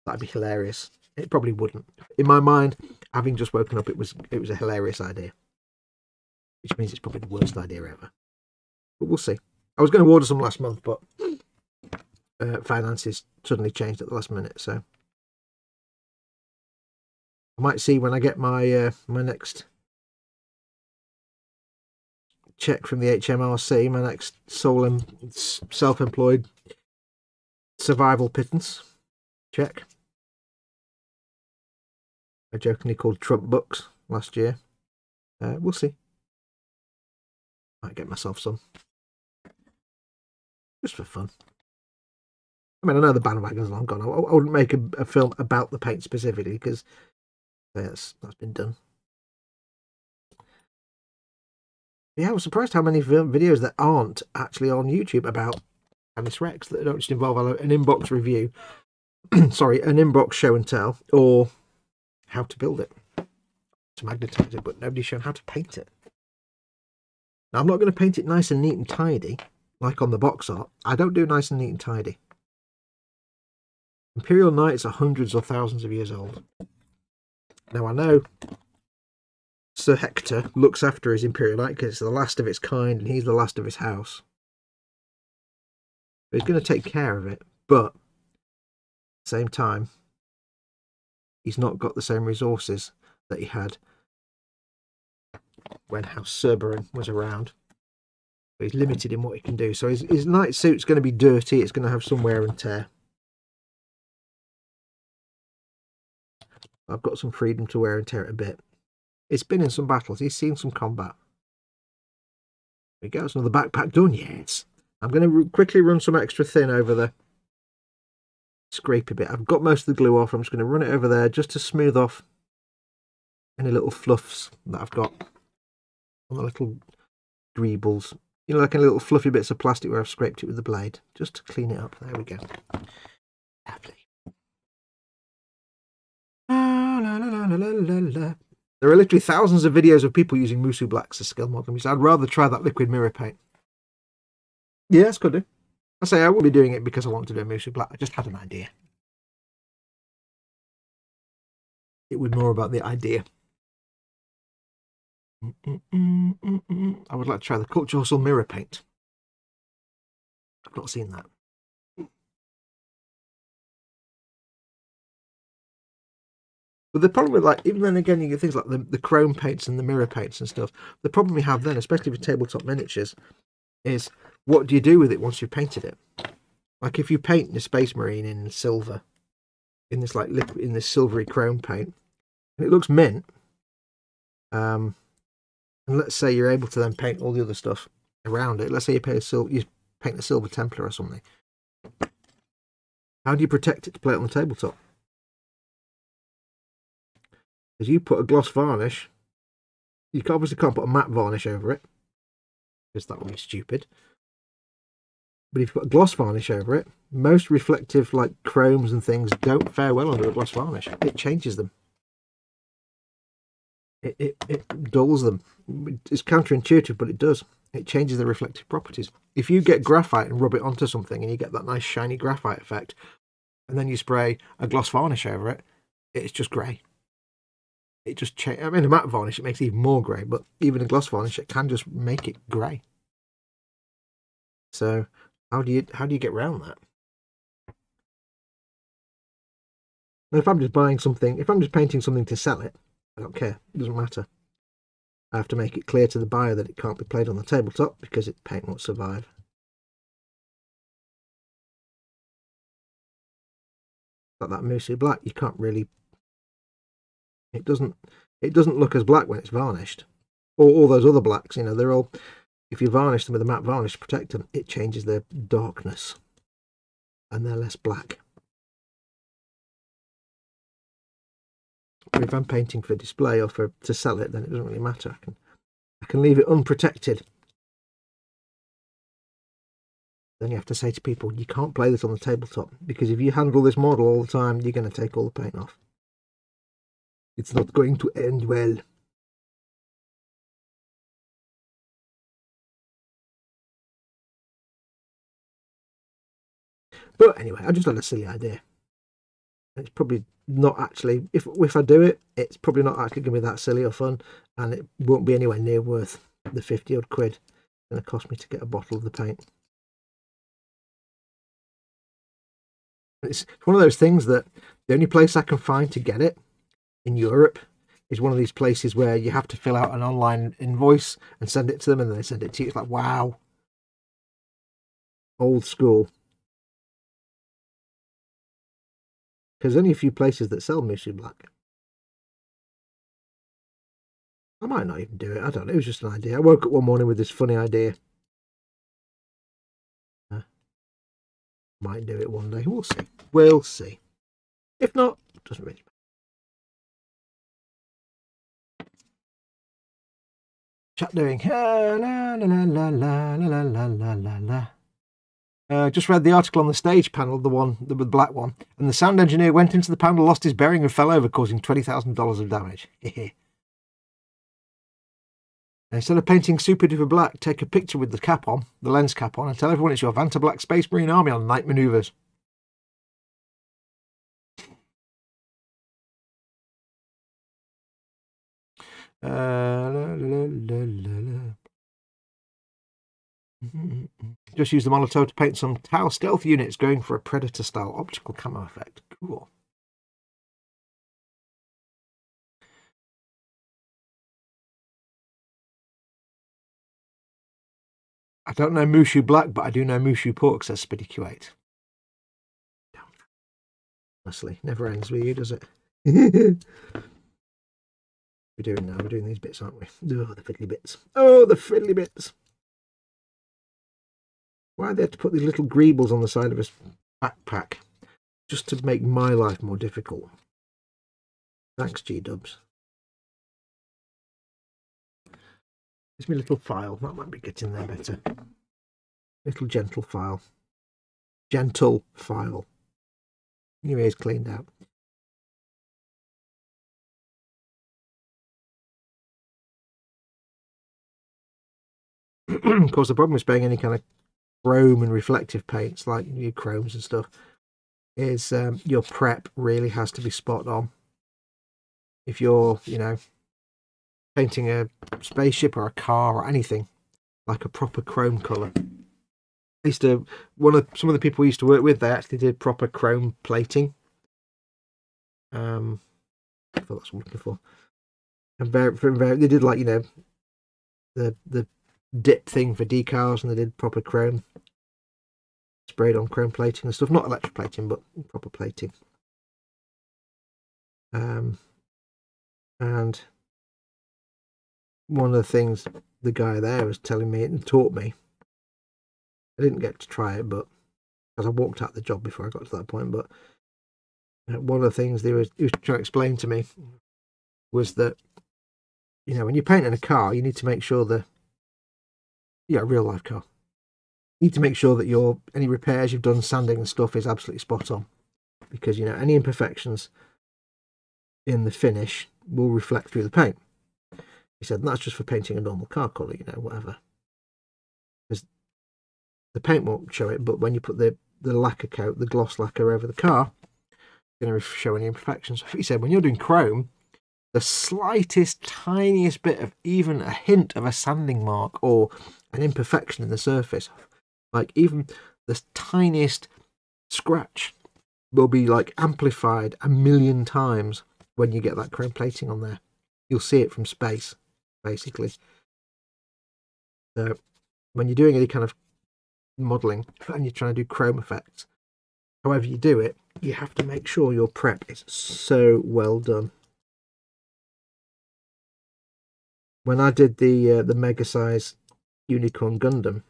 That'd be hilarious. It probably wouldn't. In my mind, having just woken up, it was it was a hilarious idea, which means it's probably the worst idea ever. But we'll see. I was going to order some last month, but uh, finances suddenly changed at the last minute, so I might see when I get my uh, my next check from the HMRC, my next sole self-employed survival pittance check. I jokingly called Trump books last year. Uh, we'll see. Might get myself some. Just for fun. I mean, I know the bandwagon's long gone. I, I wouldn't make a, a, film about the paint specifically because that's that's been done. Yeah, I was surprised how many videos that aren't actually on YouTube about Canis Rex that don't just involve an inbox review. sorry, an inbox show and tell, or how to build it, to magnetize it, but nobody's shown how to paint it. Now, I'm not going to paint it nice and neat and tidy, like on the box art. I don't do nice and neat and tidy. Imperial Knights are hundreds or thousands of years old. Now I know Sir Hector looks after his Imperial Knight because it's the last of its kind and he's the last of his house. He's going to take care of it, but same time, he's not got the same resources that he had when House Cerberin was around. he's limited in what he can do. So his, his knight suit's going to be dirty, it's going to have some wear and tear. I've got some freedom to wear and tear it a bit. It's been in some battles. He's seen some combat. There we go. Another backpack done. Yes. I'm going to quickly run some extra thin over the scrape a bit. I've got most of the glue off. I'm just going to run it over there just to smooth off any little fluffs that I've got on the little greebles. You know, like any little fluffy bits of plastic where I've scraped it with the blade. Just to clean it up. There we go. Lovely. there are literally thousands of videos of people using Musou Blacks as skill models. I'd rather try that liquid mirror paint. Yes, could do. I say I wouldn't be doing it because I want to do a Musou Black. I just had an idea. It was more about the idea. I would like to try the Culture Hustle mirror paint. I've not seen that. But the problem with like even then again you get things like the, the chrome paints and the mirror paints and stuff. The problem we have then, especially with tabletop miniatures, is what do you do with it once you've painted it? Like if you paint the Space Marine in silver, in this like liquid in this silvery chrome paint, and it looks mint. Um, and let's say you're able to then paint all the other stuff around it. Let's say you paint a silver, you paint a silver Templar or something. How do you protect it to play it on the tabletop? is you put a gloss varnish. You obviously can't put a matte varnish over it because that would be stupid. But if you put a gloss varnish over it, most reflective like chromes and things don't fare well under a gloss varnish. It changes them. It, it, it dulls them. It's counterintuitive, but it does. It changes the reflective properties. If you get graphite and rub it onto something and you get that nice shiny graphite effect, and then you spray a gloss varnish over it, it's just grey. It just change. I mean, a matte varnish it makes it even more grey, but even a gloss varnish it can just make it grey. So how do you how do you get around that? if I'm just buying something, if I'm just painting something to sell it, I don't care. It doesn't matter. I have to make it clear to the buyer that it can't be played on the tabletop because it paint won't survive. Like that Musou black, you can't really. It doesn't. It doesn't look as black when it's varnished. Or all those other blacks, you know, they're all. If you varnish them with a matte varnish to protect them, it changes their darkness, and they're less black. But if I'm painting for display or for to sell it, then it doesn't really matter. I can I can leave it unprotected. Then you have to say to people, you can't play this on the tabletop because if you handle this model all the time, you're going to take all the paint off. It's not going to end well. But anyway, I just had a silly idea. It's probably not actually if if I do it, it's probably not actually going to be that silly or fun, and it won't be anywhere near worth the fifty odd quid it's going to cost me to get a bottle of the paint. It's one of those things that the only place I can find to get it in Europe is one of these places where you have to fill out an online invoice and send it to them, and they send it to you. It's like wow, old school. Because only a few places that sell Musou Black. I might not even do it. I don't know. It was just an idea. I woke up one morning with this funny idea. Uh, might do it one day. We'll see. We'll see. If not, doesn't really matter. Chat doing. La, la, la, la, la, la, la, la, la. Uh, just read the article on the stage panel, the one, the, black one, and the sound engineer went into the panel, lost his bearing, and fell over, causing $20,000 of damage. Instead of painting super duper black, take a picture with the cap on, the lens cap on, and tell everyone it's your Vanta Black Space Marine Army on night maneuvers. Uh, la, la, la, just use the Molotow to paint some Tau stealth units going for a Predator style optical camo effect. Cool. I don't know Mushu Black, but I do know Mushu Pork, says Spiddy Q8. Honestly, never ends with you, does it? We're doing now, we're doing these bits, aren't we? Oh, the fiddly bits. Oh, the fiddly bits. Why they had to put these little greebles on the side of his backpack? Just to make my life more difficult. Thanks, G-dubs. Here's my little file. That might be getting there better. Little gentle file. Gentle file. Your ears cleaned out. of course, the problem with spraying any kind of chrome and reflective paints like your chromes and stuff is um, your prep really has to be spot on. If you're, you know, painting a spaceship or a car or anything like a proper chrome colour. I used to one of some of the people we used to work with. They actually did proper chrome plating. Um, I thought that's what I'm looking for. And they did like you know the the dip thing for decals, and they did proper chrome sprayed on chrome plating and stuff. Not electroplating, but proper plating. Um, and one of the things the guy there was telling me and taught me. I didn't get to try it, but as I walked out the job before I got to that point, but uh, one of the things they was, he was trying to explain to me was that you know when you're painting a car, you need to make sure that yeah, real life car. You need to make sure that your any repairs you've done, sanding and stuff, is absolutely spot on, because you know any imperfections in the finish will reflect through the paint. He said, that's just for painting a normal car colour, you know, whatever. Because the paint won't show it, but when you put the, the lacquer coat, the gloss lacquer over the car, it's going to show any imperfections. He said when you're doing chrome, the slightest, tiniest bit of even a hint of a sanding mark or an imperfection in the surface, like even the tiniest scratch, will be like amplified a million times when you get that chrome plating on there. You'll see it from space, basically. So when you're doing any kind of modeling and you're trying to do chrome effects, however you do it, you have to make sure your prep is so well done. When I did the uh, the mega size unicorn Gundam,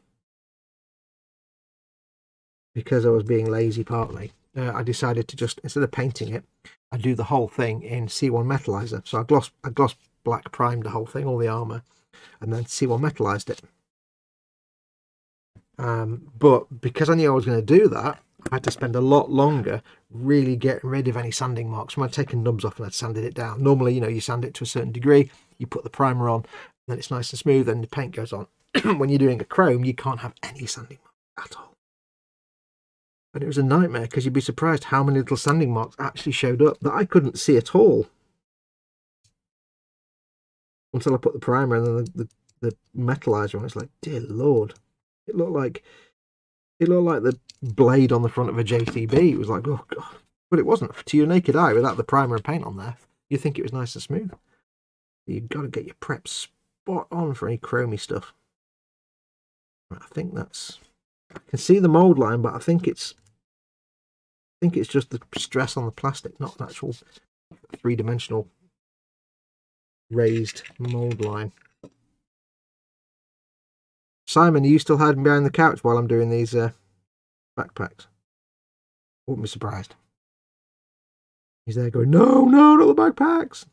because I was being lazy partly, uh, I decided to just instead of painting it, I do the whole thing in C1 metalizer. So I gloss I gloss black primed the whole thing, all the armor, and then C1 metalized it. Um, but because I knew I was going to do that, I had to spend a lot longer really getting rid of any sanding marks. When I'd taken nubs off and I'd sanded it down. Normally, you know, you sand it to a certain degree, you put the primer on, then it's nice and smooth, and the paint goes on. when you're doing a chrome, you can't have any sanding marks at all. And it was a nightmare because you'd be surprised how many little sanding marks actually showed up that I couldn't see at all. Until I put the primer and then the, the, the metalizer on, it's like, dear lord. It looked like it looked like the blade on the front of a JCB. It was like, oh god. But it wasn't. To your naked eye, without the primer and paint on there, you think it was nice and smooth. You've got to get your prep spot on for any chromy stuff. I think that's I can see the mold line, but I think it's I think it's just the stress on the plastic, not an actual three-dimensional raised mold line. Simon, are you still hiding behind the couch while I'm doing these uh, backpacks? Wouldn't be surprised. He's there going, no, no, not the backpacks.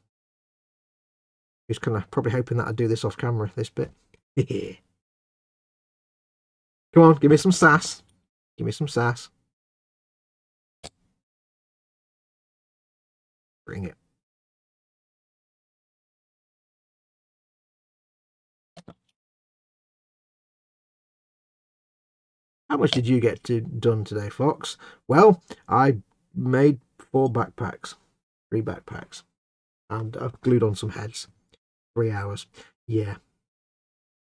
He's kind of probably hoping that I'd do this off camera, this bit. Come on, give me some sass. Give me some sass. Bring it. How much did you get to, done today, Fox? Well, I made four backpacks, three backpacks, and I've glued on some heads. Three hours. Yeah.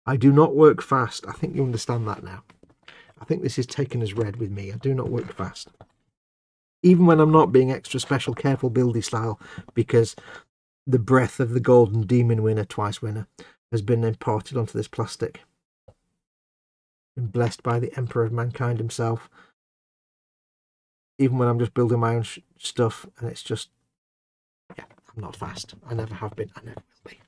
I do not work fast. I think you understand that now. I think this is taken as read with me. I do not work fast. Even when I'm not being extra special careful buildy style, because the breath of the golden demon winner, twice winner, has been imparted onto this plastic been blessed by the Emperor of Mankind himself. Even when I'm just building my own stuff and it's just, yeah, I'm not fast. I never have been. I never will be.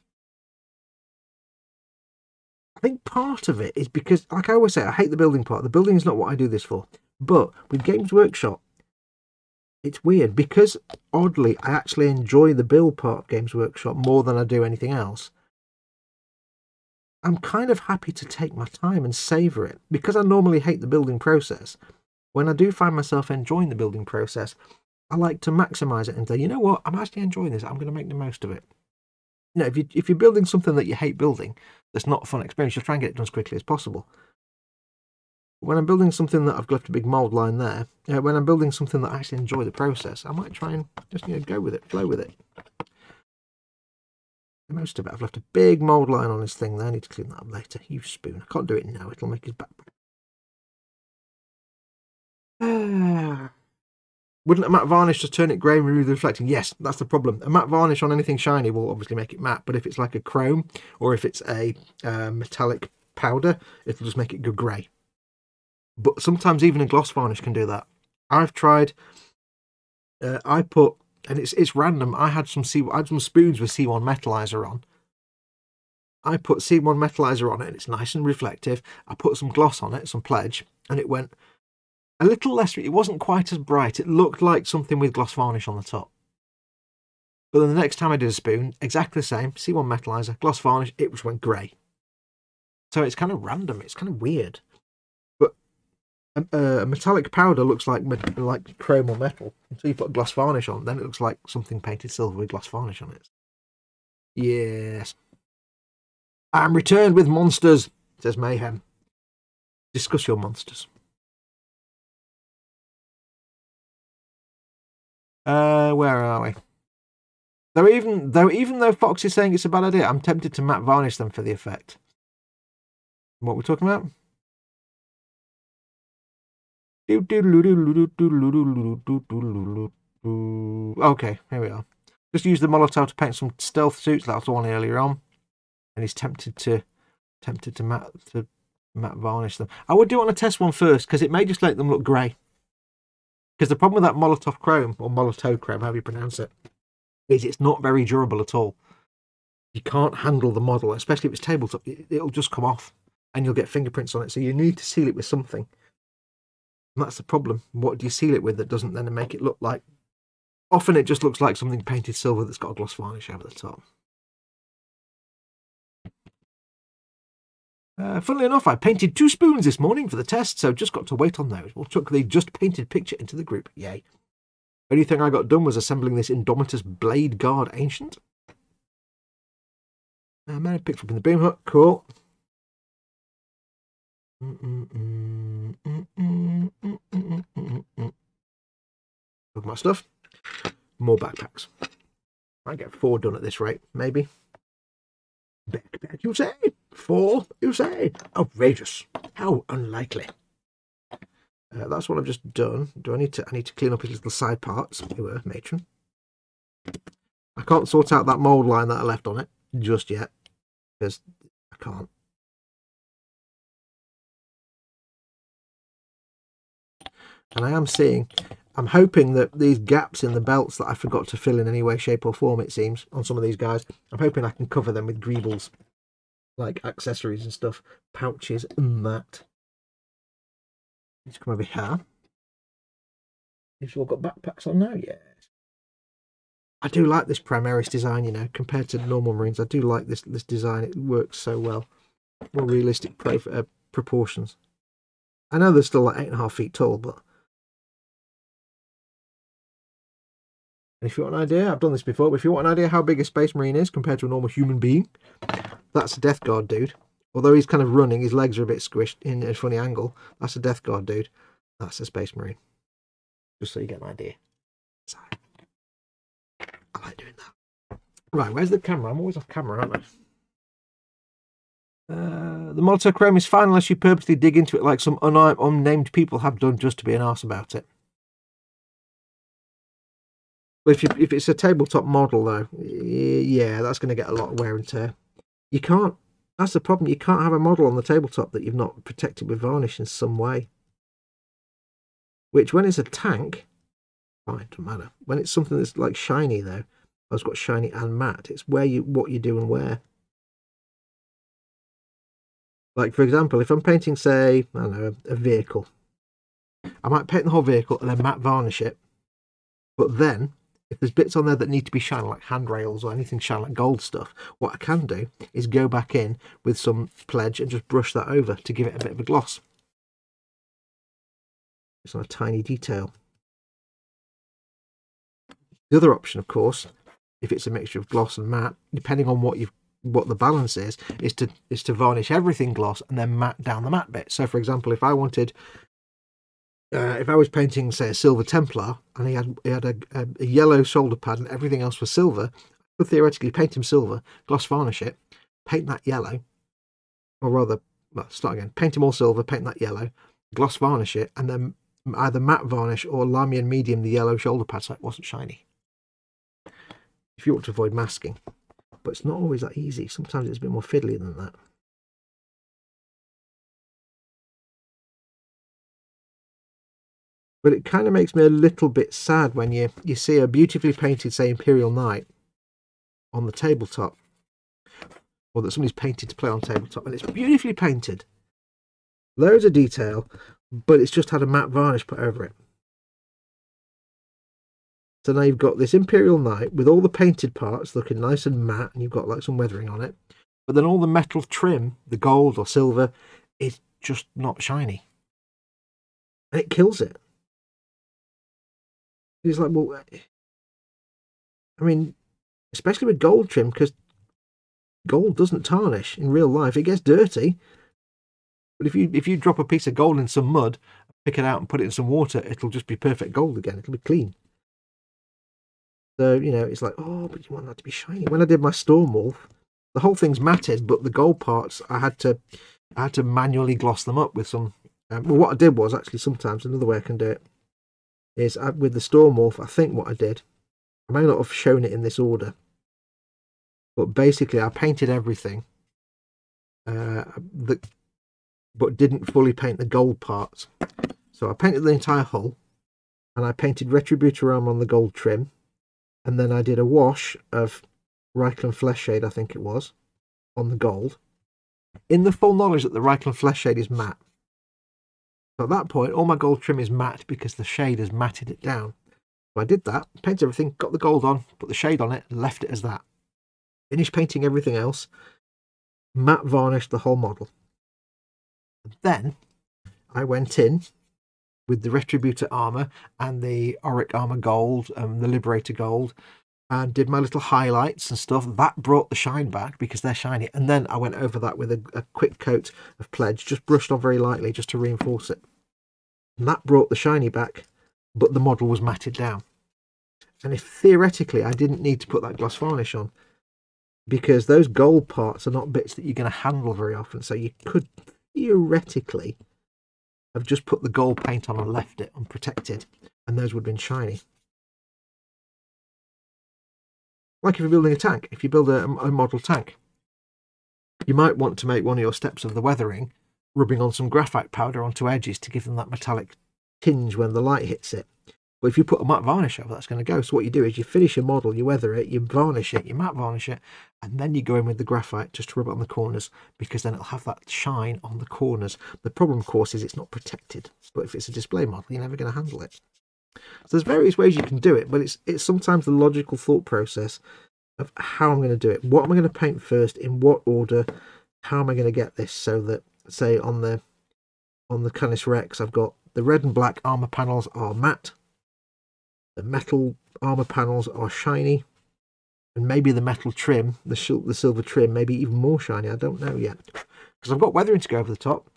I think part of it is because, like I always say, I hate the building part. The building is not what I do this for. But with Games Workshop, it's weird because oddly, I actually enjoy the build part of Games Workshop more than I do anything else. I'm kind of happy to take my time and savour it. Because I normally hate the building process, when I do find myself enjoying the building process, I like to maximise it and say, you know what, I'm actually enjoying this, I'm going to make the most of it. You know, if, you, if you're building something that you hate building, that's not a fun experience, you'll try and get it done as quickly as possible. When I'm building something that I've left a big mould line there, uh, when I'm building something that I actually enjoy the process, I might try and just you know, go with it, flow with it most of it. I've left a big mould line on this thing there. I need to clean that up later. You spoon. I can't do it now. It'll make his back. Wouldn't a matte varnish just turn it grey and remove the reflecting? Yes, that's the problem. A matte varnish on anything shiny will obviously make it matte, but if it's like a chrome or if it's a uh, metallic powder, it'll just make it go grey. But sometimes even a gloss varnish can do that. I've tried. Uh, I put and it's it's random. I had some C I had some spoons with C1 metalizer on. I put C1 metalizer on it, and it's nice and reflective. I put some gloss on it, some pledge, and it went a little less. It wasn't quite as bright. It looked like something with gloss varnish on the top. But then the next time I did a spoon, exactly the same. C1 metalizer, gloss varnish. It just went grey. So it's kind of random. It's kind of weird a, a, metallic powder looks like like chrome or metal until you put gloss varnish on. Then it looks like something painted silver with gloss varnish on it. Yes. I'm returned with monsters, says Mayhem. Discuss your monsters. Uh, where are we? Though even though even though Fox is saying it's a bad idea, I'm tempted to matte varnish them for the effect. What we're talking about? Okay, here we are. Just use the Molotow to paint some stealth suits. That was the one earlier on, and he's tempted to tempted to matte to matte varnish them. I would do want to test one first because it may just make them look grey. Because the problem with that Molotow chrome or Molotow chrome, however you pronounce it, is it's not very durable at all. You can't handle the model, especially if it's tabletop. It'll just come off, and you'll get fingerprints on it. So you need to seal it with something. And that's the problem. What do you seal it with that doesn't then make it look like? Often it just looks like something painted silver that's got a gloss varnish over the top. Uh, funnily enough, I painted two spoons this morning for the test, so just got to wait on those. We'll chuck the just painted picture into the group. Yay. Only thing I got done was assembling this Indomitus Blade Guard Ancient. Uh, man, picked up in the Boomhut. Cool. Look my stuff. More backpacks. I get four done at this rate, maybe. Backpack, you say? Four, you say? Outrageous. How unlikely. Uh, that's what I've just done. Do I need to? I need to clean up his little side parts. They were matron. I can't sort out that mould line that I left on it just yet because I can't. And I am seeing, I'm hoping that these gaps in the belts that I forgot to fill in any way, shape or form, it seems, on some of these guys, I'm hoping I can cover them with greebles, like accessories and stuff, pouches and that. Let's come over here. You've all got backpacks on now, yes. I do like this Primaris design, you know, compared to normal Marines. I do like this this design. It works so well. More realistic pro uh, proportions. I know they're still like eight and a half feet tall, but And if you want an idea, I've done this before, but if you want an idea how big a Space Marine is compared to a normal human being, that's a Death Guard dude. Although he's kind of running, his legs are a bit squished in a funny angle. That's a Death Guard dude. That's a Space Marine. Just so you get an idea. I like doing that. Right, where's the camera? I'm always off camera, aren't I? Uh, the Molotow Chrome is fine unless you purposely dig into it like some unnamed people have done just to be an arse about it. But if you, if it's a tabletop model though, yeah, that's going to get a lot of wear and tear. You can't. That's the problem. You can't have a model on the tabletop that you've not protected with varnish in some way. Which, when it's a tank, fine, doesn't matter. When it's something that's like shiny though, I've got shiny and matte. It's where you what you do and where. Like for example, if I'm painting, say, I don't know, a, a vehicle, I might paint the whole vehicle and then matte varnish it. But then if there's bits on there that need to be shiny, like handrails or anything shiny, like gold stuff, what I can do is go back in with some pledge and just brush that over to give it a bit of a gloss. It's on a tiny detail. The other option, of course, if it's a mixture of gloss and matte, depending on what you've what the balance is, is to is to varnish everything gloss and then matte down the matte bit. So, for example, if I wanted uh, if I was painting, say, a silver Templar, and he had he had a, a, a, yellow shoulder pad and everything else was silver, I could theoretically paint him silver, gloss varnish it, paint that yellow, or rather, well, start again, paint him all silver, paint that yellow, gloss varnish it, and then either matte varnish or Lahmian medium the yellow shoulder pad so it wasn't shiny. If you want to avoid masking. But it's not always that easy. Sometimes it's a bit more fiddly than that. But it kind of makes me a little bit sad when you, you see a beautifully painted, say, Imperial Knight on the tabletop. Or that somebody's painted to play on tabletop. And it's beautifully painted. Loads of detail, but it's just had a matte varnish put over it. So now you've got this Imperial Knight with all the painted parts looking nice and matte, and you've got like some weathering on it. But then all the metal trim, the gold or silver, is just not shiny. And it kills it. It's like, well, I mean, especially with gold trim, because gold doesn't tarnish in real life. It gets dirty. But if you if you drop a piece of gold in some mud, pick it out and put it in some water, it'll just be perfect gold again. It'll be clean. So, you know, it's like, oh, but you want that to be shiny. When I did my Storm Wolf, the whole thing's matted, but the gold parts, I had to I had to manually gloss them up with some. Um, well, what I did was actually sometimes another way I can do it is I, with the Storm Wolf, I think what I did, I may not have shown it in this order, but basically I painted everything, uh, the, but didn't fully paint the gold parts. So I painted the entire hull, and I painted Retributor arm on the gold trim, and then I did a wash of Reikland Flesh Shade, I think it was, on the gold, in the full knowledge that the Reikland Flesh Shade is matte. So at that point, all my gold trim is matte because the shade has matted it down. So I did that, painted everything, got the gold on, put the shade on it, left it as that. Finished painting everything else, matte varnished the whole model. And then I went in with the Retributor armor and the Auric armor gold and the Liberator gold and did my little highlights and stuff. That brought the shine back because they're shiny. And then I went over that with a, a quick coat of pledge, just brushed on very lightly just to reinforce it. And that brought the shiny back, but the model was matted down. And if theoretically I didn't need to put that gloss varnish on, because those gold parts are not bits that you're going to handle very often, so you could theoretically have just put the gold paint on and left it unprotected, and those would have been shiny. Like if you're building a tank, if you build a, a model tank, you might want to make one of your steps of the weathering rubbing on some graphite powder onto edges to give them that metallic tinge when the light hits it. But if you put a matte varnish over, that's going to go. So what you do is you finish your model, you weather it, you varnish it, you matte varnish it, and then you go in with the graphite just to rub it on the corners because then it'll have that shine on the corners. The problem, of course, is it's not protected. But if it's a display model, you're never going to handle it. So there's various ways you can do it, but it's it's sometimes the logical thought process of how I'm going to do it. What am I going to paint first? In what order? How am I going to get this so that, say, on the on the Canis Rex, I've got the red and black armor panels are matte, the metal armor panels are shiny, and maybe the metal trim, the the silver trim, maybe even more shiny. I don't know yet because I've got weathering to go over the top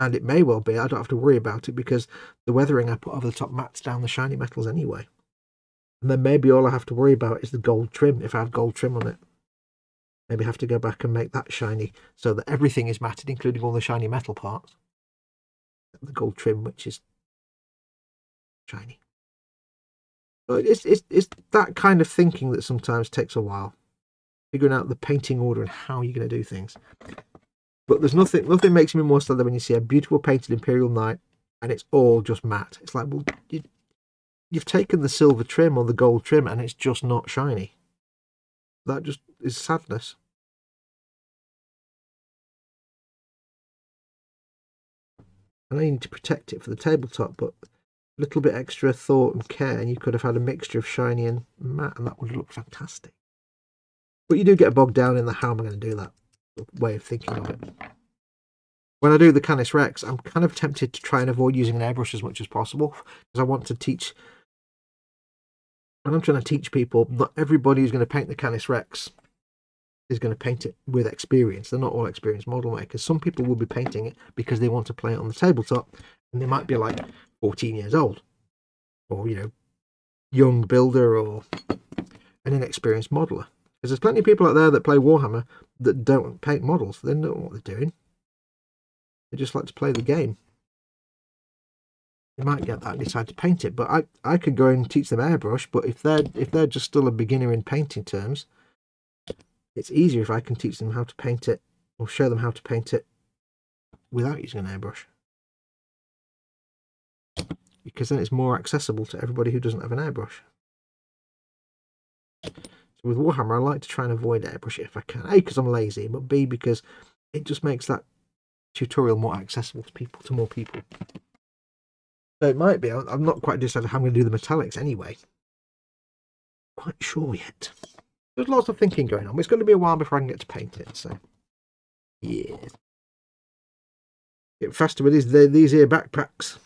and it may well be I don't have to worry about it because the weathering I put over the top mats down the shiny metals anyway. And then maybe all I have to worry about is the gold trim if I have gold trim on it. Maybe have to go back and make that shiny so that everything is matted, including all the shiny metal parts. The gold trim, which is shiny. But it's, it's, it's that kind of thinking that sometimes takes a while. Figuring out the painting order and how you're going to do things. But there's nothing nothing makes me more sad than when you see a beautiful painted Imperial Knight and it's all just matte. It's like, well, you, you've taken the silver trim or the gold trim and it's just not shiny. That just is sadness. And I need to protect it for the tabletop, but a little bit extra thought and care, and you could have had a mixture of shiny and matte, and that would look fantastic. But you do get bogged down in the how am I going to do that? Way of thinking of it. When I do the Canis Rex, I'm kind of tempted to try and avoid using an airbrush as much as possible because I want to teach. And I'm trying to teach people not everybody who's going to paint the Canis Rex is going to paint it with experience. They're not all experienced model makers. Some people will be painting it because they want to play it on the tabletop and they might be like 14 years old or, you know, young builder or an inexperienced modeler. Because there's plenty of people out there that play Warhammer that don't paint models. They know what they're doing. They just like to play the game. You might get that and decide to paint it, but I, I could go and teach them airbrush. But if they're if they're just still a beginner in painting terms, it's easier if I can teach them how to paint it or show them how to paint it without using an airbrush. Because then it's more accessible to everybody who doesn't have an airbrush. So with Warhammer, I like to try and avoid airbrush it if I can. A, because I'm lazy, but B, because it just makes that tutorial more accessible to people, to more people. So it might be. I'm not quite decided how I'm going to do the metallics anyway. Quite sure yet. There's lots of thinking going on. It's going to be a while before I can get to paint it. So, yeah. Get faster with these, these here backpacks.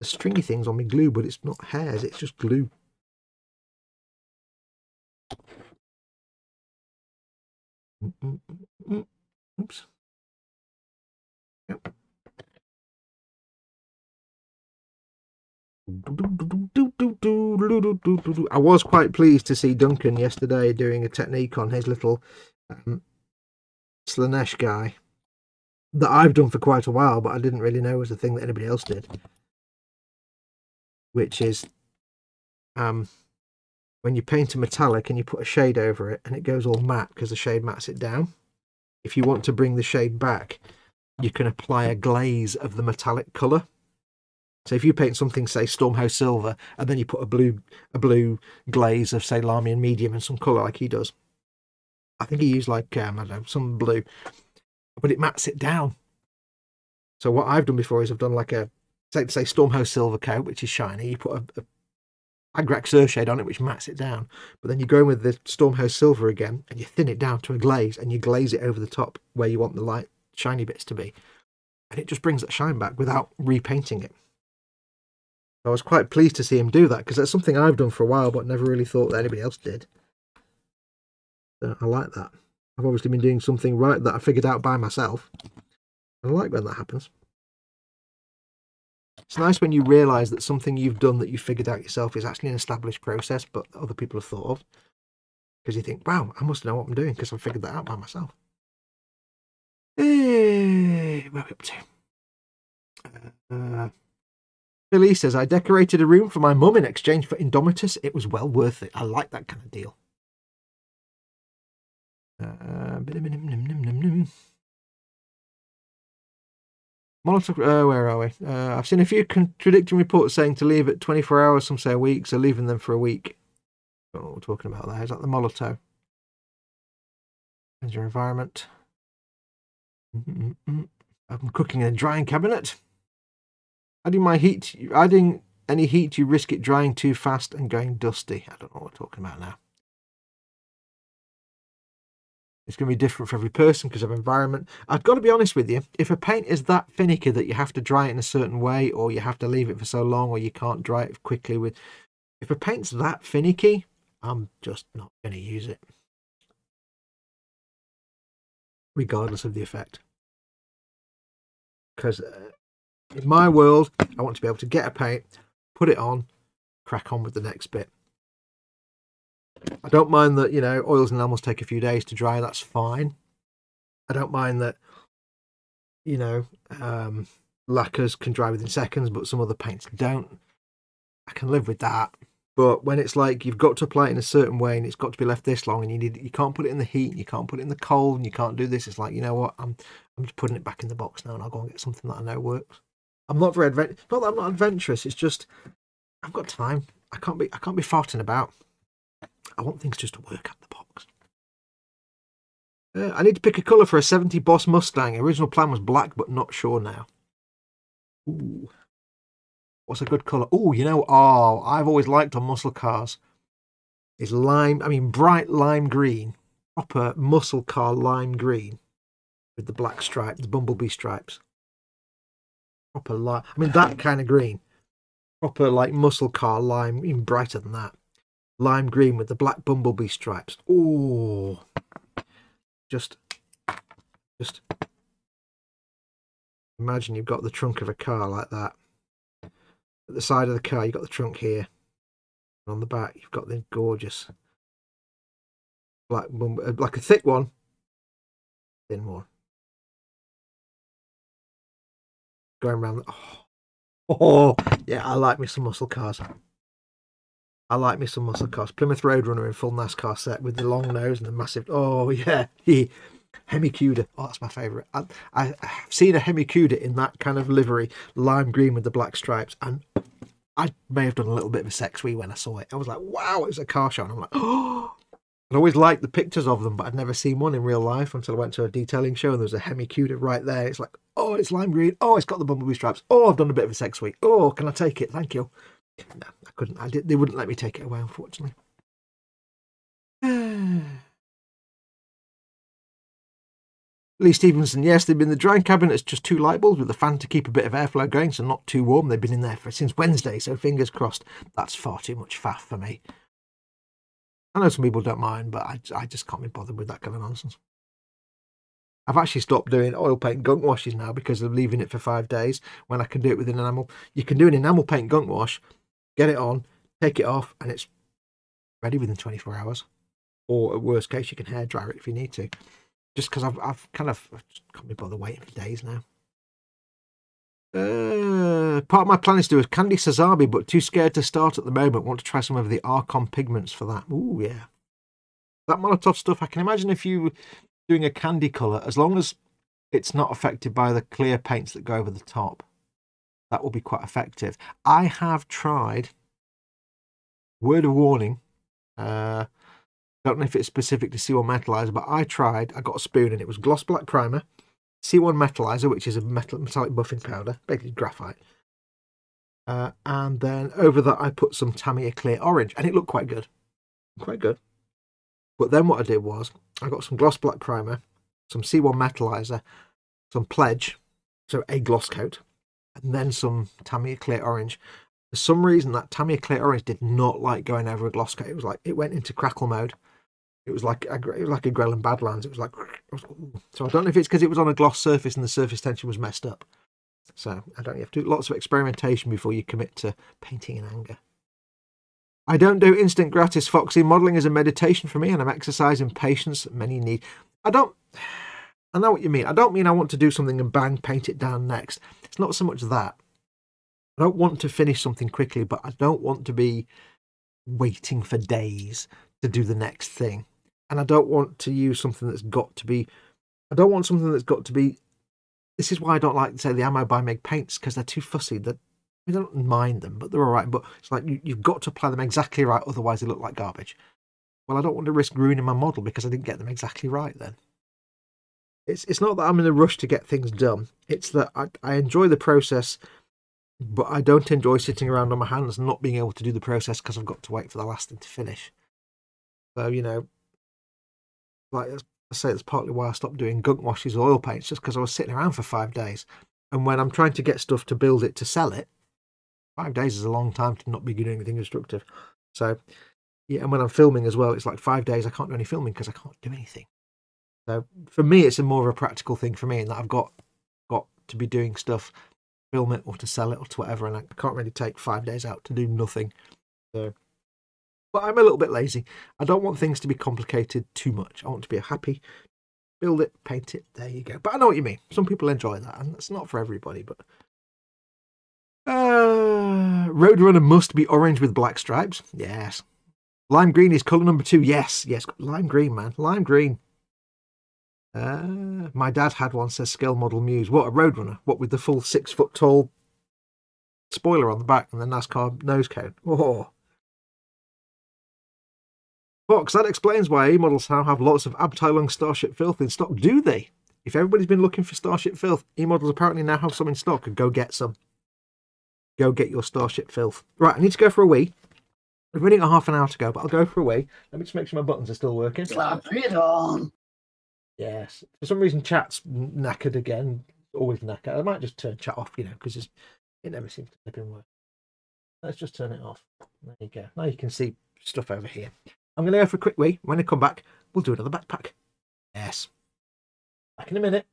The stringy things on me glue, but it's not hairs. It's just glue. Oops. Yep. I was quite pleased to see Duncan yesterday doing a technique on his little um, Slaanesh guy that I've done for quite a while, but I didn't really know was a thing that anybody else did. Which is um, when you paint a metallic and you put a shade over it and it goes all matte because the shade mats it down. If you want to bring the shade back, you can apply a glaze of the metallic colour. So if you paint something, say Stormhost Silver, and then you put a blue a blue glaze of say Lahmian Medium and some colour like he does. I think he used like um, I don't know, some blue. But it mats it down. So what I've done before is I've done like a say say Stormhost Silver coat, which is shiny. You put a, a Agrax Earthshade on it, which mats it down. But then you go in with the Stormhost Silver again, and you thin it down to a glaze, and you glaze it over the top where you want the light shiny bits to be. And it just brings that shine back without repainting it. I was quite pleased to see him do that because that's something I've done for a while, but never really thought that anybody else did. So I like that. I've obviously been doing something right that I figured out by myself. I like when that happens. It's nice when you realise that something you've done that you figured out yourself is actually an established process, but other people have thought of. Because you think, wow, I must know what I'm doing because I figured that out by myself. Hey, where are we up to? Uh, Billy says, I decorated a room for my mum in exchange for Indomitus. It was well worth it. I like that kind of deal. Uh, Molotow, uh, where are we? Uh, I've seen a few contradicting reports saying to leave it 24 hours, some say a week, so leaving them for a week. I don't know what we're talking about there. Is that the Molotow? There's your environment. I'm cooking in a drying cabinet. Adding my heat, adding any heat, you risk it drying too fast and going dusty. I don't know what we're talking about now. It's going to be different for every person because of environment. I've got to be honest with you. If a paint is that finicky that you have to dry it in a certain way or you have to leave it for so long or you can't dry it quickly with... If a paint's that finicky, I'm just not going to use it. Regardless of the effect. Because uh, in my world, I want to be able to get a paint, put it on, crack on with the next bit. I don't mind that, you know, oils and enamels take a few days to dry. That's fine. I don't mind that, you know, um, lacquers can dry within seconds, but some other paints don't. I can live with that. But when it's like you've got to apply it in a certain way and it's got to be left this long and you need you can't put it in the heat, you can't put it in the cold, and you can't do this, it's like, you know what, I'm I'm just putting it back in the box now and I'll go and get something that I know works. I'm not very advent not that I'm not adventurous, it's just I've got time. I can't be I can't be farting about. I want things just to work out the box. Uh, I need to pick a colour for a 70 Boss Mustang. Original plan was black, but not sure now. Ooh. What's a good colour? Oh, you know, oh, I've always liked on muscle cars is lime, I mean, bright lime green, proper muscle car lime green with the black stripe, the bumblebee stripes. Proper lime, I mean, that kind of green. Proper like muscle car lime, even brighter than that lime green with the black bumblebee stripes. Oh, just, just imagine you've got the trunk of a car like that. At the side of the car, you've got the trunk here. And on the back, you've got the gorgeous black, uh, like a thick one, thin one. Going around. Oh, oh, yeah, I like me some muscle cars. I like me some muscle cars. Plymouth Roadrunner in full NASCAR set with the long nose and the massive. Oh yeah, Hemi Cuda. Oh, that's my favourite. I, I, have seen a Hemi Cuda in that kind of livery, lime green with the black stripes, and I may have done a little bit of a sex wee when I saw it. I was like, wow, it was a car show, and I'm like, oh. I'd always liked the pictures of them, but I'd never seen one in real life until I went to a detailing show and there was a Hemi Cuda right there. It's like, oh, it's lime green. Oh, it's got the bumblebee stripes. Oh, I've done a bit of a sex wee. Oh, can I take it? Thank you. No, I couldn't. I did. They wouldn't let me take it away, unfortunately. Lee Stevenson, yes, they've been the drying cabinet. It's just two light bulbs with a fan to keep a bit of airflow going, so not too warm. They've been in there for since Wednesday, so fingers crossed. That's far too much faff for me. I know some people don't mind, but I, I just can't be bothered with that kind of nonsense. I've actually stopped doing oil paint gunk washes now because of leaving it for five days when I can do it with an enamel. You can do an enamel paint gunk wash, get it on, take it off, and it's ready within 24 hours. Or, at worst case, you can hair dry it if you need to. Just because I've, I've kind of I can't be bothered waiting for days now. Uh, part of my plan is to do a candy Sazabi, but too scared to start at the moment. Want to try some of the Archon pigments for that. Ooh, yeah. That Molotow stuff, I can imagine if you doing a candy colour, as long as it's not affected by the clear paints that go over the top, that will be quite effective. I have tried, word of warning, uh, don't know if it's specific to C1 Metalizer, but I tried, I got a spoon and it was gloss black primer, C1 Metalizer, which is a metal, metallic buffing powder, basically graphite. Uh, and then over that I put some Tamiya Clear Orange, and it looked quite good. Quite good. But then what I did was I got some gloss black primer, some C1 metalizer, some pledge, so a gloss coat, and then some Tamiya clear orange. For some reason, that Tamiya clear orange did not like going over a gloss coat. It was like it went into crackle mode. It was like a, it was like a Gremlin Badlands. It was like so. I don't know if it's because it was on a gloss surface and the surface tension was messed up. So I don't. You have to do lots of experimentation before you commit to painting in anger. I don't do instant gratis, Foxy. Modelling is a meditation for me, and I'm exercising patience many need. I don't. I know what you mean. I don't mean I want to do something and bang, paint it down next. It's not so much that. I don't want to finish something quickly, but I don't want to be waiting for days to do the next thing. And I don't want to use something that's got to be. I don't want something that's got to be. This is why I don't like, to say, the Ammo by Mig paints because they're too fussy. That I don't mind them, but they're all right. But it's like you, you've got to apply them exactly right, otherwise they look like garbage. Well, I don't want to risk ruining my model because I didn't get them exactly right then. It's it's not that I'm in a rush to get things done. It's that I, I enjoy the process, but I don't enjoy sitting around on my hands and not being able to do the process because I've got to wait for the last thing to finish. So, you know, like I say, that's partly why I stopped doing gunk washes oil paints, just because I was sitting around for five days. And when I'm trying to get stuff to build it to sell it, five days is a long time to not be doing anything constructive. So, yeah, and when I'm filming as well, it's like five days I can't do any filming because I can't do anything. So for me, it's a more of a practical thing for me, in that I've got got to be doing stuff, film it or to sell it or to whatever, and I can't really take five days out to do nothing. So, but I'm a little bit lazy. I don't want things to be complicated too much. I want to be a happy, build it, paint it. There you go. But I know what you mean. Some people enjoy that, and that's not for everybody. But uh, Roadrunner must be orange with black stripes. Yes. Lime green is colour number two. Yes, yes. Lime green, man. Lime green. Uh, my dad had one, says Scale Model Muse. What, a Roadrunner? What, with the full six foot tall spoiler on the back and the NASCAR nose cone? Oh. Fox, that explains why eModels now have lots of Abteilung Starship Filth in stock, do they? If everybody's been looking for Starship Filth, E models apparently now have some in stock and go get some. Go get your Starship Filth. Right, I need to go for a wee. We're running a half an hour to go, but I'll go for a wee. Let me just make sure my buttons are still working. Slap it on. Yes. For some reason, chat's knackered again. Always knackered. I might just turn chat off, you know, because it never seems to flip in work. Let's just turn it off. There you go. Now you can see stuff over here. I'm going to go for a quick wee. When I come back, we'll do another backpack. Yes. Back in a minute.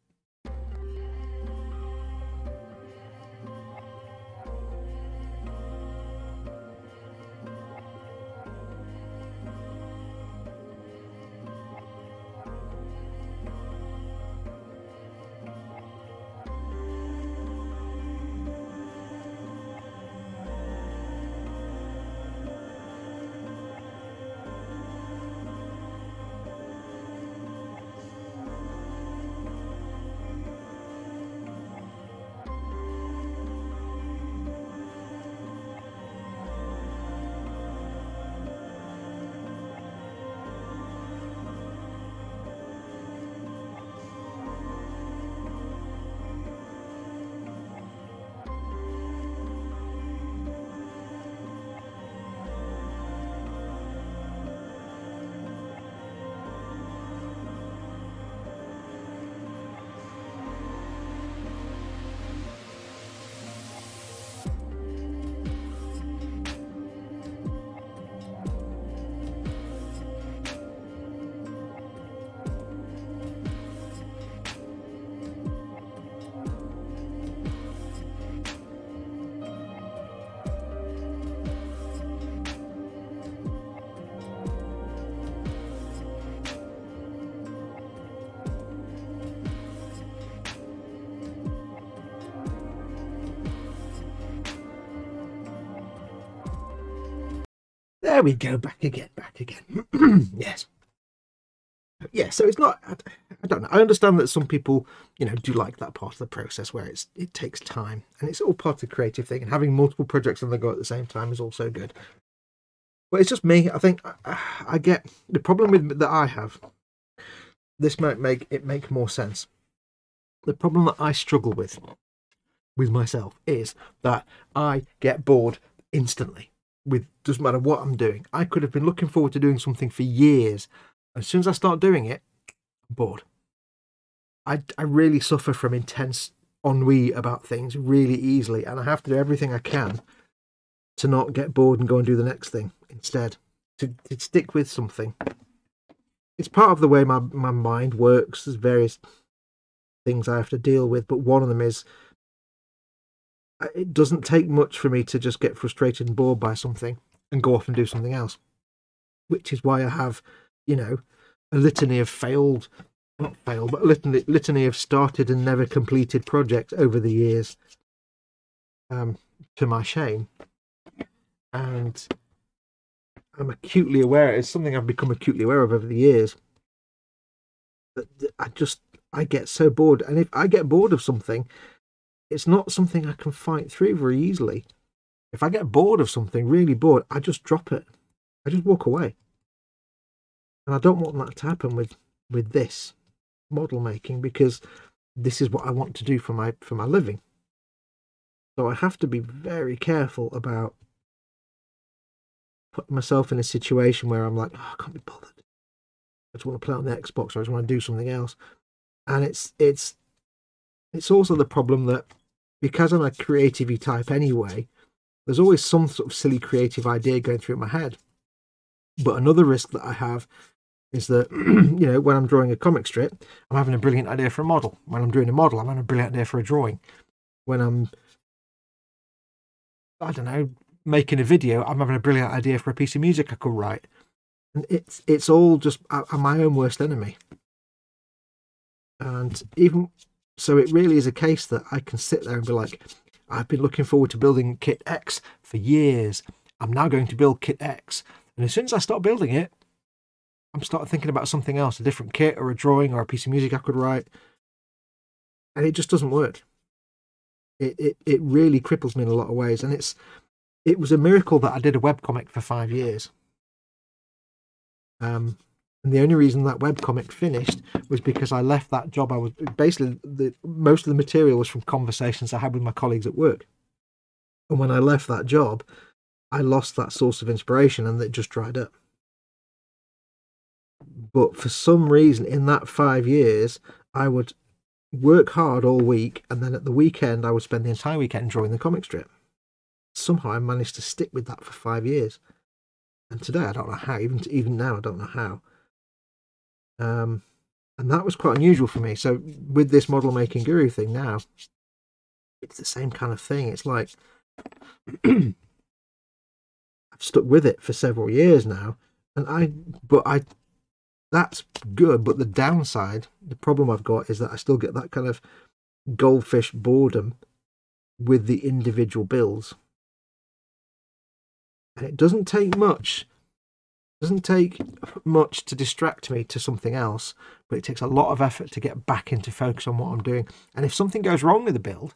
There we go. Back again. Back again. yes. Yeah. So it's not. I, I don't know. I understand that some people, you know, do like that part of the process where it's it takes time and it's all part of the creative thing. And having multiple projects on the go at the same time is also good. But it's just me. I think I, I get the problem with that I have. This might make it make more sense. The problem that I struggle with with myself is that I get bored instantly with doesn't matter what I'm doing. I could have been looking forward to doing something for years. As soon as I start doing it, I'm bored. I, I really suffer from intense ennui about things really easily, and I have to do everything I can to not get bored and go and do the next thing instead. To, to stick with something. It's part of the way my, my mind works. There's various things I have to deal with, but one of them is it doesn't take much for me to just get frustrated and bored by something and go off and do something else. Which is why I have, you know, a litany of failed, not failed, but a litany, litany of started and never completed projects over the years. Um, to my shame, and I'm acutely aware. It's something I've become acutely aware of over the years. That I just I get so bored, and if I get bored of something, it's not something I can fight through very easily. If I get bored of something, really bored, I just drop it. I just walk away. And I don't want that to happen with with this model making because this is what I want to do for my for my living. So I have to be very careful about putting myself in a situation where I'm like, oh, I can't be bothered. I just want to play on the Xbox or I just want to do something else. And it's it's it's also the problem that because I'm a creative type anyway, there's always some sort of silly creative idea going through my head. But another risk that I have is that, you know, when I'm drawing a comic strip, I'm having a brilliant idea for a model. When I'm doing a model, I'm having a brilliant idea for a drawing. When I'm, I don't know, making a video, I'm having a brilliant idea for a piece of music I could write. And it's it's all just I'm my own worst enemy. And even so it really is a case that I can sit there and be like, I've been looking forward to building kit X for years. I'm now going to build kit X. And as soon as I start building it, I'm starting thinking about something else, a different kit or a drawing or a piece of music I could write. And it just doesn't work. It, it, it really cripples me in a lot of ways. And it's it was a miracle that I did a webcomic for five years. Um, and the only reason that webcomic finished was because I left that job. I was basically the most of the material was from conversations I had with my colleagues at work. And when I left that job, I lost that source of inspiration and it just dried up. But for some reason, in that five years, I would work hard all week, and then at the weekend, I would spend the entire weekend drawing the comic strip. Somehow, I managed to stick with that for five years, and today I don't know how. Even even now, I don't know how. Um, and that was quite unusual for me. So with this model making guru thing now, it's the same kind of thing. It's like I've stuck with it for several years now, and I but I that's good. But the downside, the problem I've got is that I still get that kind of goldfish boredom with the individual bills. And it doesn't take much doesn't take much to distract me to something else, but it takes a lot of effort to get back into focus on what I'm doing. And if something goes wrong with the build,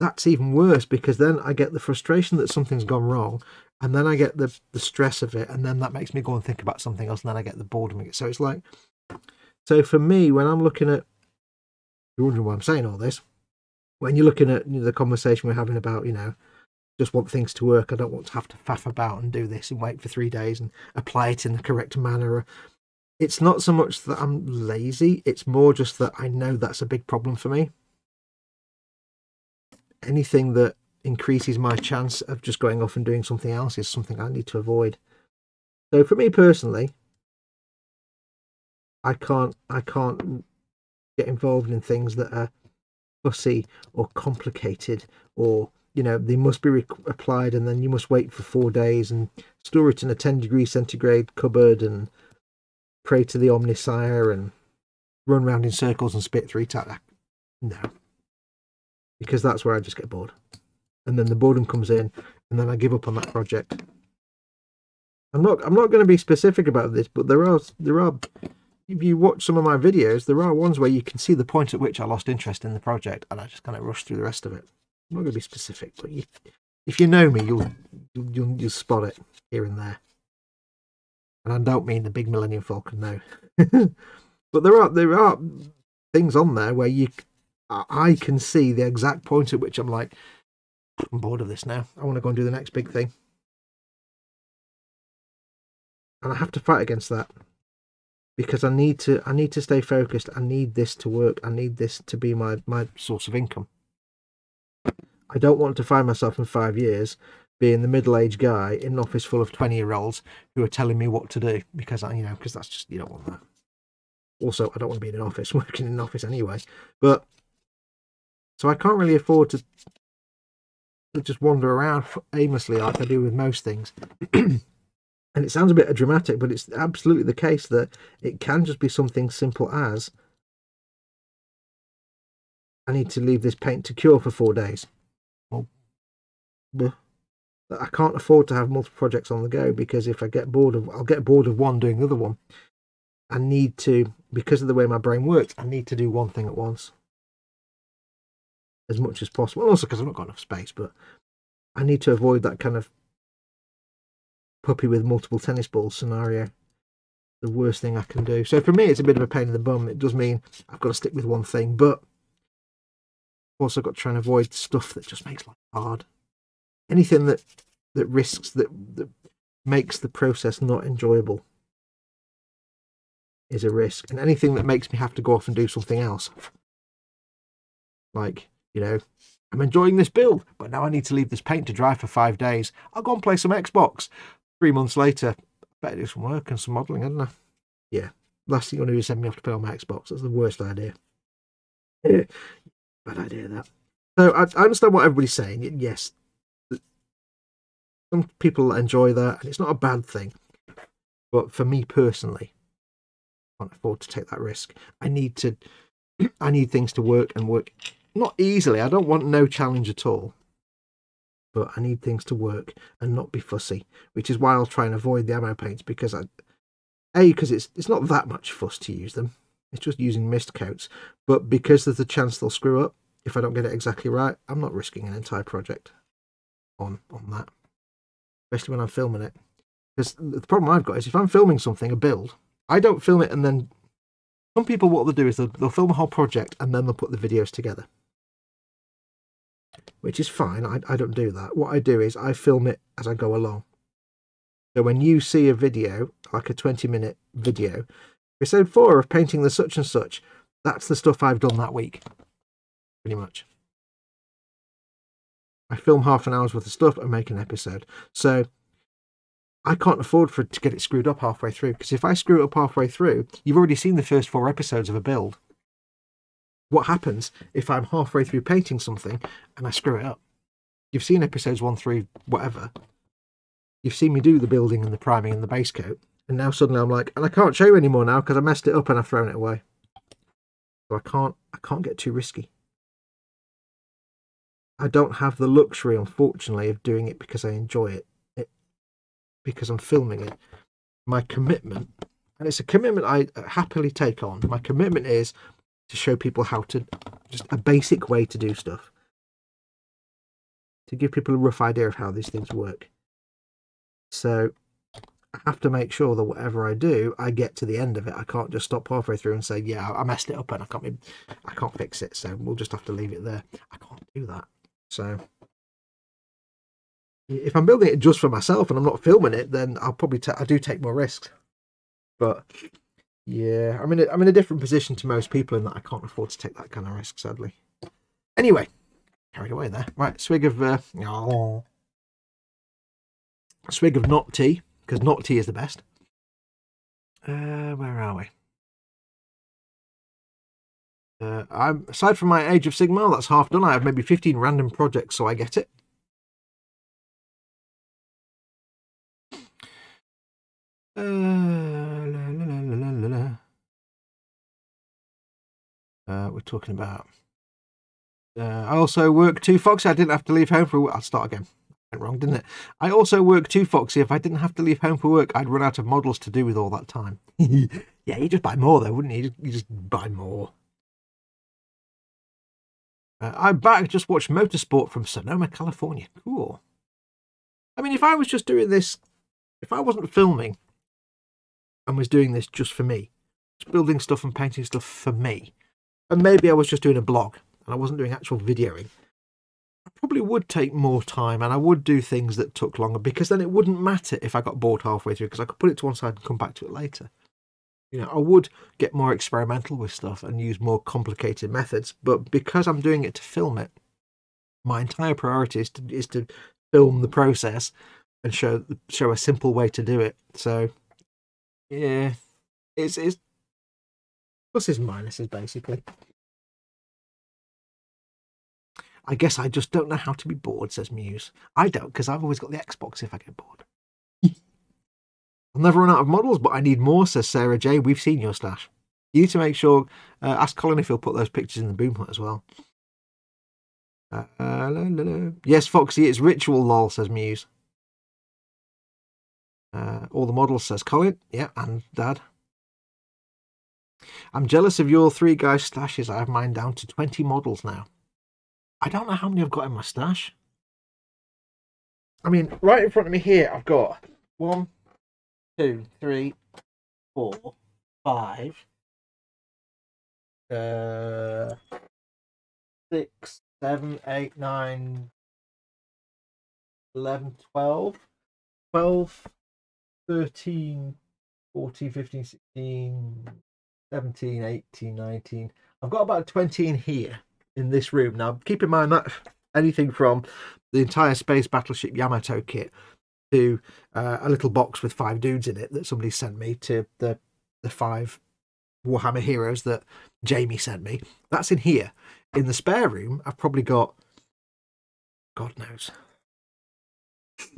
that's even worse because then I get the frustration that something's gone wrong, and then I get the the stress of it, and then that makes me go and think about something else, and then I get the boredom of it. So it's like, so for me, when I'm looking at, you're wondering why I'm saying all this. When you're looking at you know, the conversation we're having about, you know, just want things to work. I don't want to have to faff about and do this and wait for three days and apply it in the correct manner. It's not so much that I'm lazy, it's more just that I know that's a big problem for me. Anything that increases my chance of just going off and doing something else is something I need to avoid. So for me personally, I can't I can't get involved in things that are fussy or complicated or you know they must be applied and then you must wait for four days and store it in a 10 degree centigrade cupboard and pray to the Omnissiah and run around in circles and spit three times no. Because that's where i just get bored. And then the boredom comes in and then i give up on that project. I'm not I'm not going to be specific about this, but there are there are if you watch some of my videos, there are ones where you can see the point at which I lost interest in the project and I just kind of rushed through the rest of it. I'm not going to be specific, but you, if you know me, you'll, you'll you'll spot it here and there. And I don't mean the big Millennium Falcon, no. but there are there are things on there where you I can see the exact point at which I'm like, I'm bored of this now. I want to go and do the next big thing. And I have to fight against that because I need to I need to stay focused. I need this to work. I need this to be my my source of income. I don't want to find myself in five years being the middle-aged guy in an office full of 20-year-olds who are telling me what to do because I you know because that's just you don't want that. Also, I don't want to be in an office working in an office anyway. But so I can't really afford to, just wander around aimlessly like I do with most things. and it sounds a bit dramatic, but it's absolutely the case that it can just be something simple as I need to leave this paint to cure for four days. Well, I can't afford to have multiple projects on the go because if I get bored of, I'll get bored of one doing the other one. I need to, because of the way my brain works, I need to do one thing at once as much as possible. Also, because I've not got enough space, but I need to avoid that kind of puppy with multiple tennis balls scenario. The worst thing I can do. So for me, it's a bit of a pain in the bum. It does mean I've got to stick with one thing, but also got to try and avoid stuff that just makes life hard. Anything that that risks that that makes the process not enjoyable is a risk, and anything that makes me have to go off and do something else, like you know, I'm enjoying this build, but now I need to leave this paint to dry for five days. I'll go and play some Xbox. Three months later, I better do some work and some modelling, hadn't I? Yeah. Last thing you want to do is send me off to play on my Xbox. That's the worst idea. Bad idea, that. So I, I understand what everybody's saying. Yes, some people enjoy that, and it's not a bad thing. But for me personally, I can't afford to take that risk. I need to, I need things to work and work not easily. I don't want no challenge at all. But I need things to work and not be fussy, which is why I'll try and avoid the ammo paints because I, a because it's it's not that much fuss to use them. It's just using mist coats. But because there's a chance they'll screw up if I don't get it exactly right, I'm not risking an entire project on on that, especially when I'm filming it. Because the problem I've got is if I'm filming something, a build, I don't film it and then some people what they'll do is they'll, they'll film a whole project and then they'll put the videos together which is fine. I, I don't do that. What I do is I film it as I go along. So when you see a video, like a 20 minute video, episode four of painting the such and such, that's the stuff I've done that week, pretty much. I film half an hour's worth of stuff and make an episode. So I can't afford for to get it screwed up halfway through because if I screw it up halfway through, you've already seen the first four episodes of a build what happens if I'm halfway through painting something and I screw it up? You've seen episodes one through whatever. You've seen me do the building and the priming and the base coat, and now suddenly I'm like, and I can't show you anymore now because I messed it up and I've thrown it away. So I can't, I can't get too risky. I don't have the luxury, unfortunately, of doing it because I enjoy it, it because I'm filming it. My commitment, and it's a commitment I uh, happily take on. My commitment is to show people how to just a basic way to do stuff. To give people a rough idea of how these things work. So i have to make sure that whatever i do i get to the end of it. I can't just stop halfway through and say yeah i messed it up and i can't be, i can't fix it. So we'll just have to leave it there. I can't do that so if i'm building it just for myself and i'm not filming it then i'll probably I do take more risks but yeah, I'm in a, I'm in a different position to most people in that I can't afford to take that kind of risk, sadly. Anyway, carried away there. Right, swig of uh, oh, swig of not tea because not tea is the best. Uh, where are we? Uh, I'm aside from my Age of Sigmar, that's half done. I have maybe 15 random projects, so I get it. Uh, uh, we're talking about. Uh, I also work too foxy. I didn't have to leave home for. I'll start again. went wrong, didn't it? I also work too, Foxy. If I didn't have to leave home for work, I'd run out of models to do with all that time. yeah, you just buy more though, wouldn't you? You just buy more. Uh, I'm back. Just watched Motorsport from Sonoma, California. Cool. I mean, if I was just doing this, if I wasn't filming and was doing this just for me, just building stuff and painting stuff for me, and maybe I was just doing a blog and I wasn't doing actual videoing, I probably would take more time and I would do things that took longer because then it wouldn't matter if I got bored halfway through because I could put it to one side and come back to it later. You know, I would get more experimental with stuff and use more complicated methods, but because I'm doing it to film it, my entire priority is to is to film the process and show show a simple way to do it. So, yeah, it's it's pluses and minuses basically. I guess I just don't know how to be bored, says Muse. I don't, because I've always got the Xbox if I get bored. I'll never run out of models, but I need more, says Sarah J. We've seen your stash. You need to make sure, uh, ask Colin if he'll put those pictures in the Boomhut as well. Uh, la, la, la. Yes, Foxy, it's ritual, lol, says Muse. Uh, all the models, says Colin. Yeah, and Dad. I'm jealous of your three guys' stashes. I have mine down to 20 models now. I don't know how many I've got in my stash. I mean, right in front of me here, I've got one, two, three, four, five, uh, six, seven, eight, nine, eleven, twelve, twelve, thirteen, fourteen, fifteen, sixteen, seventeen, eighteen, nineteen. I've got about 20 in here in this room. Now, keep in mind that anything from the entire Space Battleship Yamato kit to uh, a little box with five dudes in it that somebody sent me to the the five Warhammer heroes that Jamie sent me. That's in here. In the spare room, I've probably got God knows.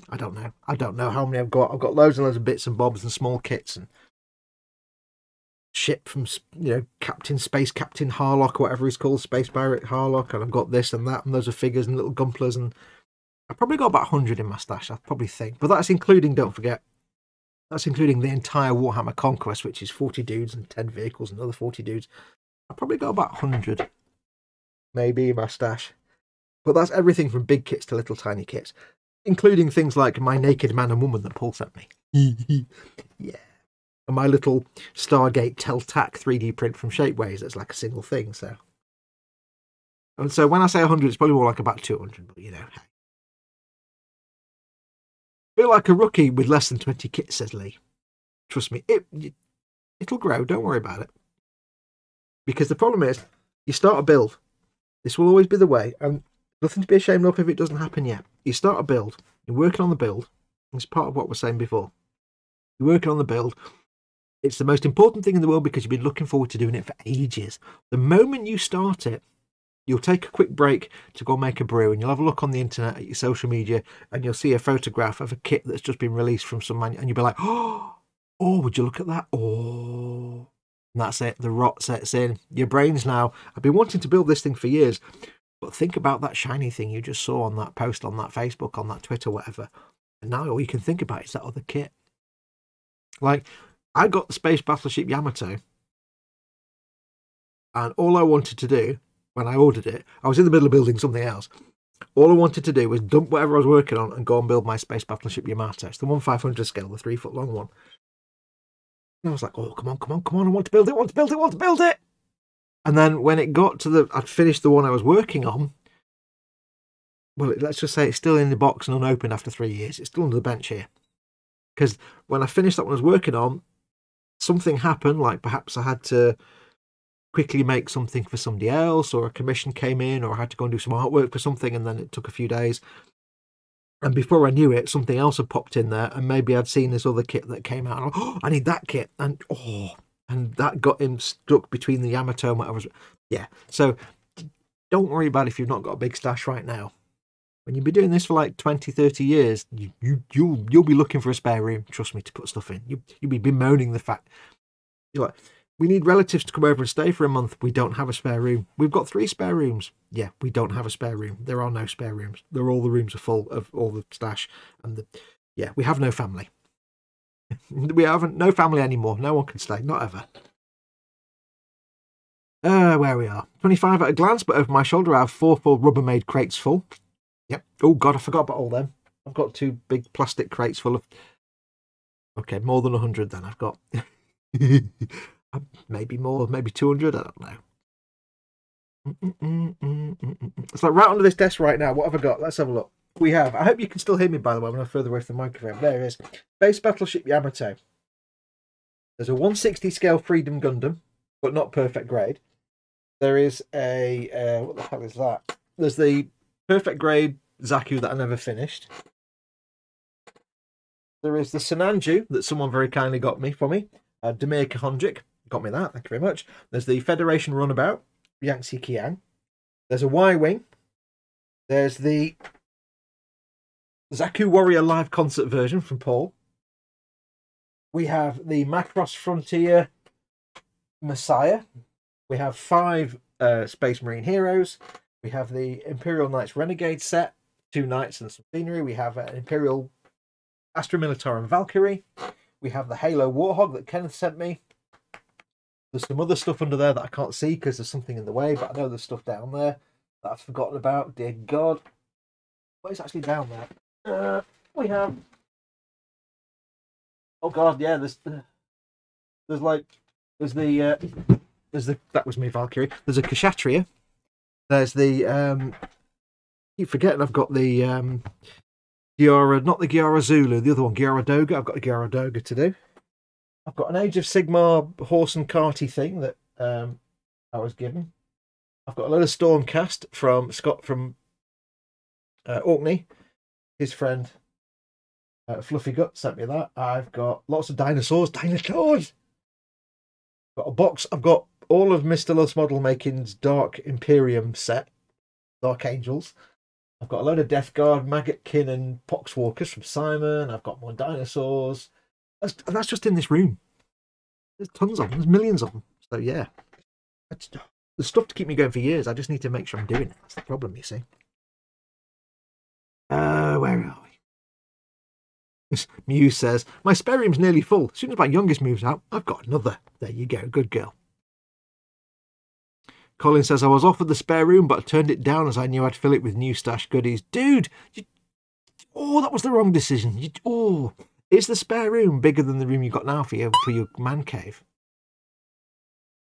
I don't know. I don't know how many I've got. I've got loads and loads of bits and bobs and small kits and ship from you know Captain Space Captain Harlock, whatever he's called, Space Pirate Harlock, and I've got this and that, and those are figures and little Gunplas, and I've probably got about hundred in my stash. I probably think, but that's including, don't forget, that's including the entire Warhammer Conquest, which is forty dudes and ten vehicles, and another forty dudes. I've probably got about hundred, maybe in my stash, but that's everything from big kits to little tiny kits, including things like my naked man and woman that Paul sent me. yeah and my little Stargate Tel'tak 3D print from Shapeways that's like a single thing. So, and so when I say 100, it's probably more like about 200, but you know, Feel like a rookie with less than 20 kits, says Lee. Trust me, it, it'll grow. Don't worry about it. Because the problem is, you start a build. This will always be the way, and nothing to be ashamed of if it doesn't happen yet. You start a build, you're working on the build. It's part of what we're saying before. You're working on the build, it's the most important thing in the world because you've been looking forward to doing it for ages. The moment you start it, you'll take a quick break to go make a brew and you'll have a look on the internet at your social media and you'll see a photograph of a kit that's just been released from some man and you'll be like, oh, oh, would you look at that? Oh, and that's it. The rot sets in. Your brain's now, I've been wanting to build this thing for years, but think about that shiny thing you just saw on that post on that Facebook, on that Twitter, whatever. And now all you can think about is that other kit. Like I got the Space Battleship Yamato, and all I wanted to do when I ordered it, I was in the middle of building something else. All I wanted to do was dump whatever I was working on and go and build my Space Battleship Yamato. It's the 1 500 scale, the three foot long one. And I was like, oh, come on, come on, come on, I want to build it, want to build it, want to build it. And then when it got to the, I'd finished the one I was working on. Well, let's just say it's still in the box and unopened after three years. It's still under the bench here. Because when I finished that one I was working on, something happened, like perhaps I had to quickly make something for somebody else, or a commission came in, or I had to go and do some artwork for something, and then it took a few days. And before I knew it, something else had popped in there, and maybe I'd seen this other kit that came out. And, oh, I need that kit, and oh, and that got him stuck between the Yamato and. Yeah, so don't worry about if you've not got a big stash right now when you've been doing this for like 20 30 years you, you you'll you'll be looking for a spare room trust me to put stuff in you, you'll be bemoaning the fact you're like we need relatives to come over and stay for a month. We don't have a spare room. We've got three spare rooms. Yeah, we don't have a spare room. There are no spare rooms. They're all the rooms are full of all the stash and the yeah, we have no family. we haven't no family anymore. No one can stay, not ever. Uh, where we are. 25 at a glance, but over my shoulder I have four full Rubbermaid crates full. Yep. Oh god, I forgot about all them. I've got two big plastic crates full of Okay, more than 100 then I've got. maybe more, maybe 200, I don't know. It's like right under this desk right now. What have I got? Let's have a look. We have. I hope you can still hear me, by the way, when I'm further away from the microphone. There it is. Space Battleship Yamato. There's a 160 scale Freedom Gundam, but not perfect grade. There is a. Uh, what the hell is that? There's the perfect grade Zaku that I never finished. There is the Sinanju that someone very kindly got me for me. Uh, Demir Kahondrik got me that. Thank you very much. There's the Federation Runabout, Yangtze Kiang. There's a Y Wing. There's the Zaku Warrior live concert version from Paul. We have the Macross Frontier Messiah. We have five uh, Space Marine heroes. We have the Imperial Knights Renegade set, two knights and some scenery. We have an Imperial Astra Militarum Valkyrie. We have the Halo Warthog that Kenneth sent me. There's some other stuff under there that I can't see because there's something in the way, but I know there's stuff down there that I've forgotten about. Dear God. What is actually down there? Uh, we have. Oh God, yeah. There's, there's like, there's the, uh, there's the. That was me, Valkyrie. There's a Kshatriya. There's the. um Keep forgetting I've got the um Geara, not the Geara Zulu, the other one, Geara Doga. I've got a Geara Doga to do. I've got an Age of Sigmar horse and carty thing that um, I was given. I've got a load of Stormcast from Scott from uh, Orkney. His friend uh, Fluffy Gut sent me that. I've got lots of dinosaurs. Dinosaurs! Got a box. I've got all of Mr. Loves Model Making's Dark Imperium set, Dark Angels. I've got a load of Death Guard, Maggotkin, and Poxwalkers from Simon. I've got more dinosaurs. That's, and that's just in this room. There's tons of them. There's millions of them. So yeah, that's, there's stuff to keep me going for years. I just need to make sure I'm doing it. That's the problem, you see. Uh, where are we? Muse says, My spare room's nearly full. As soon as my youngest moves out, I've got another. There you go. Good girl. Colin says, I was offered the spare room, but I turned it down as I knew I'd fill it with new stash goodies. Dude, you, oh, that was the wrong decision. You, oh, is the spare room bigger than the room you got now for your, for your man cave?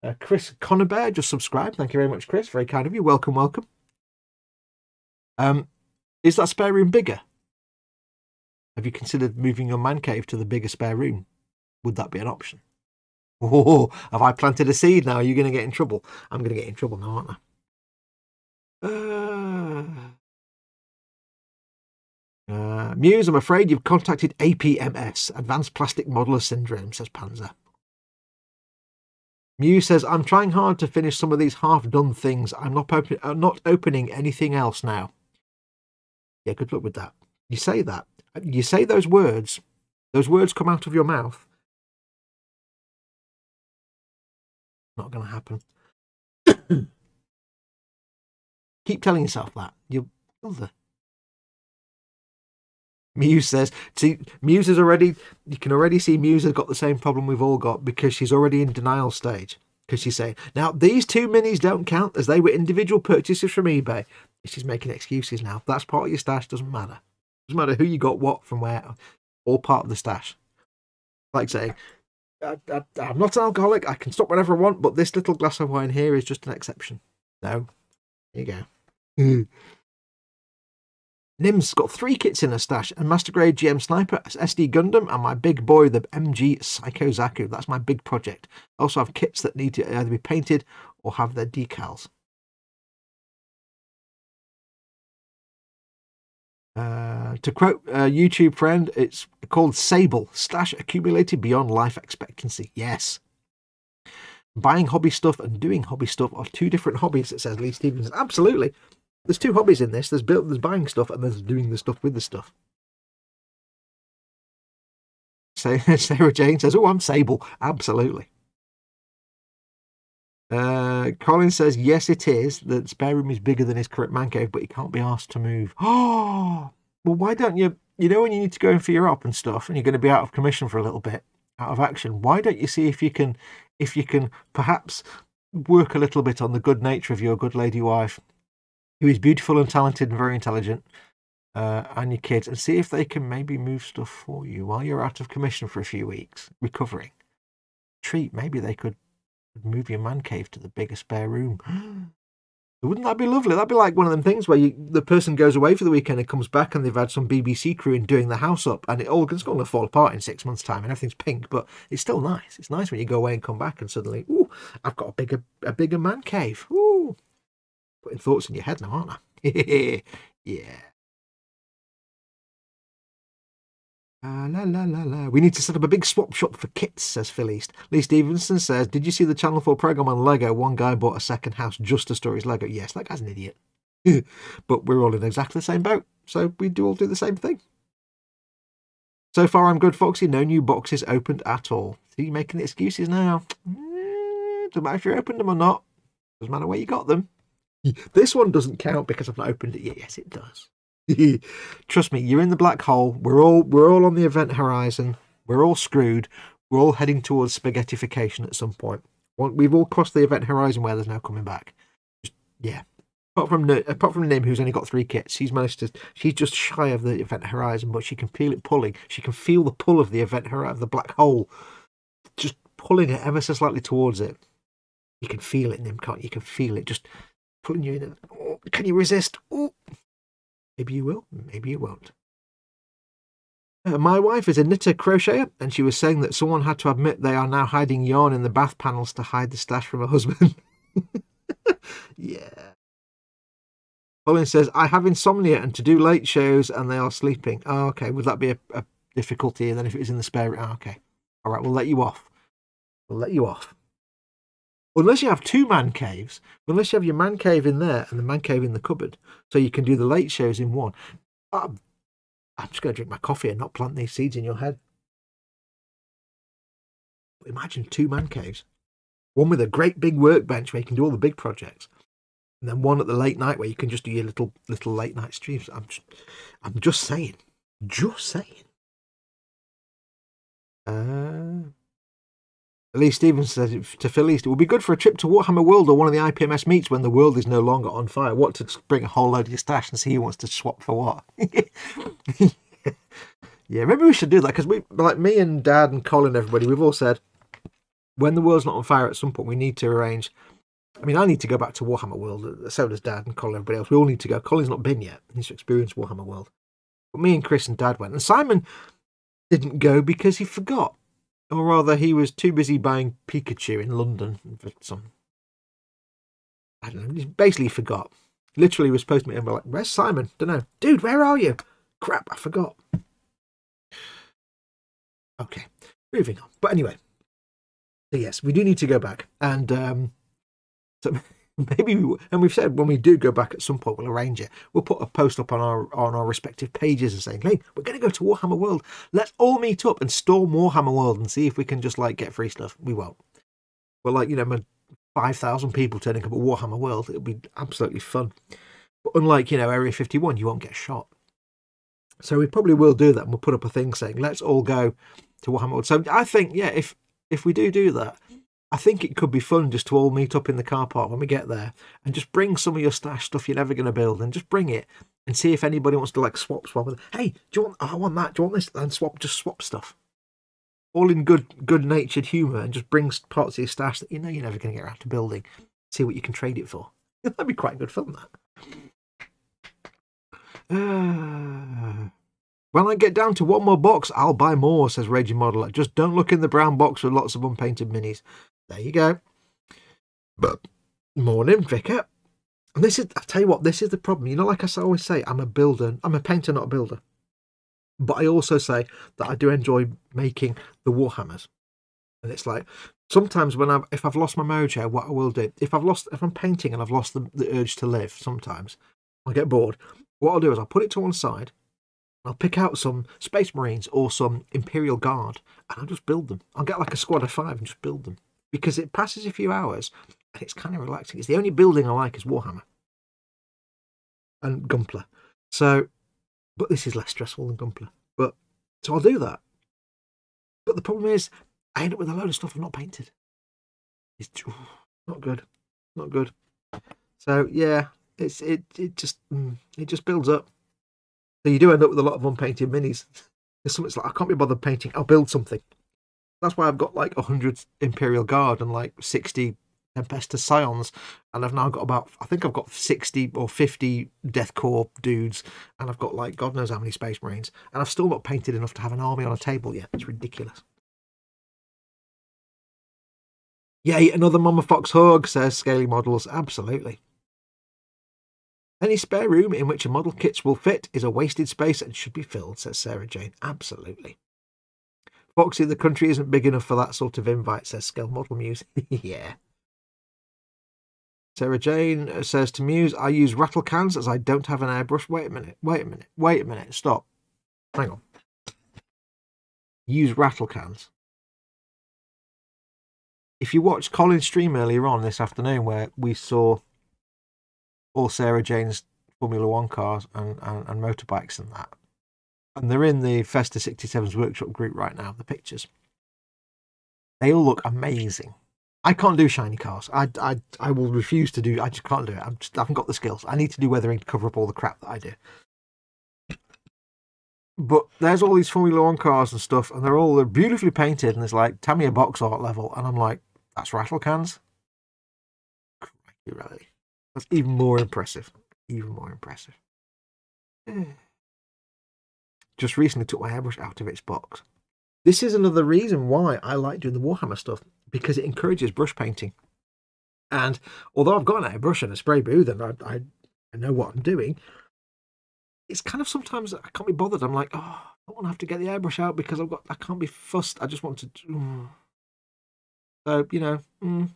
Uh, Chris Connerbear just subscribed. Thank you very much, Chris. Very kind of you. Welcome, welcome. Um, is that spare room bigger? Have you considered moving your man cave to the bigger spare room? Would that be an option? Oh, have I planted a seed now? Are you going to get in trouble? I'm going to get in trouble now, aren't I? Uh, uh, Muse, I'm afraid you've contacted APMS, Advanced Plastic Modeler Syndrome, says Panzer. Muse says, I'm trying hard to finish some of these half-done things. I'm not, I'm not opening anything else now. Yeah, good luck with that. You say that. You say those words. Those words come out of your mouth Not going to happen. Keep telling yourself that. You'll Muse says, see, Muse is already, you can already see Muse has got the same problem we've all got because she's already in denial stage. Because she's saying, now these two minis don't count as they were individual purchases from eBay. She's making excuses now. That's part of your stash, doesn't matter. Doesn't matter who you got what from where, all part of the stash. Like saying, I, am not an alcoholic. I can stop whenever I want, but this little glass of wine here is just an exception. No. There you go. Hmm. Nim's got three kits in her stash a Master Grade GM Sniper, SD Gundam, and my big boy, the MG Psycho Zaku. That's my big project. I also have kits that need to either be painted or have their decals. Uh, to quote a YouTube friend, it's called Sable Stash accumulated beyond life expectancy. Yes. Buying hobby stuff and doing hobby stuff are two different hobbies, it says Lee Stevens. Absolutely. There's two hobbies in this. There's built, there's buying stuff, and there's doing the stuff with the stuff. Sarah Jane says, "Oh, I'm Sable." Absolutely. Uh, Colin says, yes, it is. The spare room is bigger than his current man cave, but he can't be asked to move. Oh, well, why don't you, you know, when you need to go in for your op and stuff, and you're going to be out of commission for a little bit, out of action, why don't you see if you can, if you can perhaps work a little bit on the good nature of your good lady wife, who is beautiful and talented and very intelligent, uh, and your kids, and see if they can maybe move stuff for you while you're out of commission for a few weeks, recovering. Treat, maybe they could move your man cave to the bigger spare room. Wouldn't that be lovely? That'd be like one of them things where you, the person goes away for the weekend and comes back and they've had some BBC crew in doing the house up and it all it's going to fall apart in six months' time and everything's pink, but it's still nice. It's nice when you go away and come back and suddenly, ooh, I've got a bigger a bigger man cave. Ooh, putting thoughts in your head now, aren't I? yeah. Uh, la, la, la, la. We need to set up a big swap shop for kits, says Phil East. Lee Stevenson says, Did you see the Channel 4 program on Lego? One guy bought a second house just to store his Lego. Yes, that guy's an idiot. but we're all in exactly the same boat, so we do all do the same thing. So far, I'm good, Foxy. No new boxes opened at all. See, you're making excuses now. Mm, doesn't matter if you opened them or not. Doesn't matter where you got them. This one doesn't count because I've not opened it yet. Yes, it does. Trust me, you're in the black hole. We're all we're all on the event horizon. We're all screwed. We're all heading towards spaghettification at some point. We've all crossed the event horizon where there's no coming back. Just, yeah. Apart from apart from Nim, who's only got three kits, she's managed to. She's just shy of the event horizon, but she can feel it pulling. She can feel the pull of the event horizon, the black hole, just pulling it ever so slightly towards it. You can feel it, Nim, can't you? You can feel it just pulling you in. Oh, can you resist? Oh, Maybe you will, maybe you won't. Uh, my wife is a knitter crocheter, and she was saying that someone had to admit they are now hiding yarn in the bath panels to hide the stash from her husband. yeah. Colin says, I have insomnia and to do late shows and they are sleeping. Oh, okay. Would that be a, a difficulty? And then if it was in the spare oh, okay. All right, we'll let you off. We'll let you off. Unless you have two man caves, unless you have your man cave in there and the man cave in the cupboard, so you can do the late shows in one. I'm, I'm just going to drink my coffee and not plant these seeds in your head. Imagine two man caves, one with a great big workbench where you can do all the big projects, and then one at the late night where you can just do your little little late night streams. I'm just, I'm just saying, just saying. Uh, Lee Stevens says to Phil East, it would be good for a trip to Warhammer World or one of the IPMS meets when the world is no longer on fire. What to bring a whole load of your stash and see who wants to swap for what? yeah, maybe we should do that because we, like me and Dad and Colin, everybody, we've all said when the world's not on fire at some point, we need to arrange. I mean, I need to go back to Warhammer World. So does Dad and Colin, everybody else. We all need to go. Colin's not been yet. He needs to experience Warhammer World. But me and Chris and Dad went, and Simon didn't go because he forgot or rather, he was too busy buying Pikachu in London for some. I don't know. He basically forgot. Literally was supposed to meet him. We're like, where's Simon? Don't know. Dude, where are you? Crap, I forgot. Okay, moving on. But anyway, so yes, we do need to go back. And um, so maybe we, and we've said when we do go back at some point we'll arrange it. We'll put a post up on our on our respective pages and saying hey we're going to go to warhammer world. Let's all meet up and storm warhammer world and see if we can just like get free stuff. We won't. Well like you know 5000 people turning up at warhammer world it'll be absolutely fun. But unlike you know area 51 you won't get shot. So we probably will do that and we'll put up a thing saying let's all go to warhammer world. So i think yeah if if we do do that I think it could be fun just to all meet up in the car park when we get there and just bring some of your stash stuff you're never going to build and just bring it and see if anybody wants to like swap swap with. Hey, do you want? Oh, I want that. Do you want this? And swap, just swap stuff. All in good good natured humour and just bring parts of your stash that you know you're never going to get around to building. See what you can trade it for. That'd be quite a good fun. That. When I get down to one more box, I'll buy more, says Raging Modeler. Just don't look in the brown box with lots of unpainted minis. There you go. But morning, Vicar. And this is, I tell you what, this is the problem. You know, like I always say, I'm a builder. I'm a painter, not a builder. But I also say that I do enjoy making the Warhammers. And it's like sometimes when I've if I've lost my mojo, what I will do if I've lost if I'm painting and I've lost the, the urge to live, sometimes I get bored. What I'll do is I'll put it to one side. I'll pick out some Space Marines or some Imperial Guard, and I'll just build them. I'll get like a squad of five and just build them because it passes a few hours and it's kind of relaxing. It's the only building I like is Warhammer and Gunpla. So, but this is less stressful than Gunpla. But so I'll do that. But the problem is, I end up with a load of stuff I've not painted. It's not good, not good. So yeah, it's it it just mm, it just builds up. So you do end up with a lot of unpainted minis. There's something like I can't be bothered painting. I'll build something. That's why I've got like hundred Imperial Guard and like sixty Tempestus Scions, and I've now got about I think I've got sixty or fifty Death Korps dudes, and I've got like God knows how many Space Marines, and I've still not painted enough to have an army on a table yet. It's ridiculous. Yay, another Mama Fox hug, says Scaly Models. Absolutely. Any spare room in which a model kits will fit is a wasted space and should be filled, says Sarah Jane. Absolutely. Foxy, the country isn't big enough for that sort of invite, says Scale Model Muse. yeah. Sarah Jane uh, says to Muse, I use rattle cans as I don't have an airbrush. Wait a minute, wait a minute, wait a minute, stop. Hang on. Use rattle cans if you watched Colin's stream earlier on this afternoon, where we saw all Sarah Jane's Formula One cars and, and, and motorbikes and that, and they're in the Festa 67's workshop group right now, the pictures, they all look amazing. I can't do shiny cars. I, I, I will refuse to do. I just can't do it. I'm just, I haven't got the skills. I need to do weathering to cover up all the crap that I do. But there's all these Formula One cars and stuff, and they're all they're beautifully painted, and it's like Tamiya box art level, and I'm like, that's rattle cans. Really, that's even more impressive. Even more impressive. Just recently took my airbrush out of its box. This is another reason why I like doing the Warhammer stuff because it encourages brush painting. And although I've got an airbrush and a spray booth and I, I, I know what I'm doing, it's kind of sometimes I can't be bothered. I'm like, oh, I don't want to have to get the airbrush out because I've got I can't be fussed. I just want to. Mm. So you know, mm,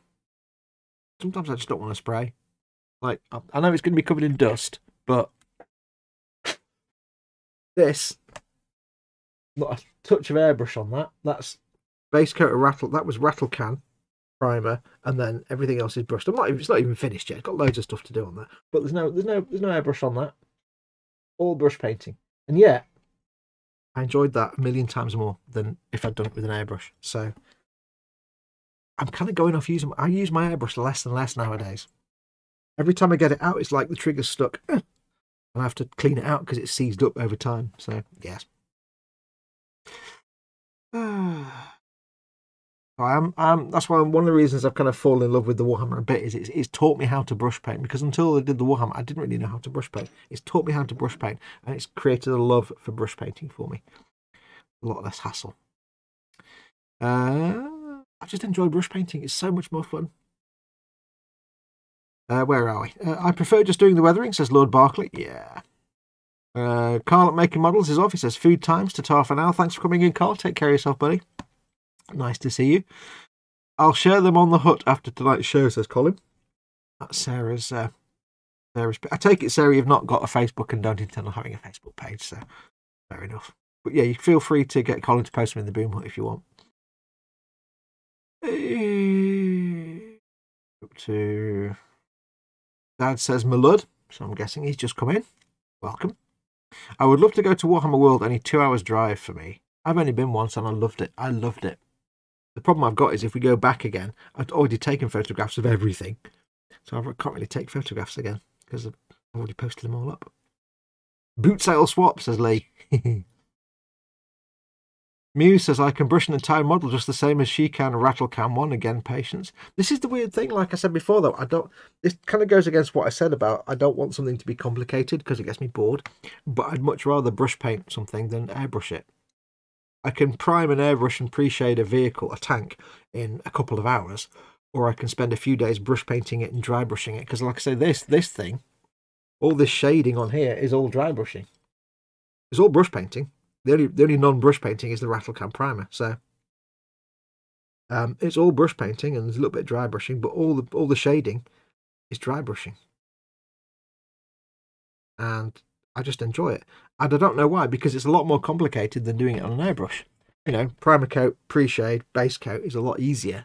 sometimes I just don't want to spray. Like I know it's going to be covered in dust, but this, not a touch of airbrush on that. That's base coat of rattle. That was rattle can primer, and then everything else is brushed. I'm not. It's not even finished yet. It's got loads of stuff to do on that, but there's no, there's no, there's no airbrush on that all brush painting. And yet, I enjoyed that a million times more than if I'd done it with an airbrush. So I'm kind of going off using, I use my airbrush less and less nowadays. Every time I get it out, it's like the trigger's stuck. And I have to clean it out because it's seized up over time. So, yes. I'm, I'm, that's why one of the reasons I've kind of fallen in love with the Warhammer a bit is it's, it's taught me how to brush paint because until I did the Warhammer, I didn't really know how to brush paint. It's taught me how to brush paint and it's created a love for brush painting for me. A lot less hassle. Uh, I just enjoy brush painting. It's so much more fun. Uh, where are we? Uh, I prefer just doing the weathering, says Lord Barclay. Yeah. Uh, Carl at Making Models is off. He says food times to tar for now. Thanks for coming in, Carl. Take care of yourself, buddy. Nice to see you. I'll share them on the hut after tonight's show, says Colin. That's Sarah's. Uh, Sarah's. I take it, Sarah, you've not got a Facebook and don't intend on having a Facebook page, so fair enough. But yeah, you feel free to get Colin to post them in the Boomhut if you want. Up to Dad says Malud, so I'm guessing he's just come in. Welcome. I would love to go to Warhammer World, only two hours drive for me. I've only been once and I loved it. I loved it. The problem I've got is if we go back again, I've already taken photographs of everything. So I can't really take photographs again because I've already posted them all up. Boot sale swap, says Lee. Muse says, I can brush an entire model just the same as she can rattle can one. Again, patience. This is the weird thing, like I said before, though. I don't, this kind of goes against what I said about I don't want something to be complicated because it gets me bored. But I'd much rather brush paint something than airbrush it. I can prime an airbrush and pre-shade a vehicle, a tank, in a couple of hours, or I can spend a few days brush painting it and dry brushing it. Because, like I say, this this thing, all this shading on here is all dry brushing. It's all brush painting. The only the only non-brush painting is the rattle can primer. So um, it's all brush painting and there's a little bit of dry brushing, but all the all the shading is dry brushing. And I just enjoy it. And I don't know why, because it's a lot more complicated than doing it on an airbrush. You know, primer coat, pre-shade, base coat is a lot easier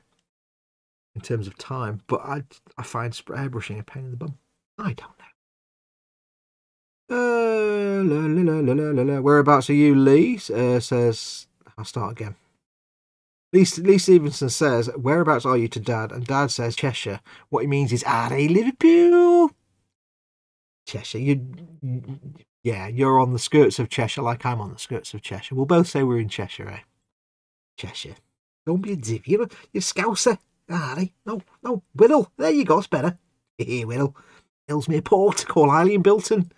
in terms of time, but I I find airbrushing a pain in the bum. I don't know. Uh, la, la, la. Whereabouts are you, Lee? Uh, says I'll start again. Lee, Lee Stevenson says, Whereabouts are you to Dad? And Dad says, Cheshire. What he means is, Are they Liverpool? Cheshire. You, yeah, you're on the skirts of Cheshire like I'm on the skirts of Cheshire. We'll both say we're in Cheshire, eh? Cheshire. Don't be a div. You're, you're Scouser. Are? No, no. Whittle. There you go. It's better. Here, Whittle. Ellesmere Port. Call Eileen Bilton.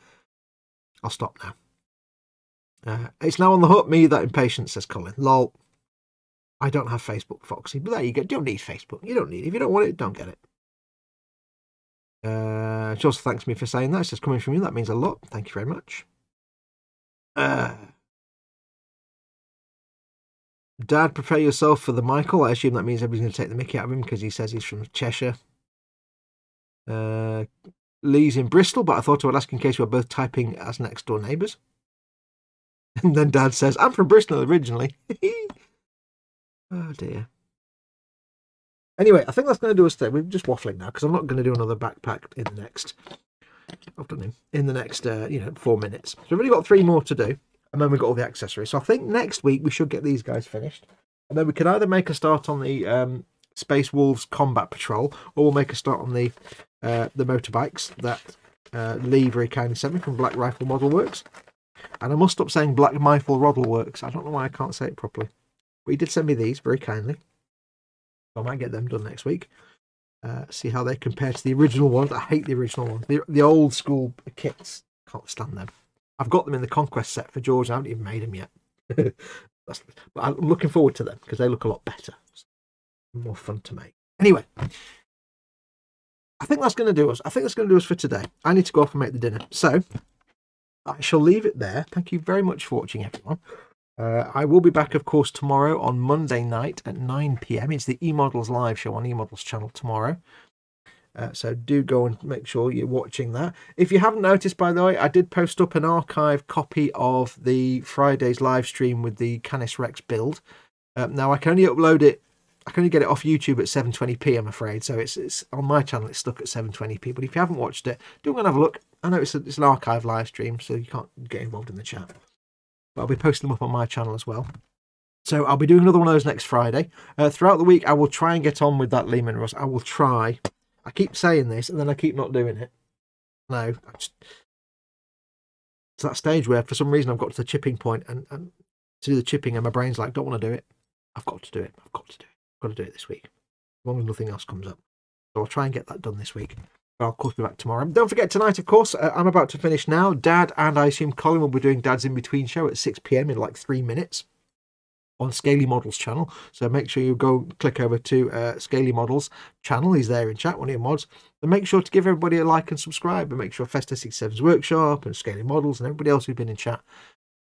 I'll stop now. Uh, it's now on the hook. Me that impatient, says Colin. Lol. I don't have Facebook, Foxy, but there you go. You don't need Facebook. You don't need it. If you don't want it, don't get it. Uh, she also thanks me for saying that. It's just coming from you. That means a lot. Thank you very much. Uh, Dad, prepare yourself for the Michael. I assume that means everybody's going to take the mickey out of him because he says he's from Cheshire. Uh, Lee's in Bristol, but I thought I would ask in case we are both typing as next door neighbours. And then Dad says, I'm from Bristol originally. Oh dear. Anyway, I think that's going to do us today. We're just waffling now because I'm not going to do another backpack in the next. I've done him in the next, uh, you know, four minutes. So we've only got three more to do, and then we've got all the accessories. So I think next week we should get these guys finished, and then we can either make a start on the um, Space Wolves Combat Patrol, or we'll make a start on the uh, the motorbikes that uh, Lee very kindly sent me from Black Rifle Model Works. And I must stop saying Black Rifle Model Works. I don't know why I can't say it properly. But he did send me these very kindly. I might get them done next week. Uh, see how they compare to the original ones. I hate the original ones. The, the old school kits. Can't stand them. I've got them in the Conquest set for George. I haven't even made them yet. but I'm looking forward to them because they look a lot better. More fun to make. Anyway, I think that's going to do us. I think that's going to do us for today. I need to go off and make the dinner. So I shall leave it there. Thank you very much for watching, everyone. Uh, I will be back, of course, tomorrow on Monday night at 9 pm. It's the eModels live show on eModels channel tomorrow. Uh, so do go and make sure you're watching that. If you haven't noticed, by the way, I did post up an archive copy of the Friday's live stream with the Canis Rex build. Uh, now I can only upload it. I can only get it off YouTube at 720p. I'm afraid, so it's it's on my channel. It's stuck at 720p. But if you haven't watched it, do go and have a look. I know it's, a, it's an archive live stream, so you can't get involved in the chat. But I'll be posting them up on my channel as well. So I'll be doing another one of those next Friday. Uh, throughout the week, I will try and get on with that Leman Russ. I will try. I keep saying this and then I keep not doing it. No, just... it's that stage where for some reason I've got to the chipping point and, and to do the chipping and my brain's like, don't want to do it. I've got to do it. I've got to do it. Got to do it this week. As long as nothing else comes up. So I'll try and get that done this week. I'll of course be back tomorrow. Don't forget tonight, of course, uh, I'm about to finish now. Dad and I assume Colin will be doing Dad's in between show at 6 pm in like three minutes on Scaly Models channel. So make sure you go click over to uh, Scaly Models channel. He's there in chat, one of your mods. And make sure to give everybody a like and subscribe and make sure Festa 67's Workshop and Scaly Models and everybody else who's been in chat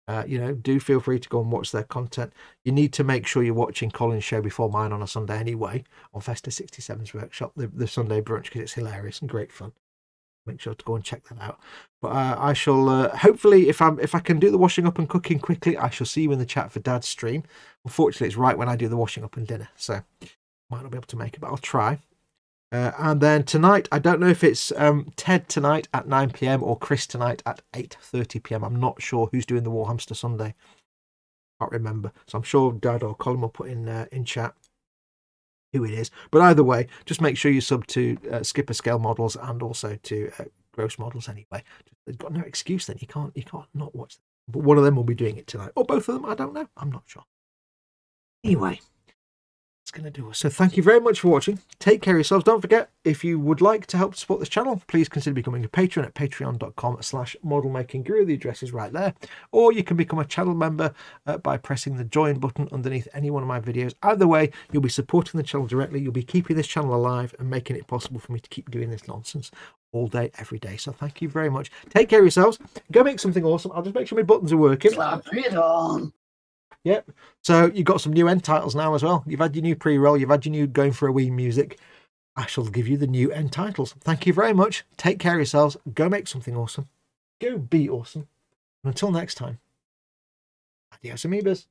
uh, you know, do feel free to go and watch their content. You need to make sure you're watching Colin's show before mine on a Sunday anyway, on Festa 67's workshop, the, the Sunday brunch, because it's hilarious and great fun. Make sure to go and check that out. But uh, I shall uh, hopefully, if I'm if I can do the washing up and cooking quickly, I shall see you in the chat for Dad's stream. Unfortunately, it's right when I do the washing up and dinner, so might not be able to make it, but I'll try. Uh, and then tonight, I don't know if it's um, Ted tonight at 9 pm or Chris tonight at 8:30 pm. I'm not sure who's doing the Warhammer Sunday. Can't remember. So I'm sure Dad or Colin will put in uh, in chat who it is. But either way, just make sure you sub to uh, Skipper Scale Models and also to uh, Gross Models anyway. They've got no excuse then. You can't you can't not watch them. But one of them will be doing it tonight, or both of them. I don't know. I'm not sure. Anyway going to do us. So thank you very much for watching. Take care of yourselves. Don't forget, if you would like to help support this channel, please consider becoming a patron at patreon.com slash modelmakingguru. The address is right there. Or you can become a channel member uh, by pressing the join button underneath any one of my videos. Either way, you'll be supporting the channel directly. You'll be keeping this channel alive and making it possible for me to keep doing this nonsense all day, every day. So thank you very much. Take care of yourselves. Go make something awesome. I'll just make sure my buttons are working. Slap it on. Yep. So you've got some new end titles now as well. You've had your new pre-roll, you've had your new going for a wee music. I shall give you the new end titles. Thank you very much. Take care of yourselves. Go make something awesome. Go be awesome. And until next time, adios, amoebas.